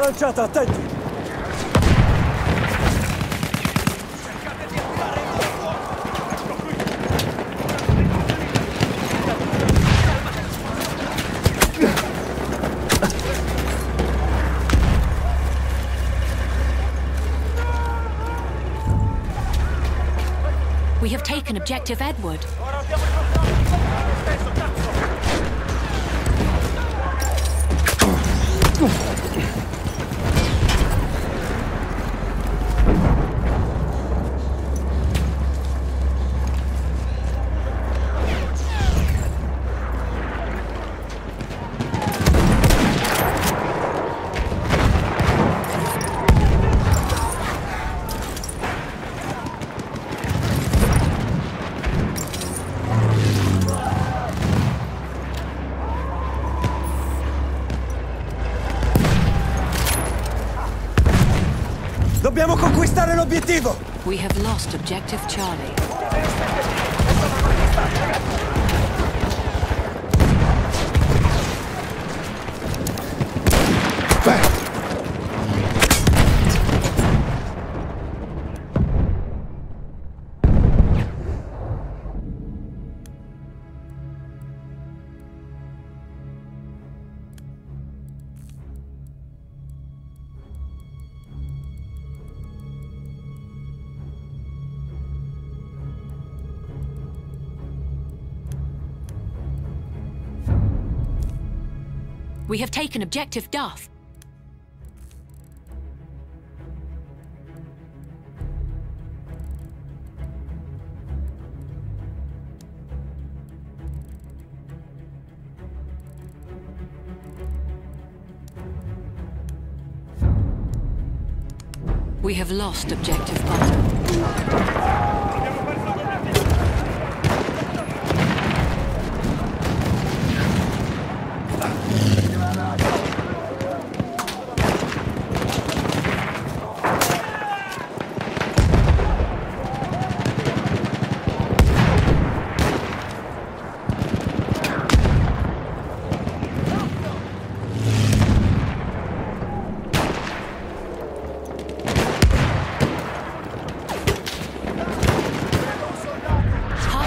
lanciata, attenti! We have taken Objective Edward. L'obiettivo! We have lost objective Charlie. Taken objective Duff. We have lost objective Butter.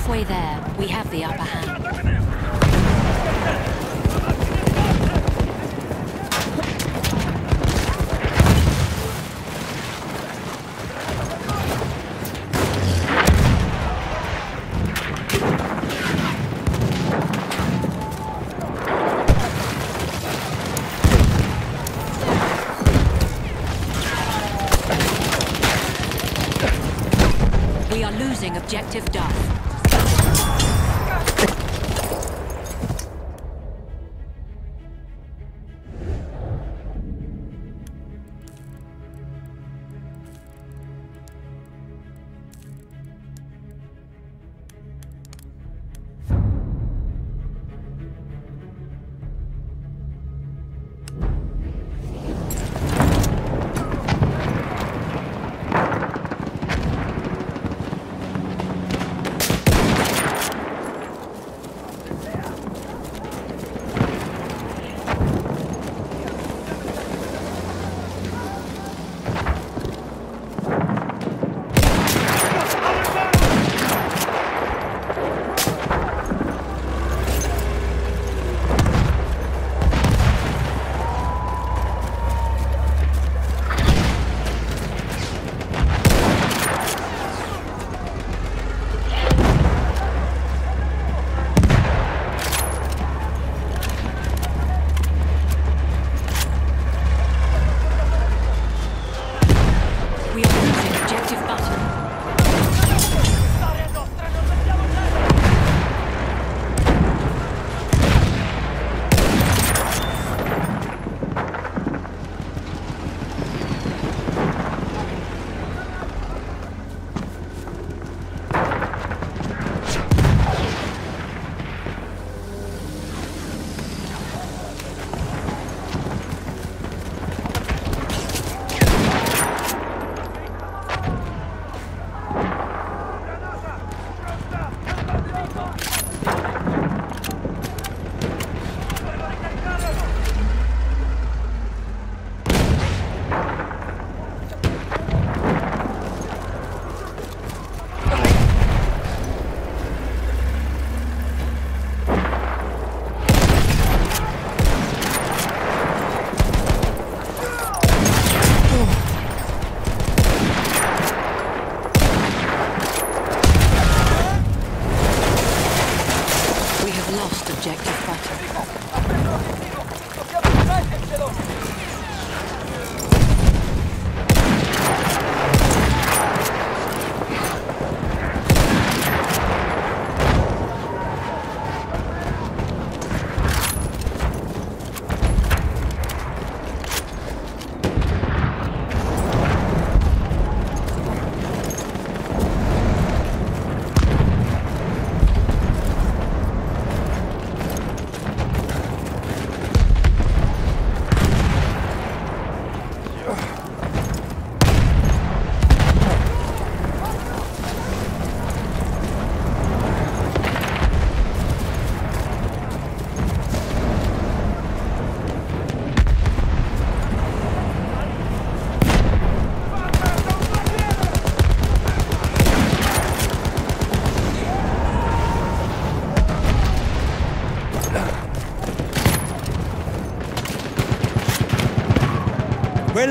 Halfway there, we have the upper hand. We are losing objective Duff.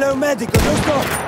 Quello è un medico, giusto?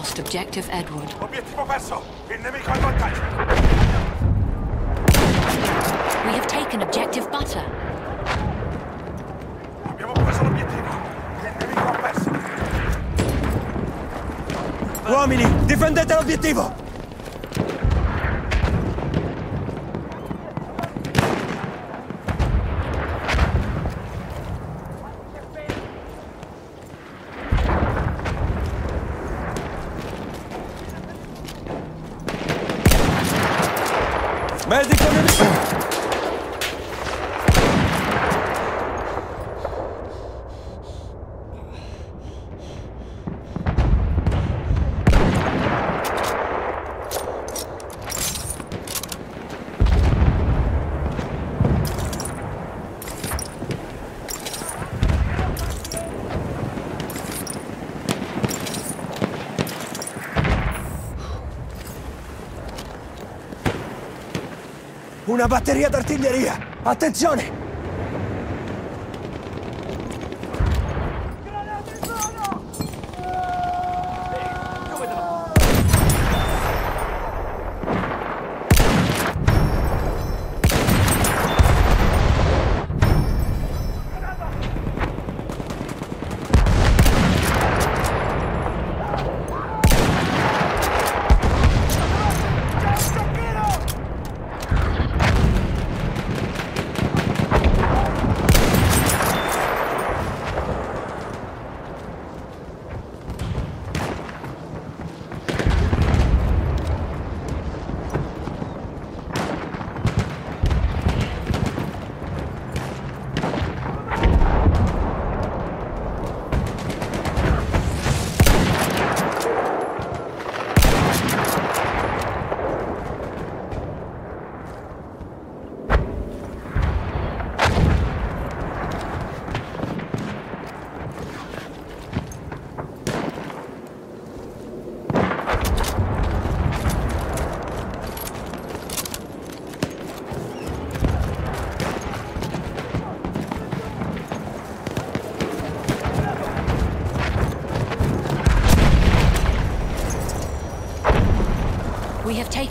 Lost Objective Edward. Obiettivo perso! Il nemico al vantaggio! We have taken Objective Butter. Abbiamo preso l'obiettivo! Il nemico ha perso! Uomini, difendete l'obiettivo! Una batteria d'artiglieria! Attenzione!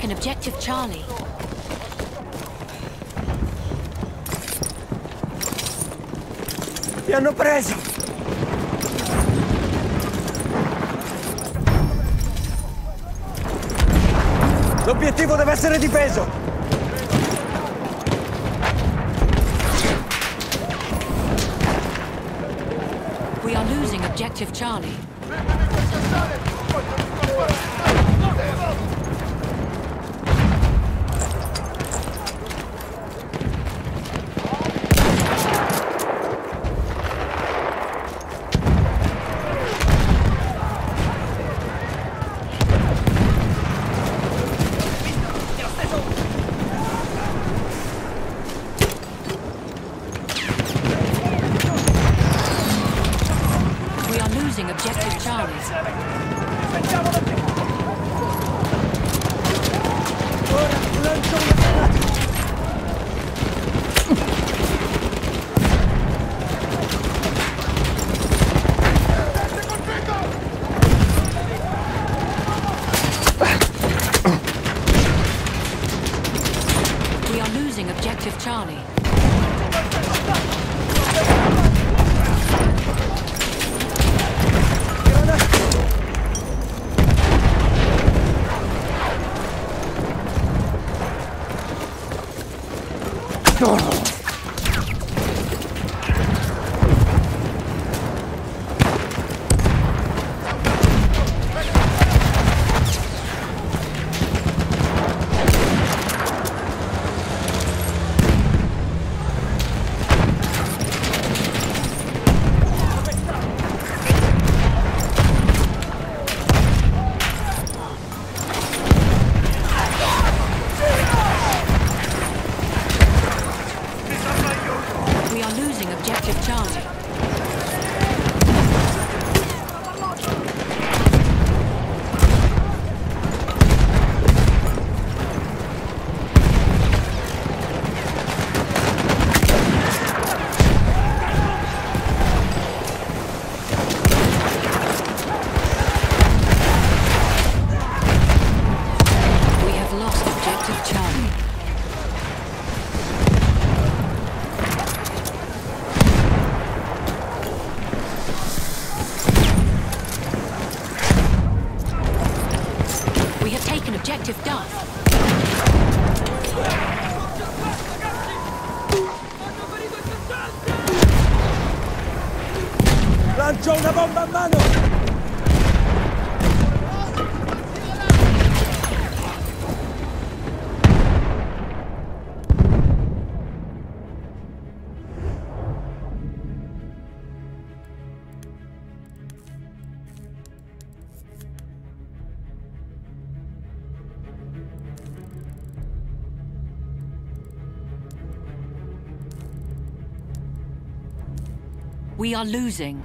taken objective Charlie. Li hanno presi! L'obiettivo deve essere difeso! We are losing objective Charlie. are losing.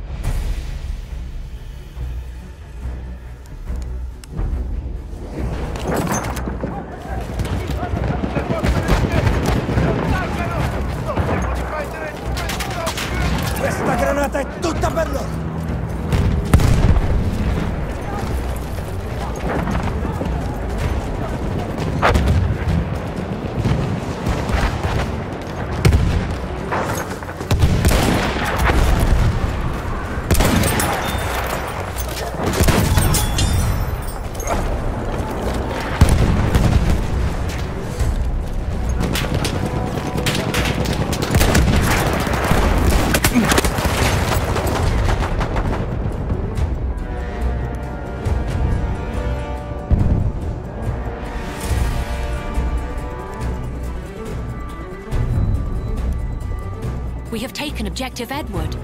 Objective Edward.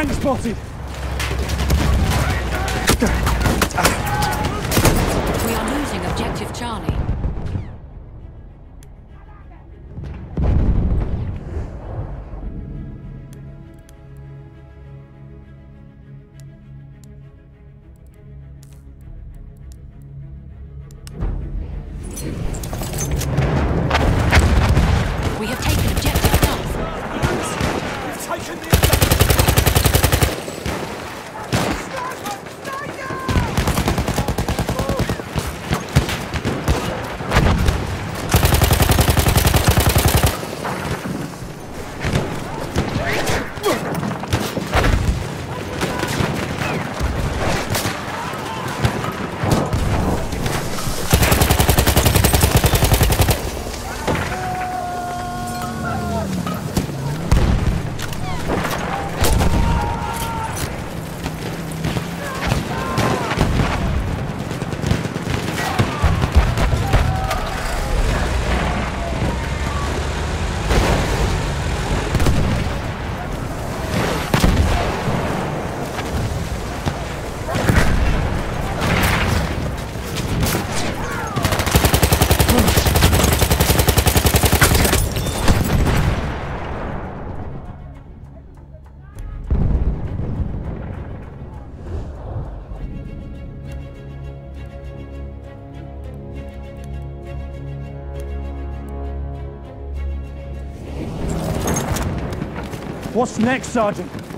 Enemy tank spotted! What's next, Sergeant?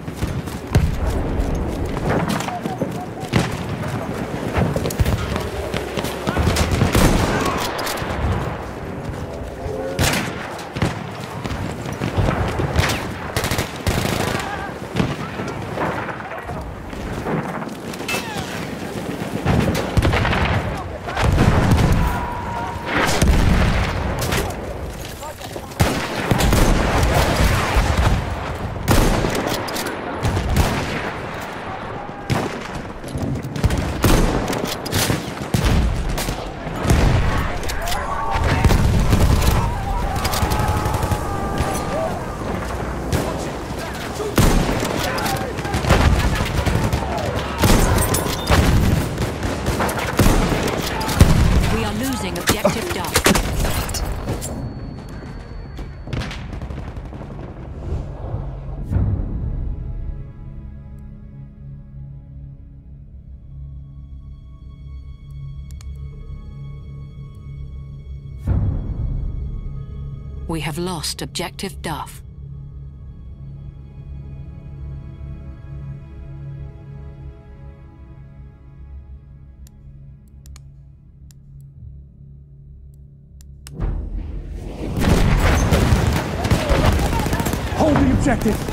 We have lost objective Duff. Hold the objective.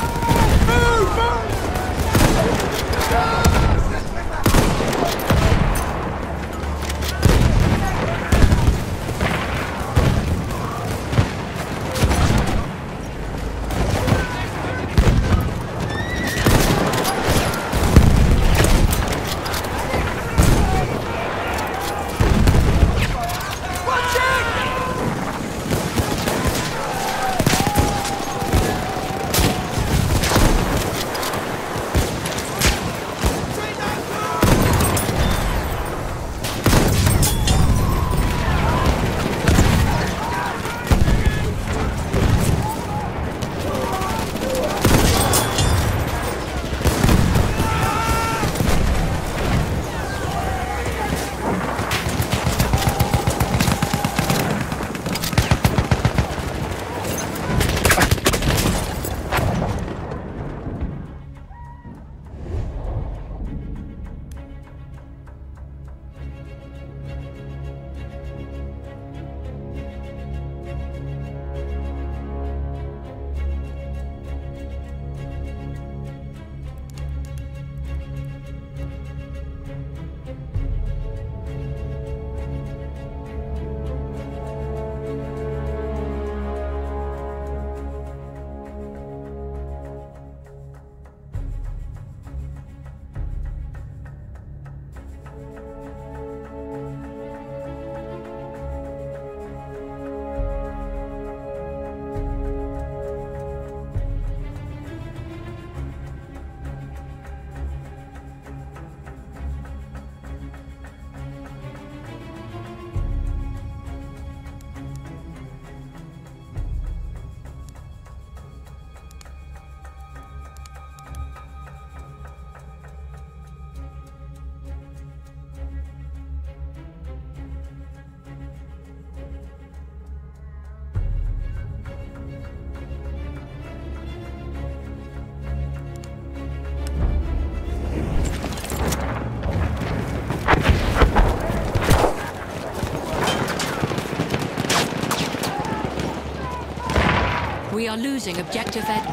Losing objective Edward.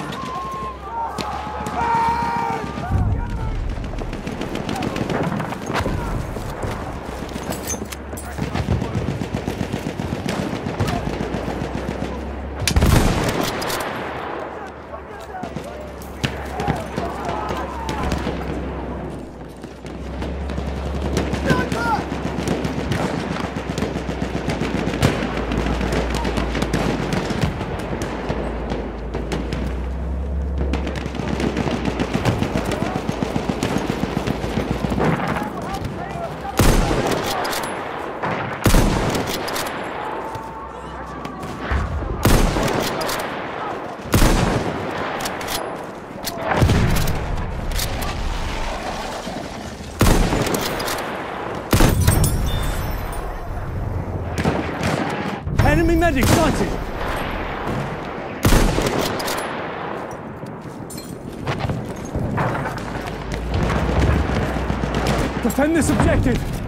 Enemy sighted. Defend this objective.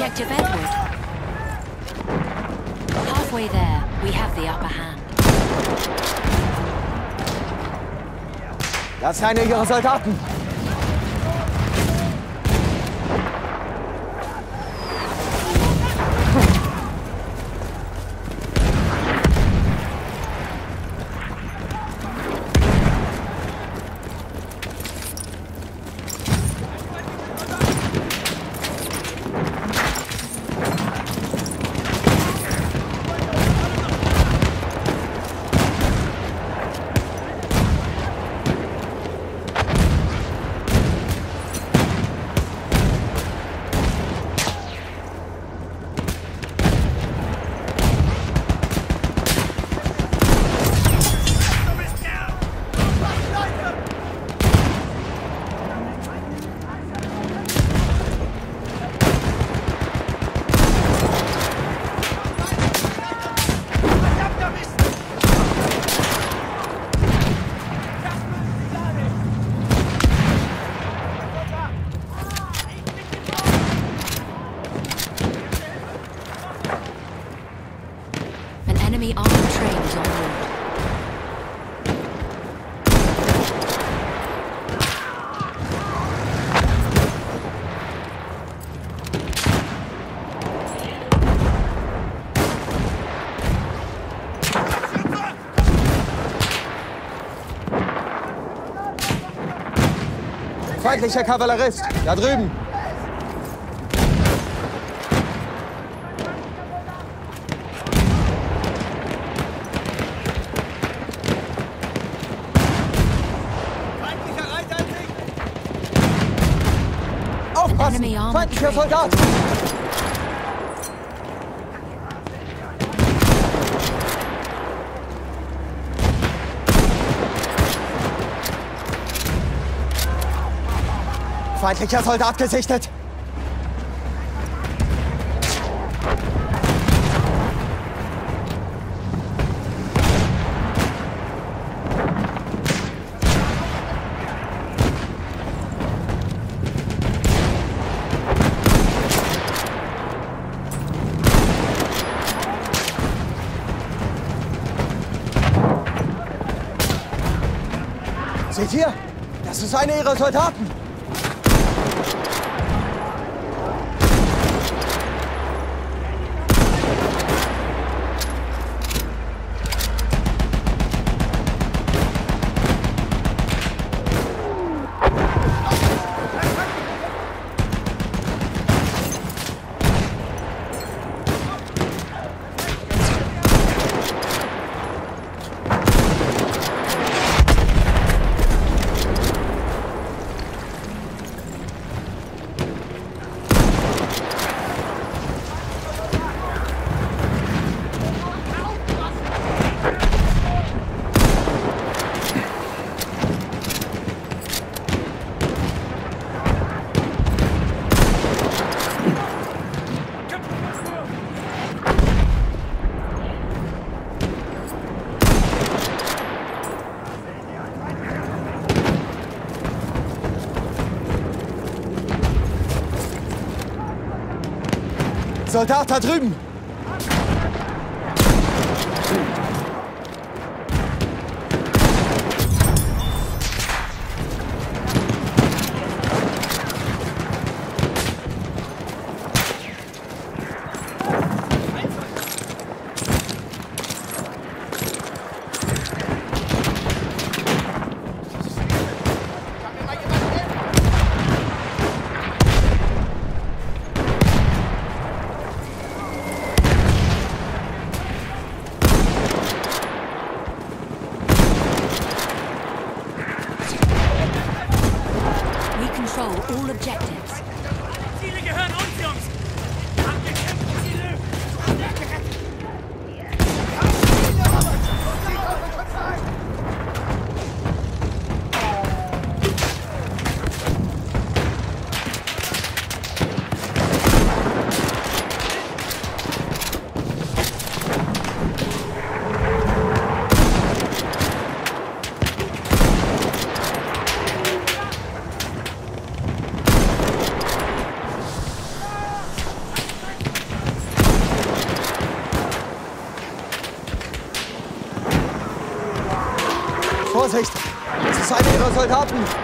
Objective Edward. Halfway there, we have the upper hand. Das ist einer ihrer Soldaten. Feindlicher Kavallerist. Da drüben. Aufpassen! Feindlicher. Soldat! Feindlicher Soldat gesichtet! Seht ihr? Das ist einer ihrer Soldaten! Soldat da drüben! Soldaten!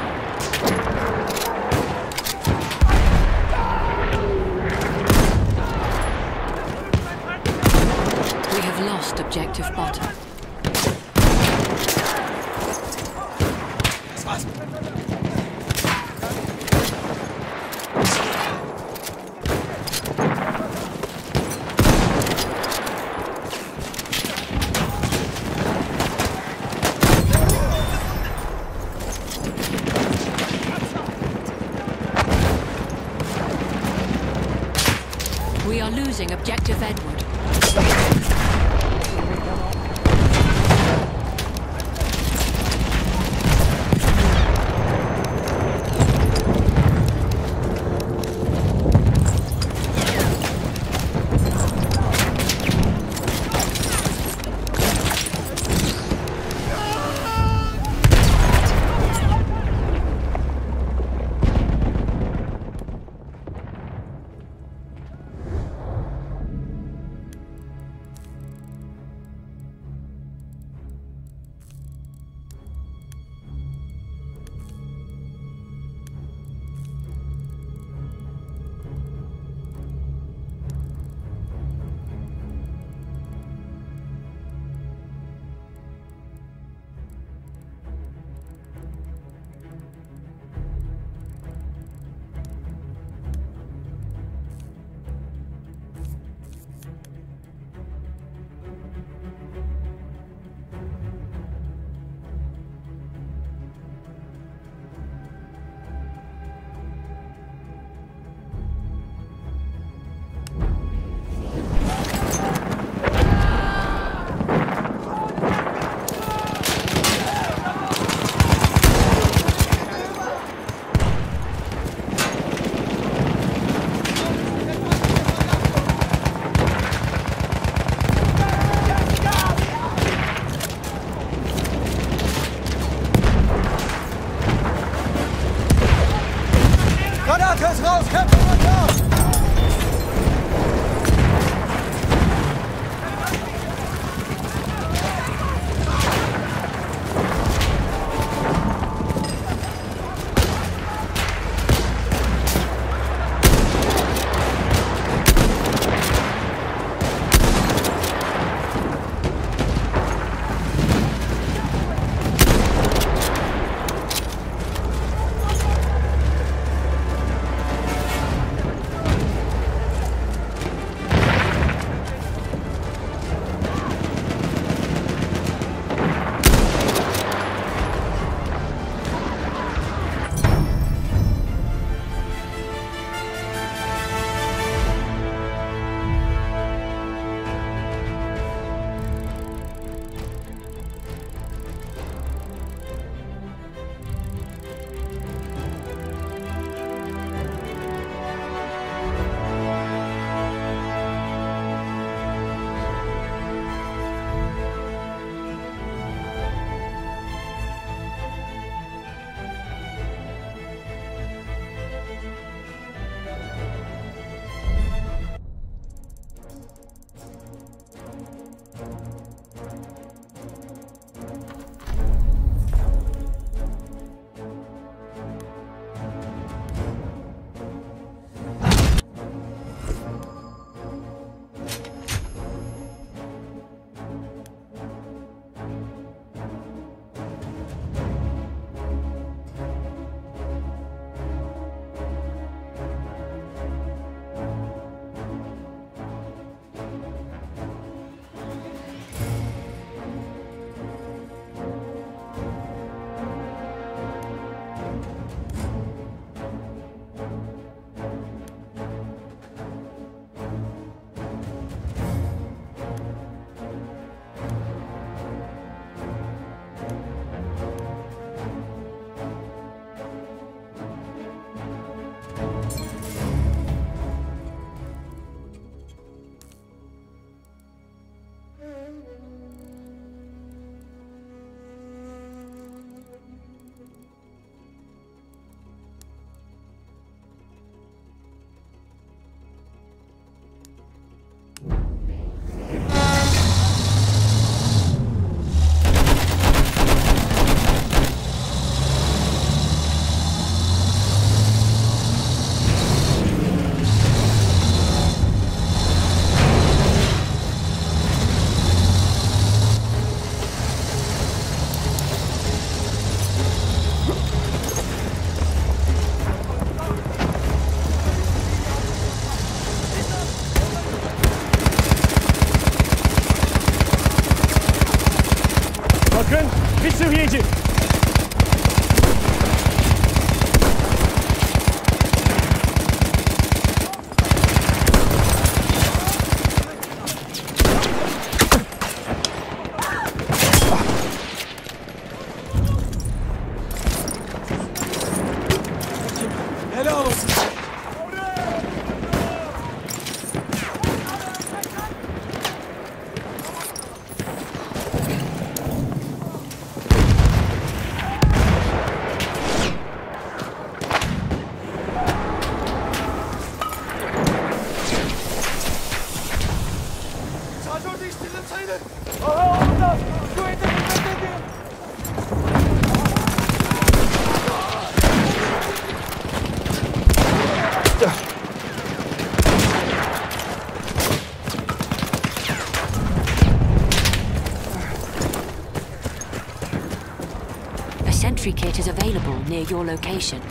Available near your location.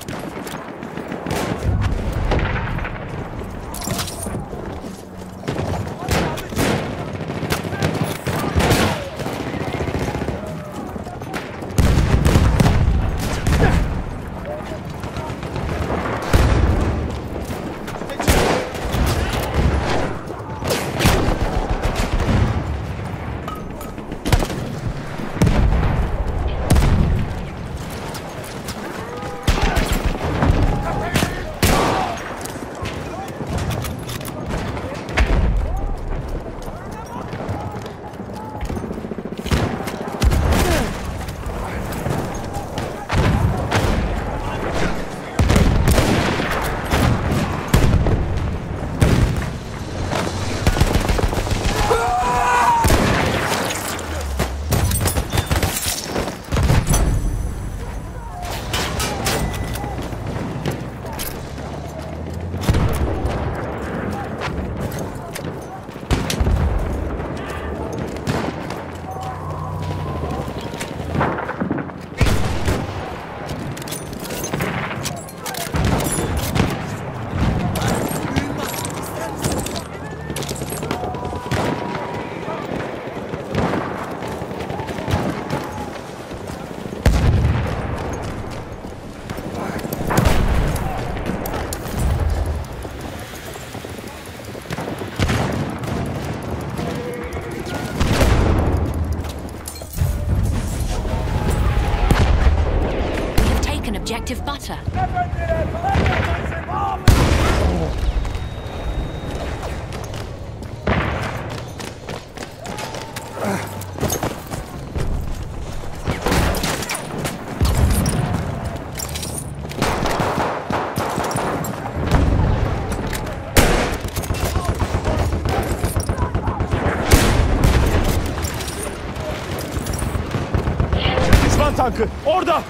Tankı orada.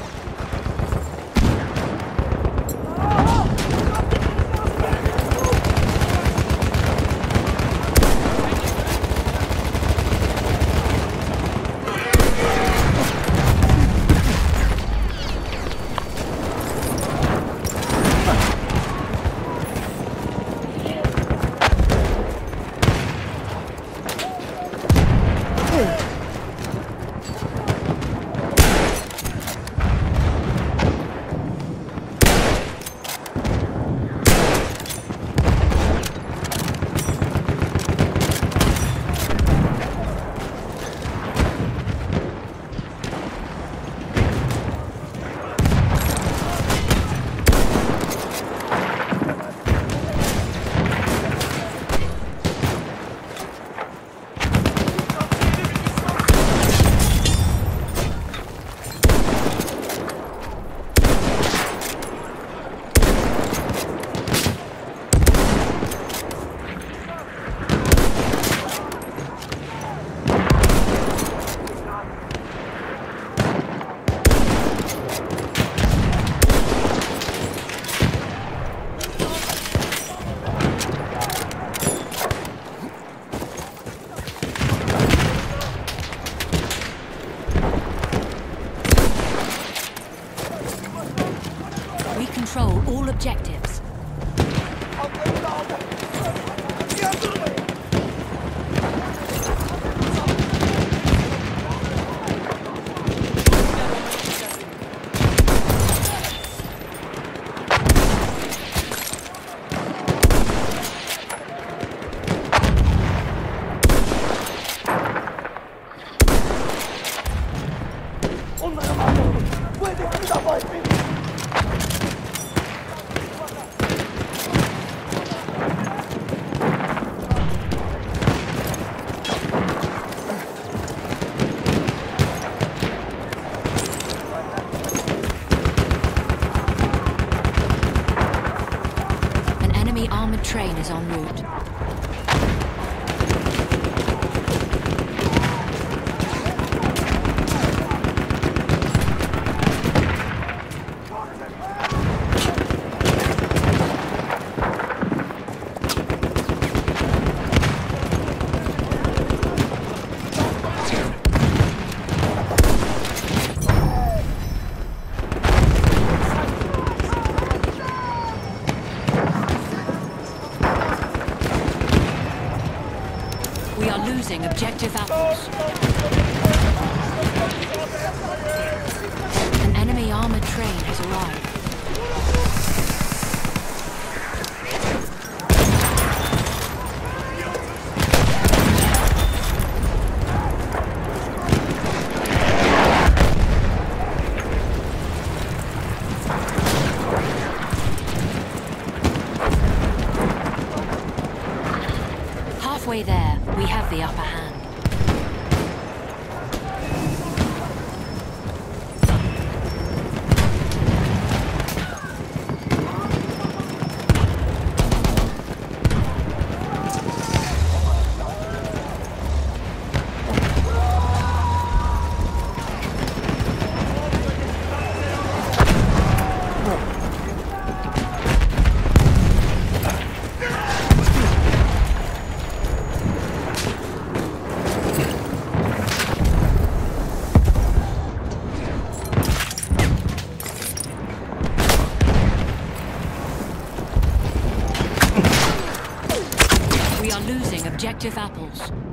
Objective objective apples.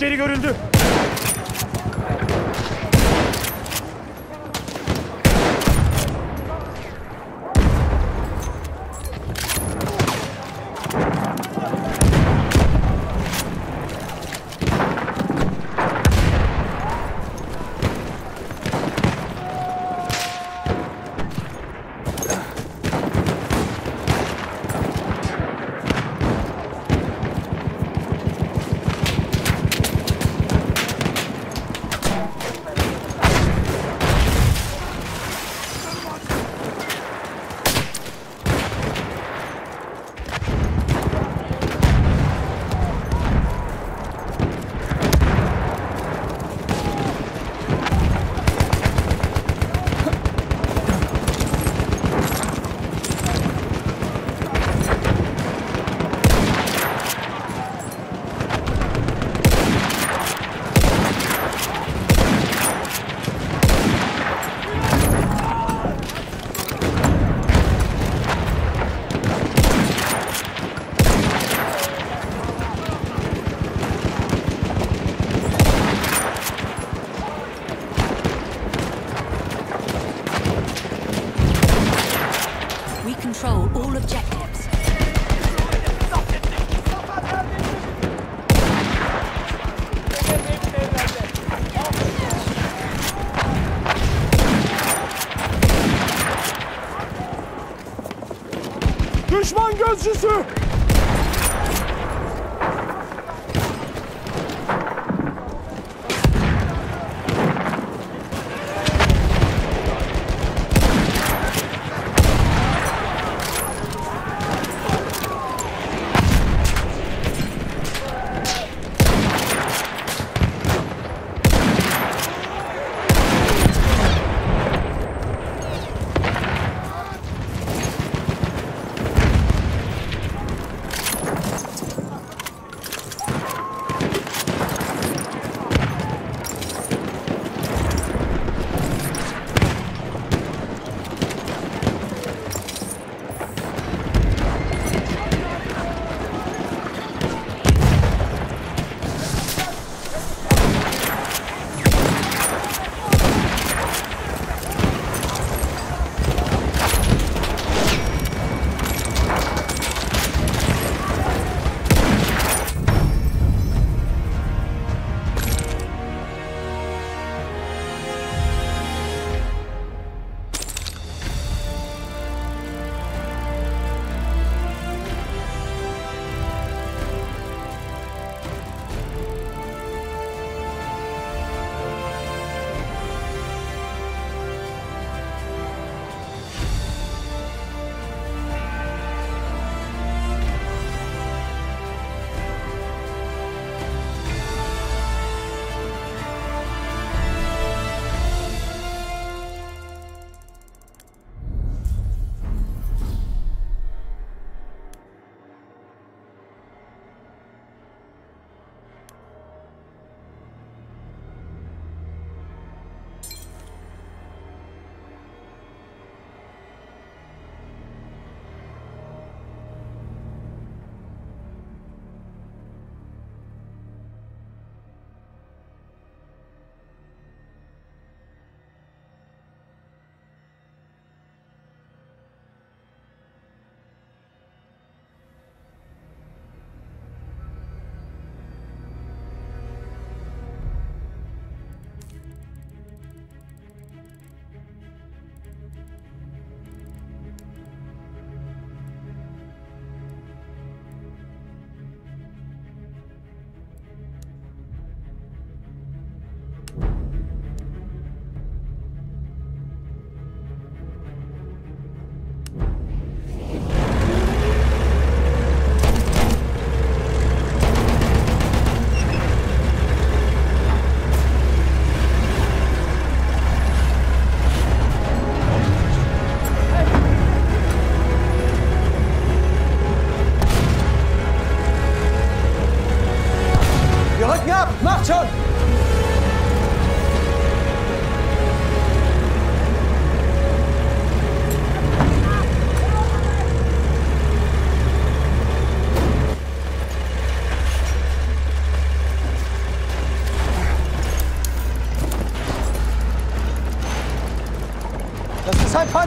Askeri görüldü. Düşman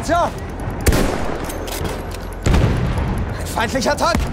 Panzer! Ein feindlicher Tank!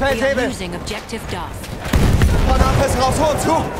unsere Befehle, We are Feldwebel! losing objective Duff. Panafes raus, vor und zu!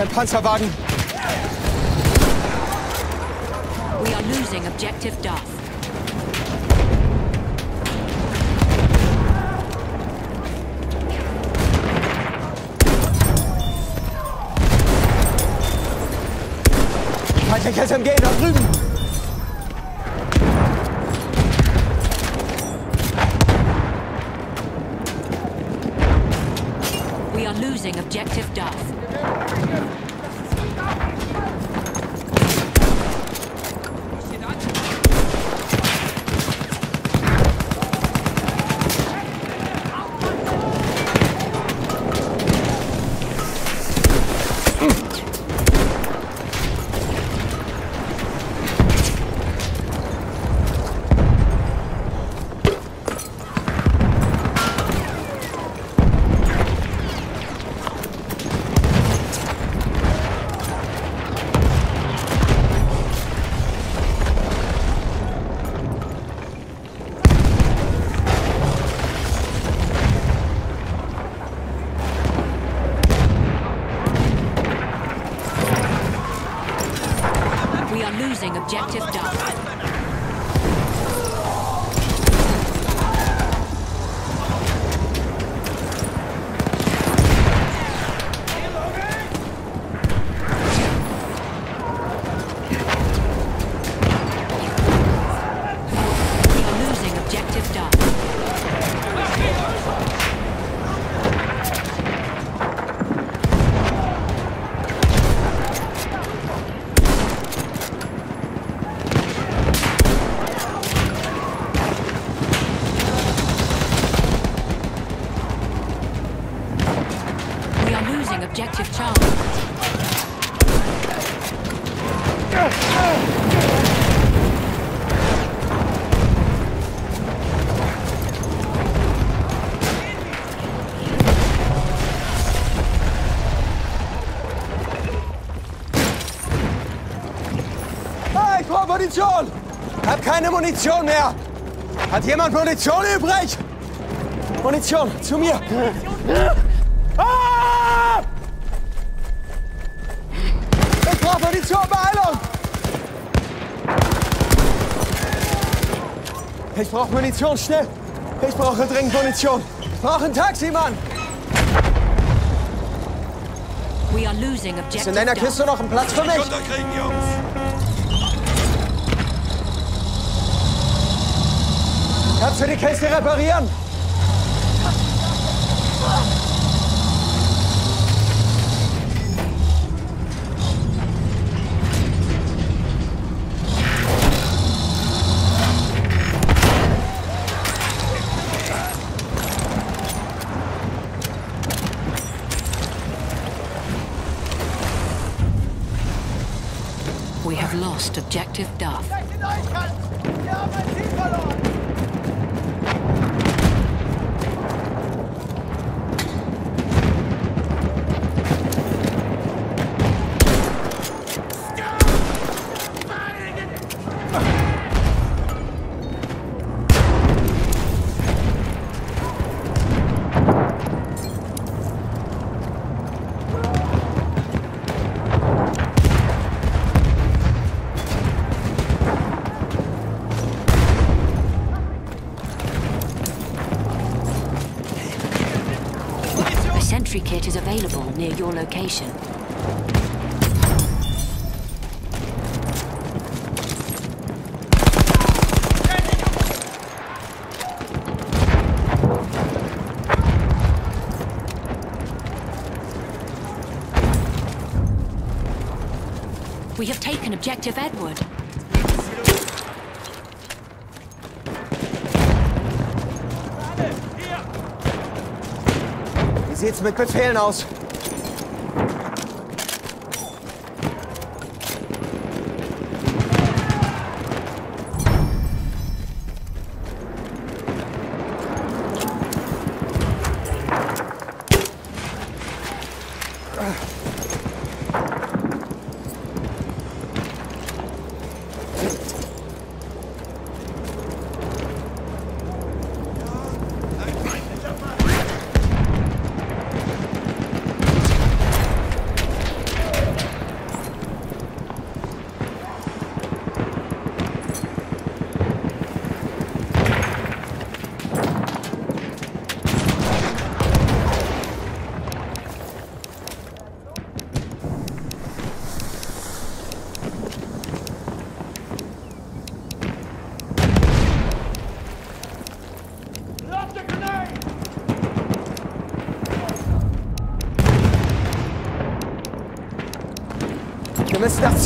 Ein Panzerwagen! We are losing objective Duff. Feindlicher SMG da drüben! Munition! Hab keine Munition mehr! Hat jemand Munition übrig? Munition, zu mir! Ah! Ich brauche Munition, Beeilung! Ich brauche Munition, schnell! Ich brauche dringend Munition! Ich brauche ein Taxi, Mann! We are losing Ist objective in deiner. Kiste noch ein Platz für mich? Kannst du die Kiste reparieren? We have lost objective Duff. Location. We have taken objective Edward. Wie sieht's mit Befehlen aus?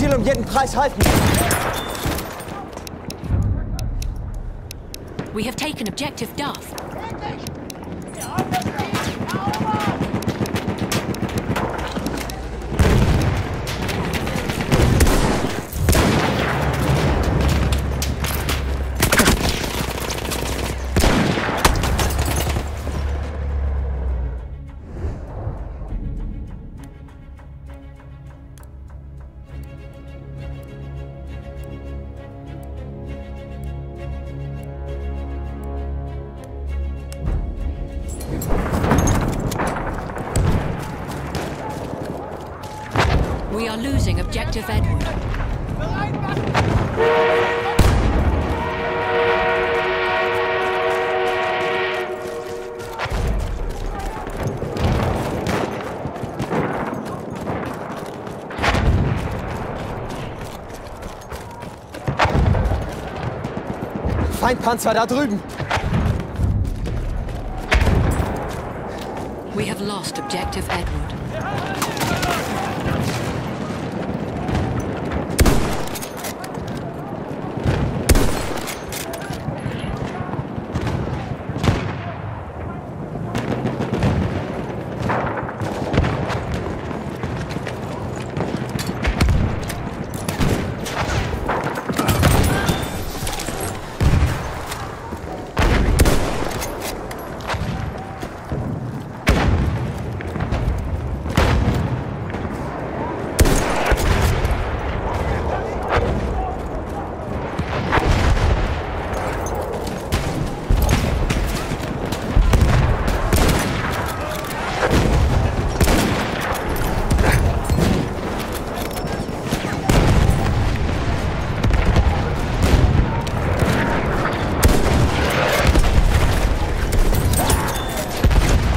Ziel um jeden Preis halten. We have taken objective Duff. Feindpanzer da drüben. We have lost objective Edward.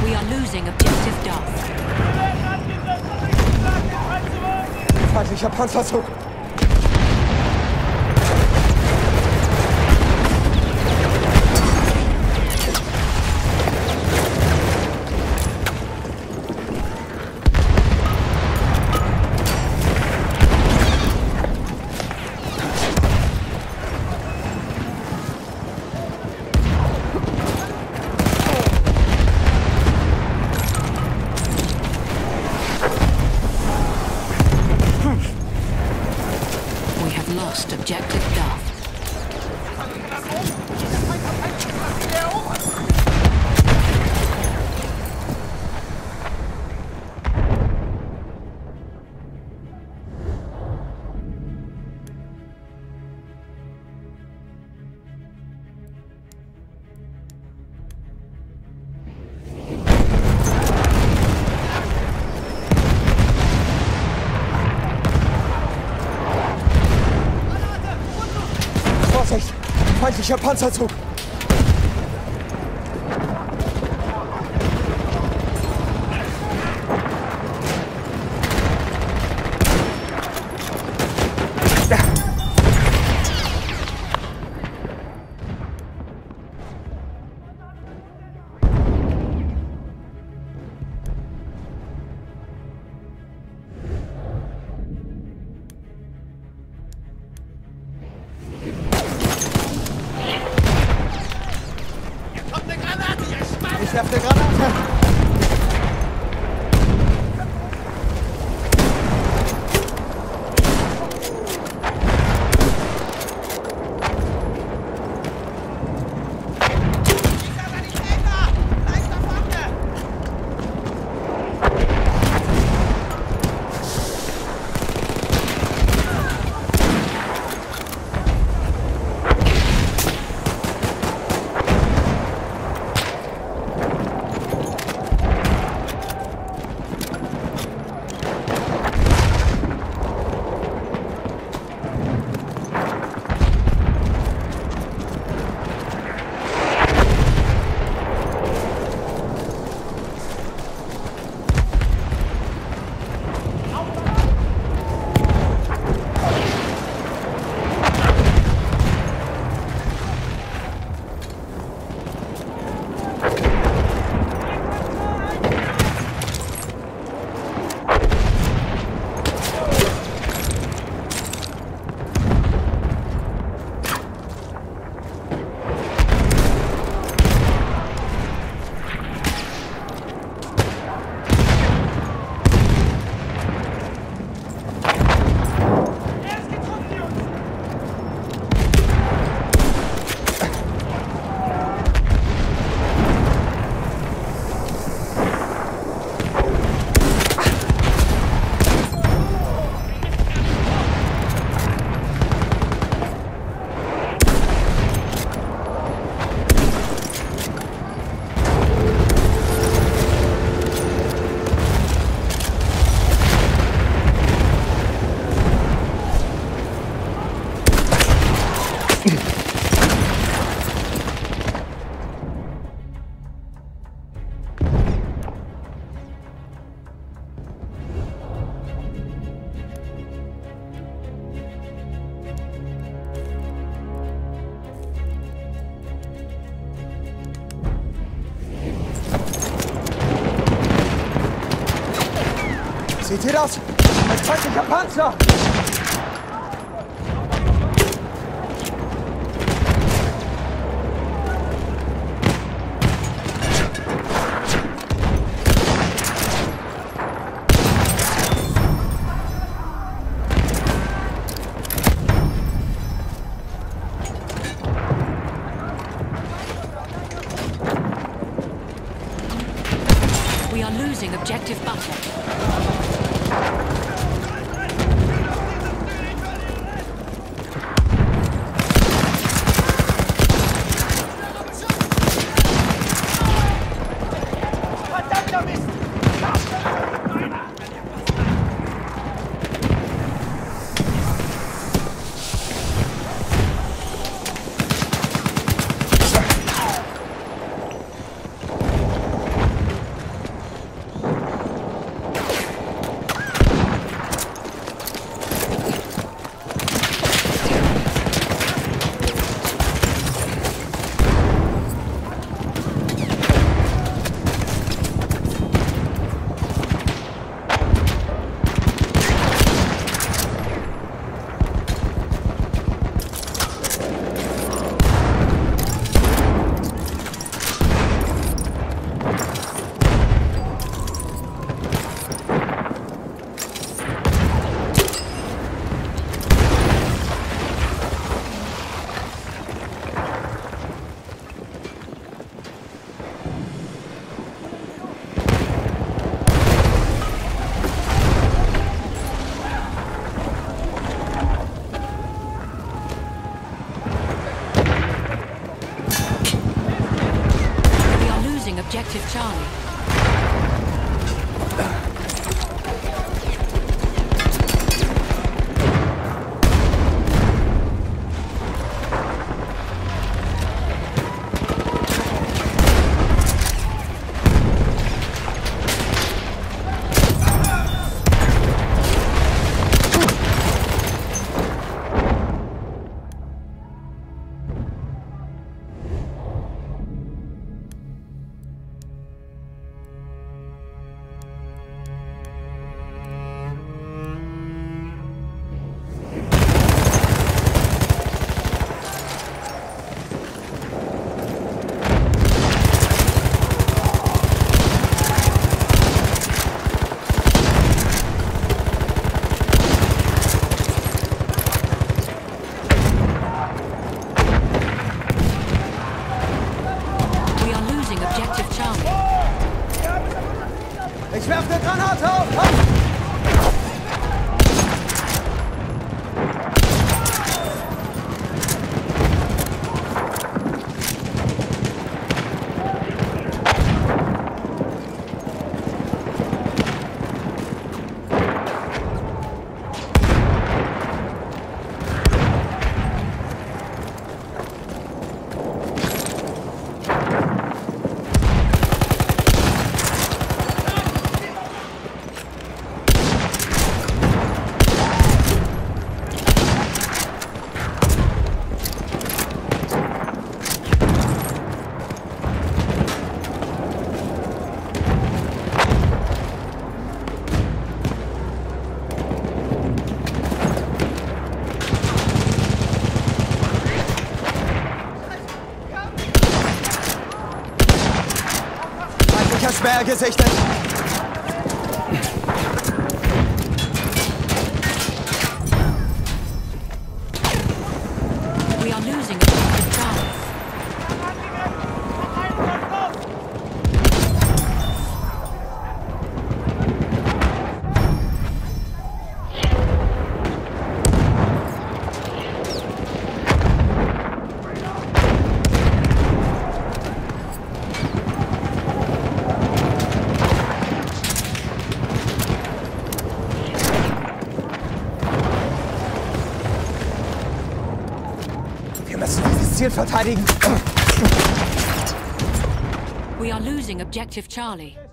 We are losing objective Duff. Feindlicher Panzerzug. Feindlicher Panzerzug. Seht ihr das? Ein feindlicher Panzer! Gesichter. Verteidigen. We are losing objective Charlie.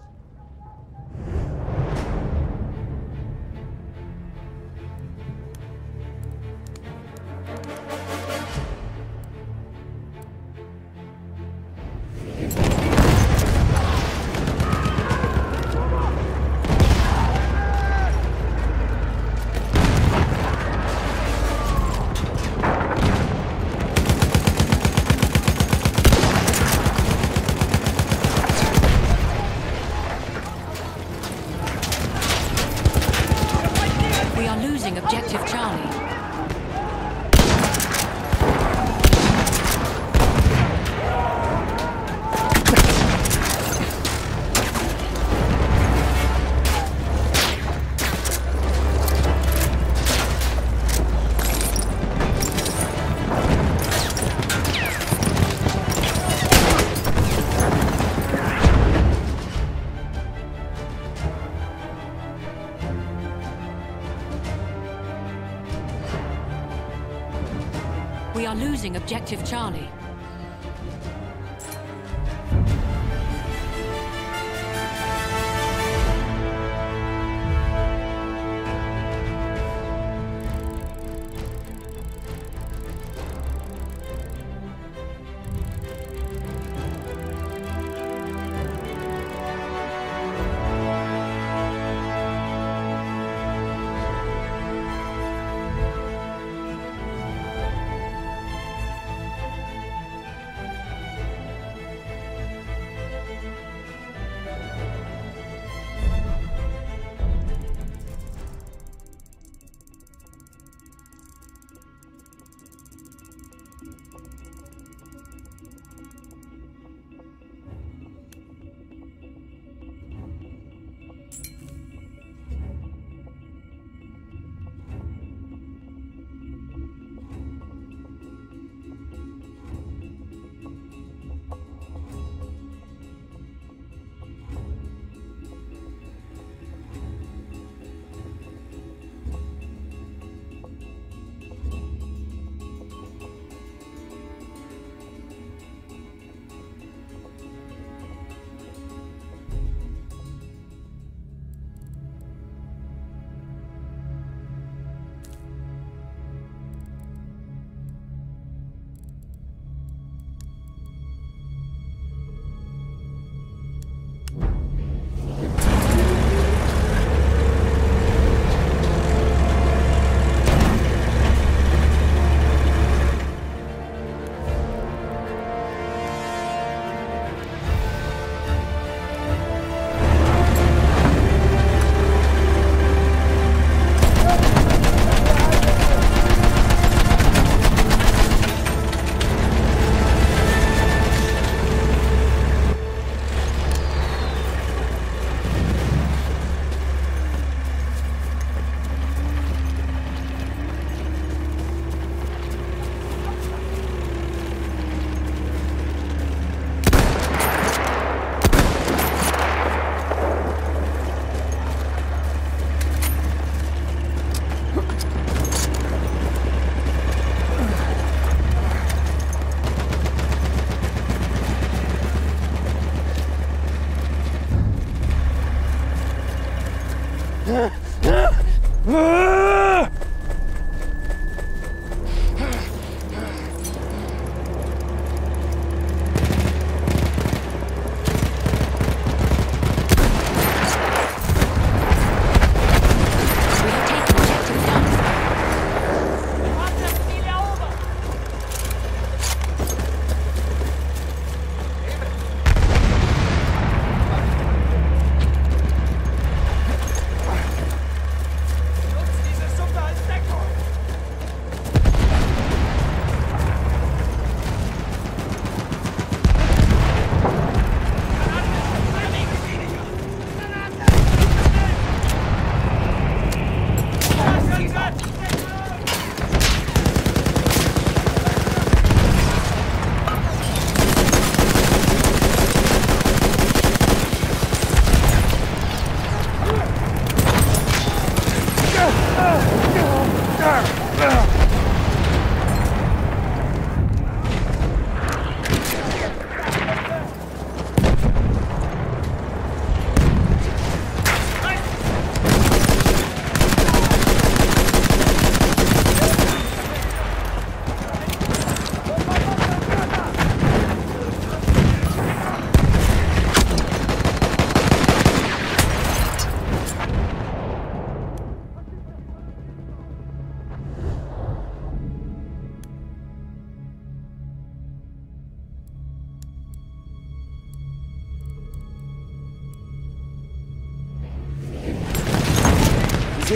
Objective Charlie.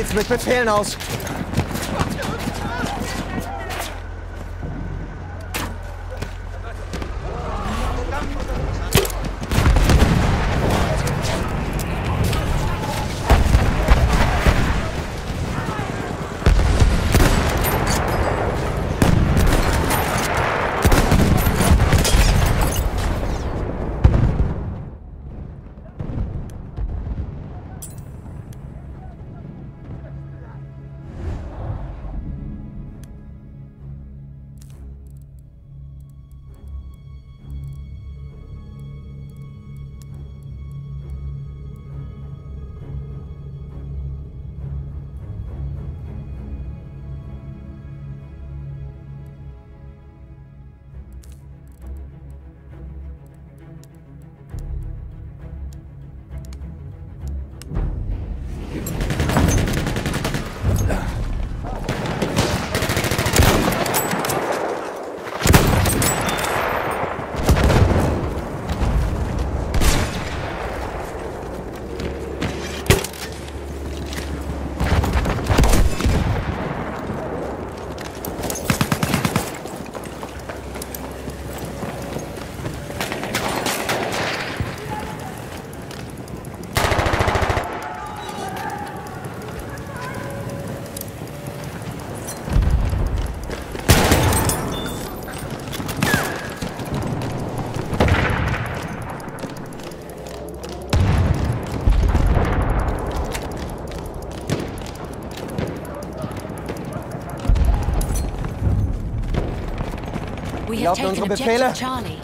Sieht's mit Befehlen aus? Glaubt ihr taken unsere objective Befehle?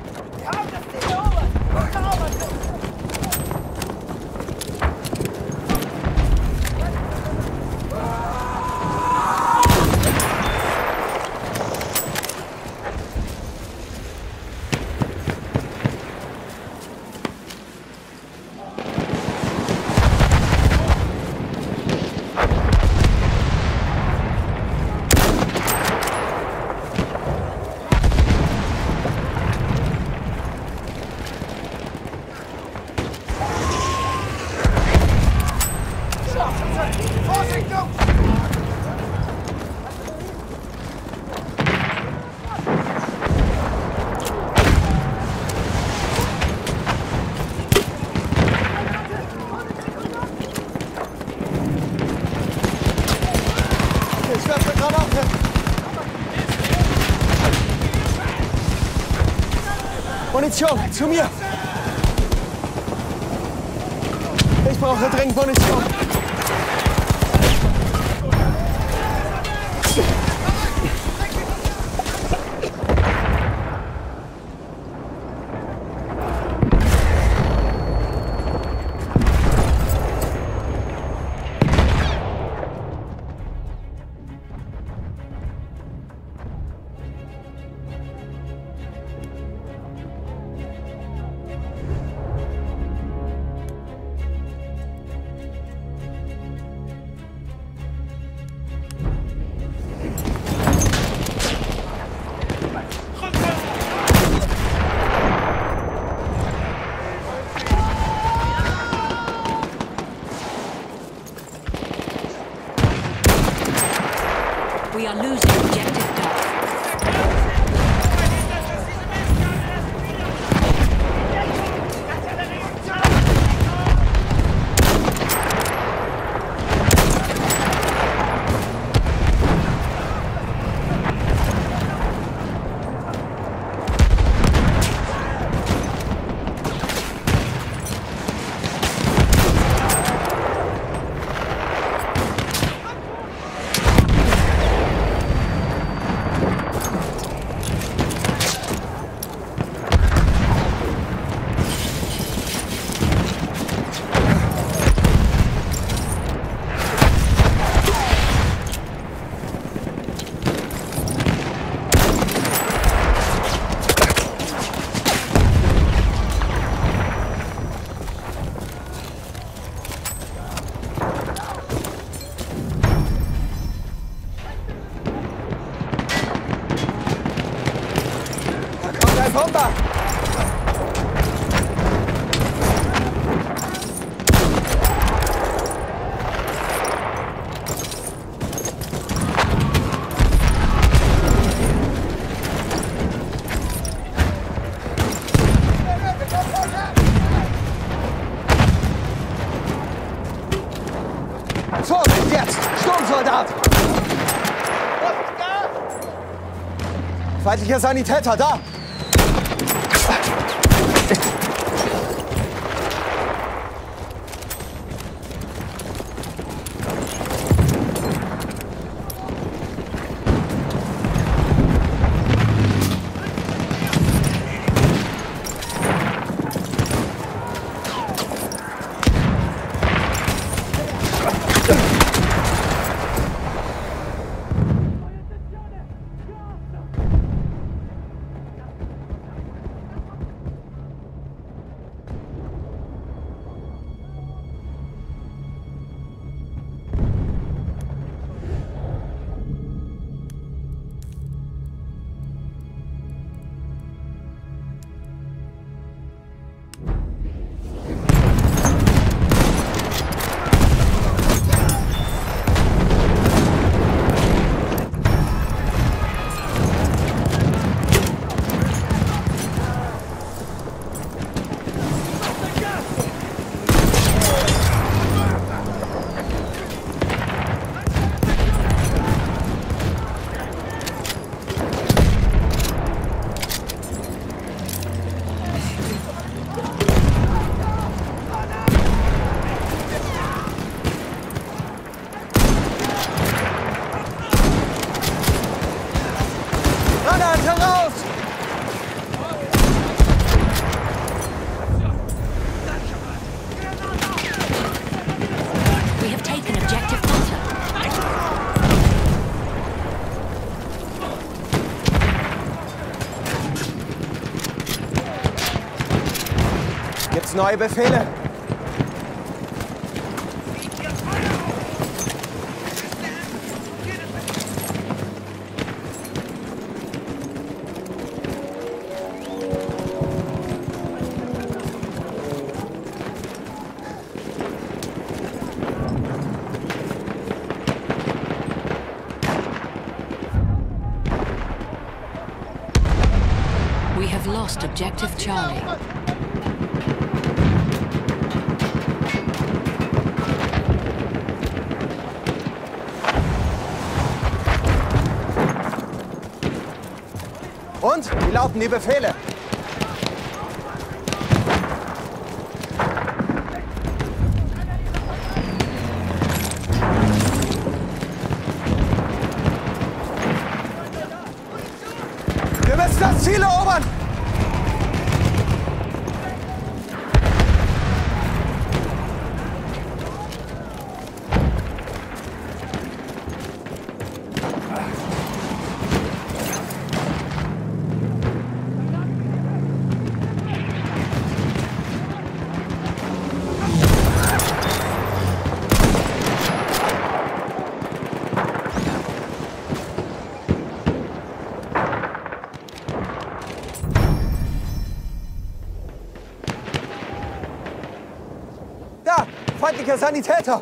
Munition, zu mir! Ich brauche dringend Munition! Feindlicher Sanitäter, da! Neue Befehle? We have lost objective Charlie. Und? Wie lauten die Befehle? Feindlicher Sanitäter!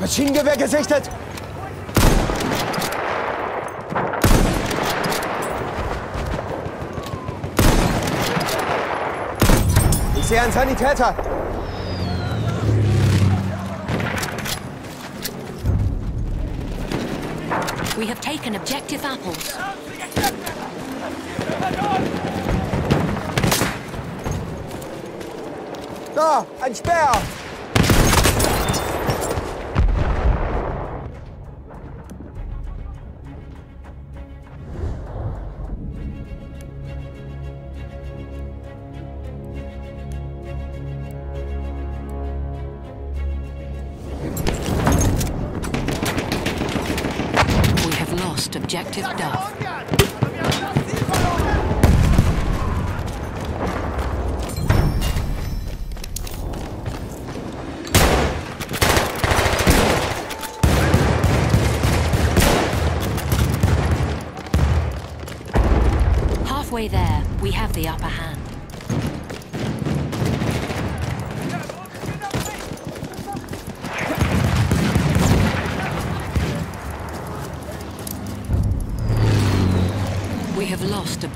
Maschinengewehr gesichtet! Ich sehe einen Sanitäter! Taken objective apples. Da! Ein Speer!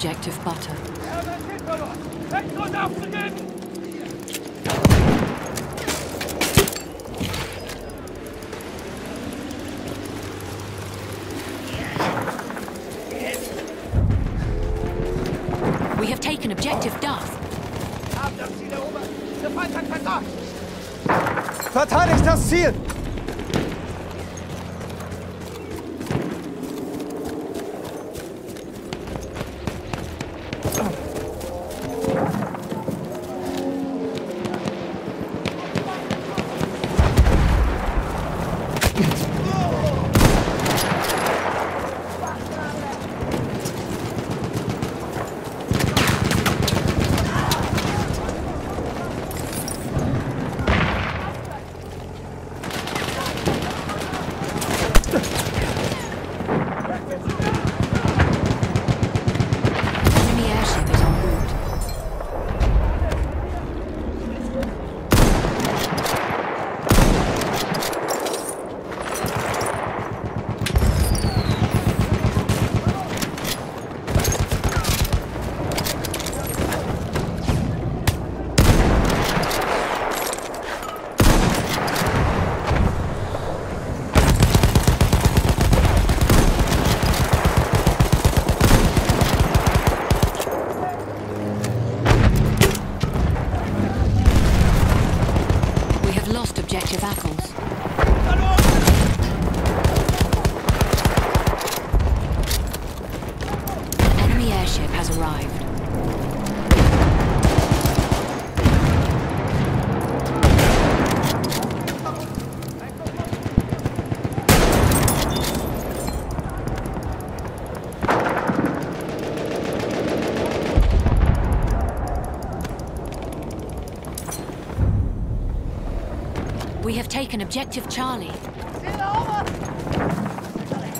objective butter. taken objective Charlie.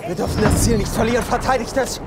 Wir dürfen das Ziel nicht verlieren. Verteidigt es!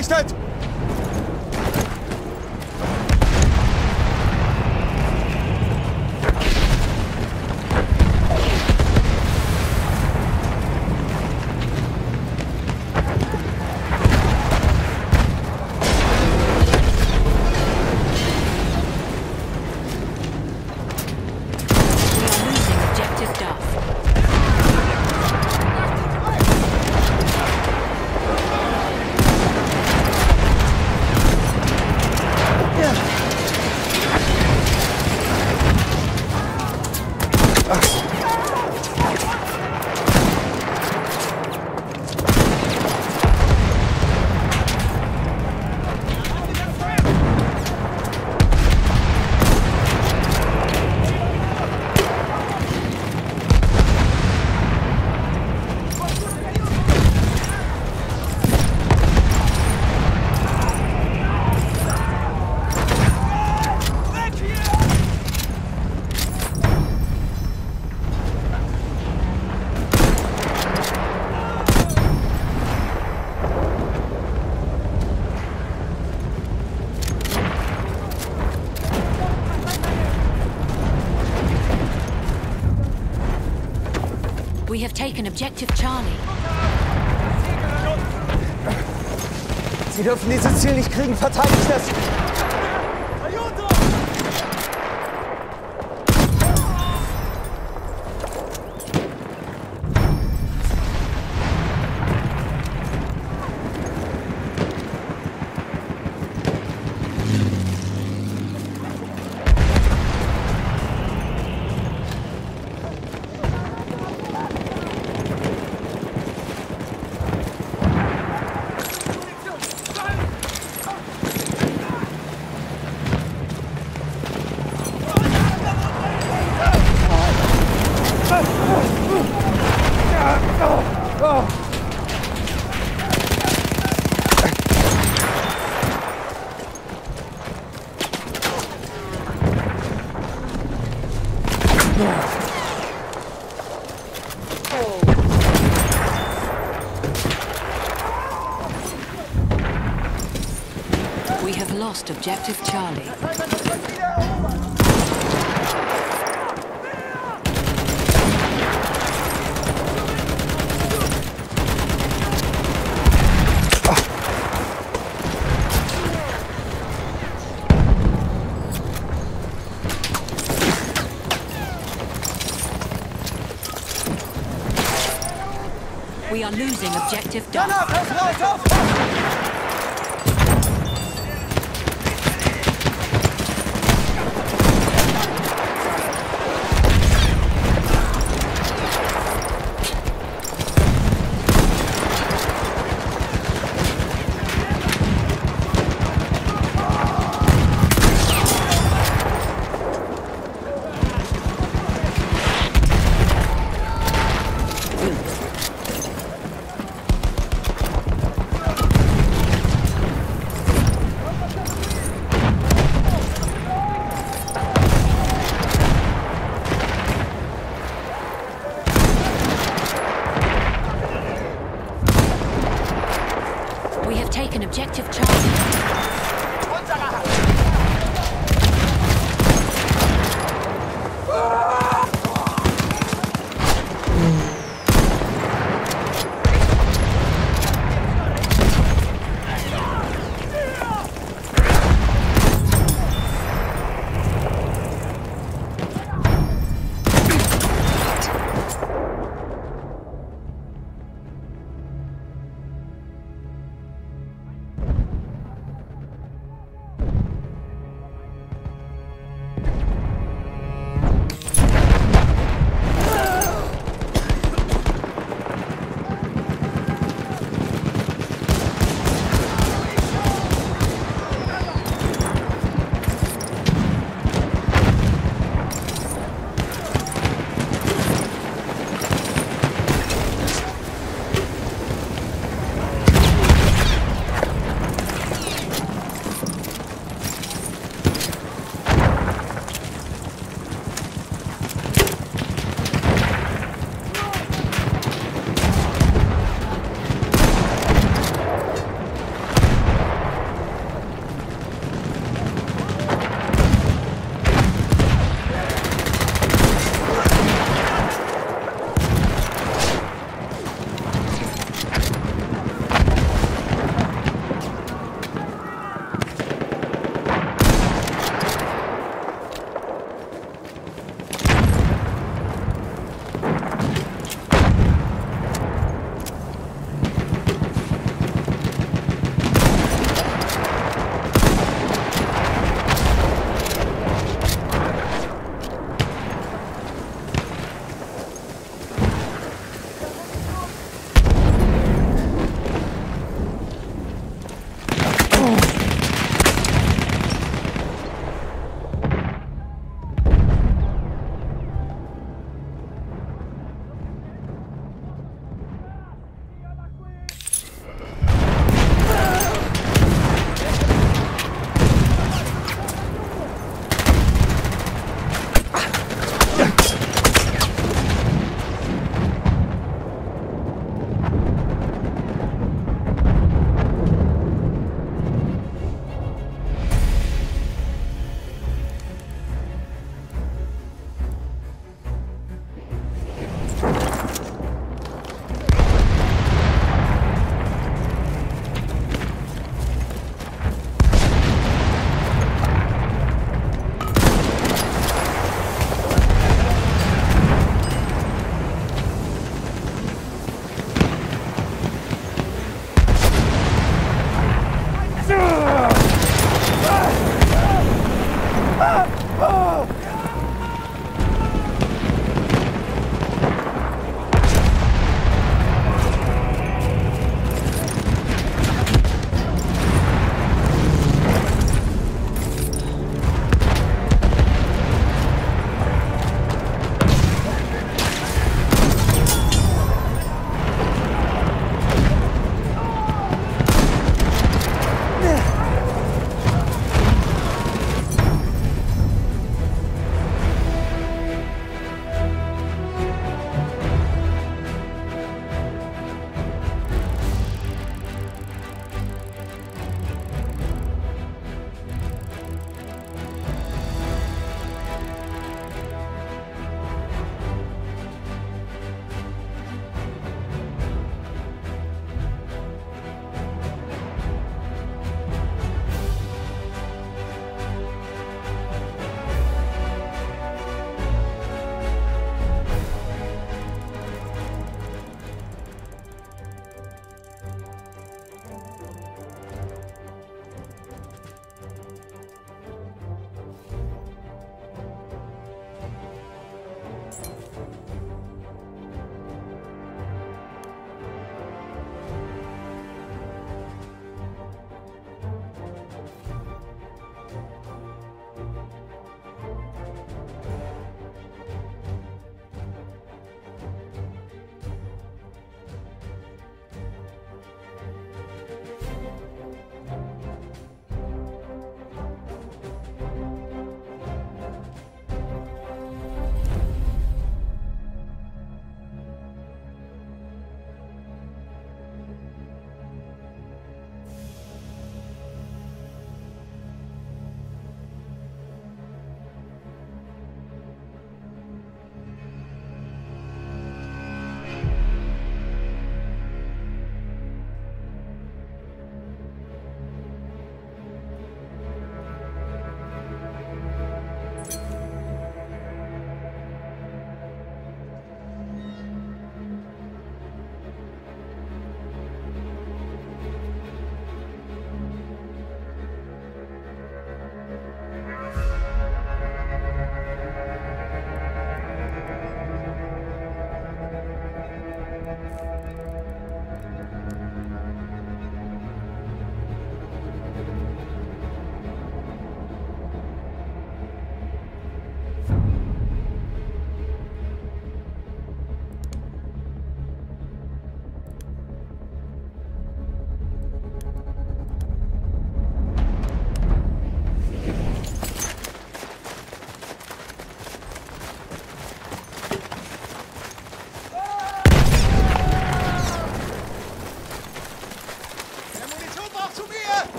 Reichheit! Taken objective Charlie. Sie dürfen dieses Ziel nicht kriegen. Verteidigt es! Objective Charlie. We are losing objective Duff. We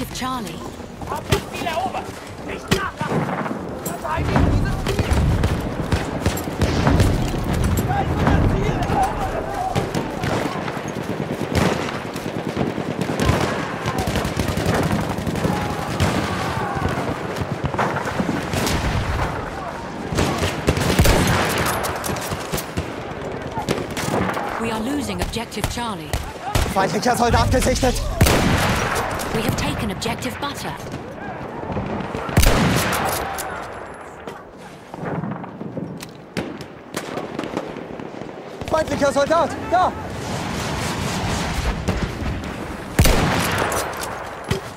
Ziel! We are losing objective Charlie. Feindlicher Soldat gesichtet! Taken objective Butter. Feindlicher Soldat! Da!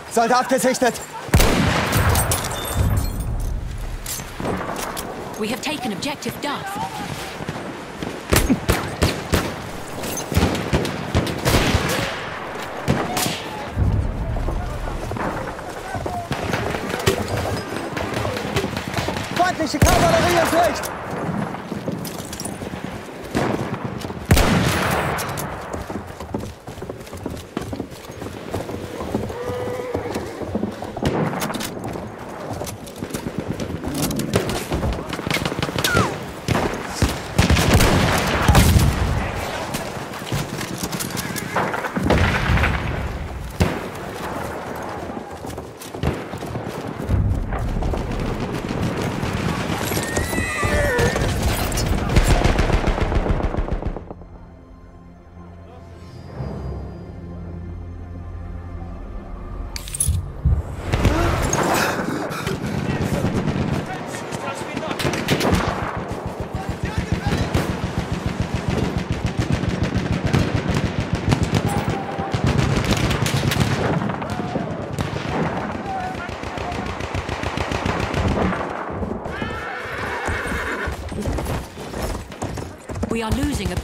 Soldat gesichtet! We have taken objective Duff.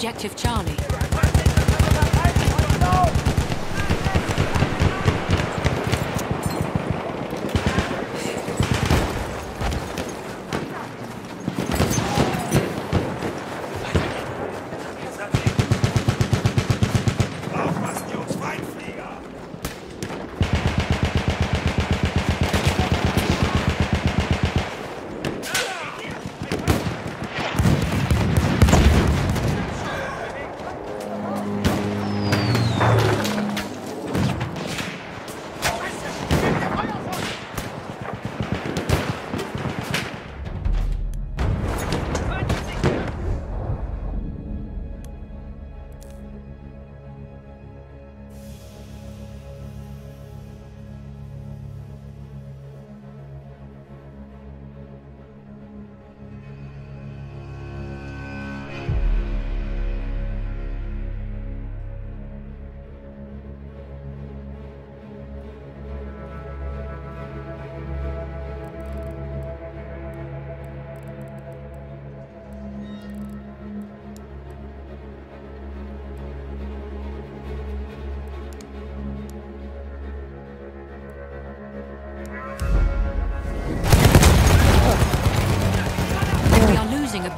Objective Charlie.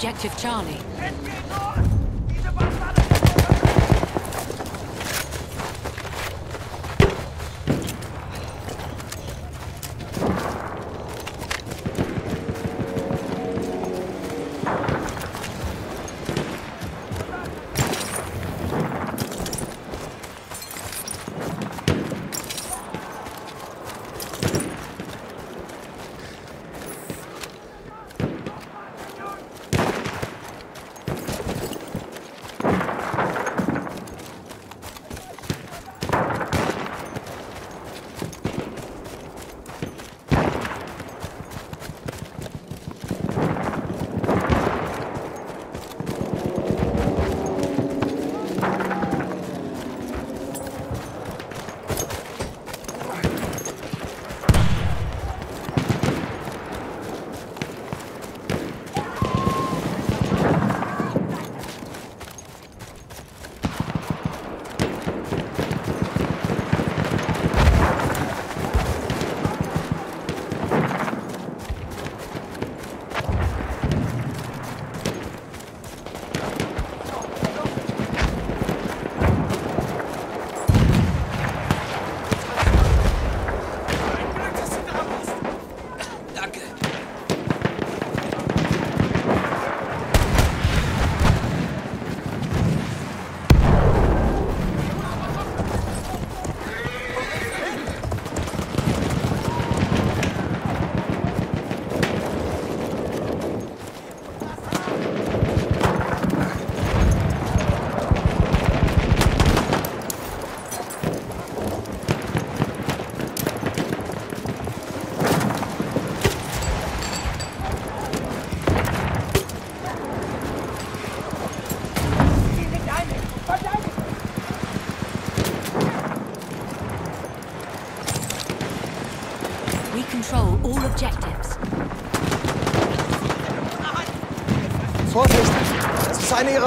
Objective Charlie.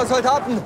Soldaten!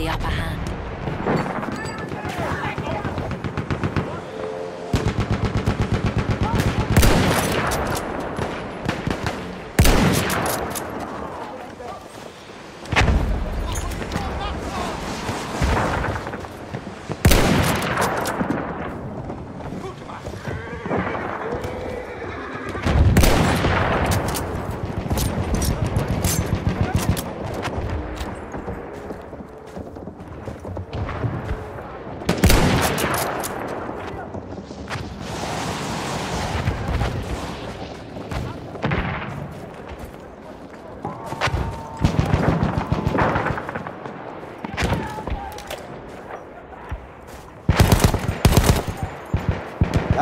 The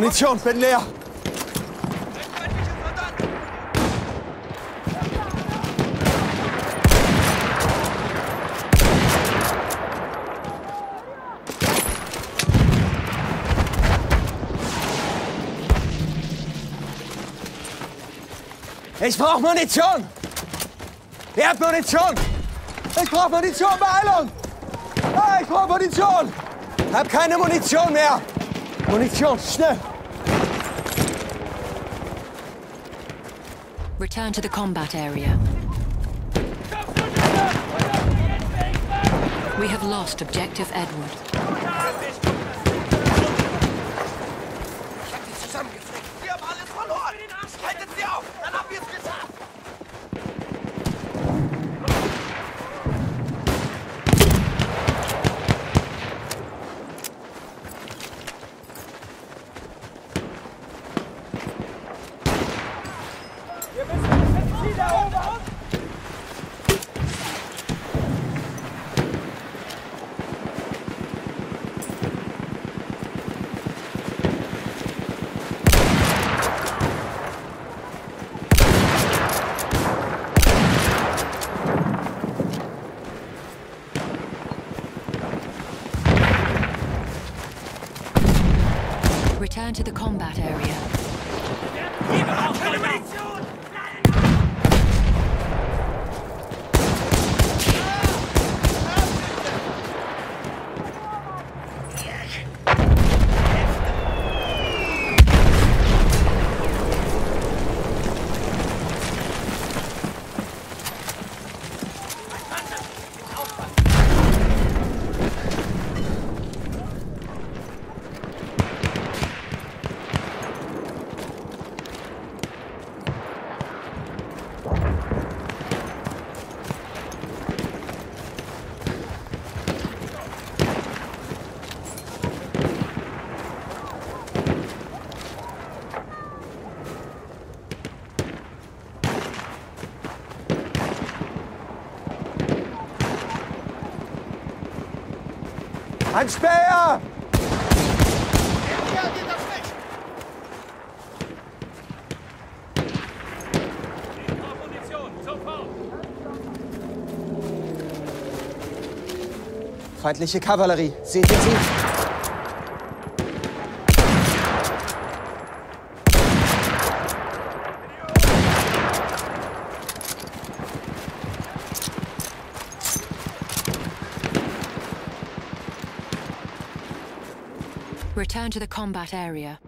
Munition, bin leer! Ich brauche Munition! Ihr habt Munition! Ich brauche Munition, Beeilung! Ah, ich brauche Munition! Hab keine Munition mehr! Munition, schnell! Return to the combat area. We have lost objective Edward. Ein Späher! Feindliche Kavallerie. Seht ihr sie? Return to the combat area.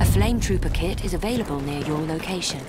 A flame trooper kit is available near your location.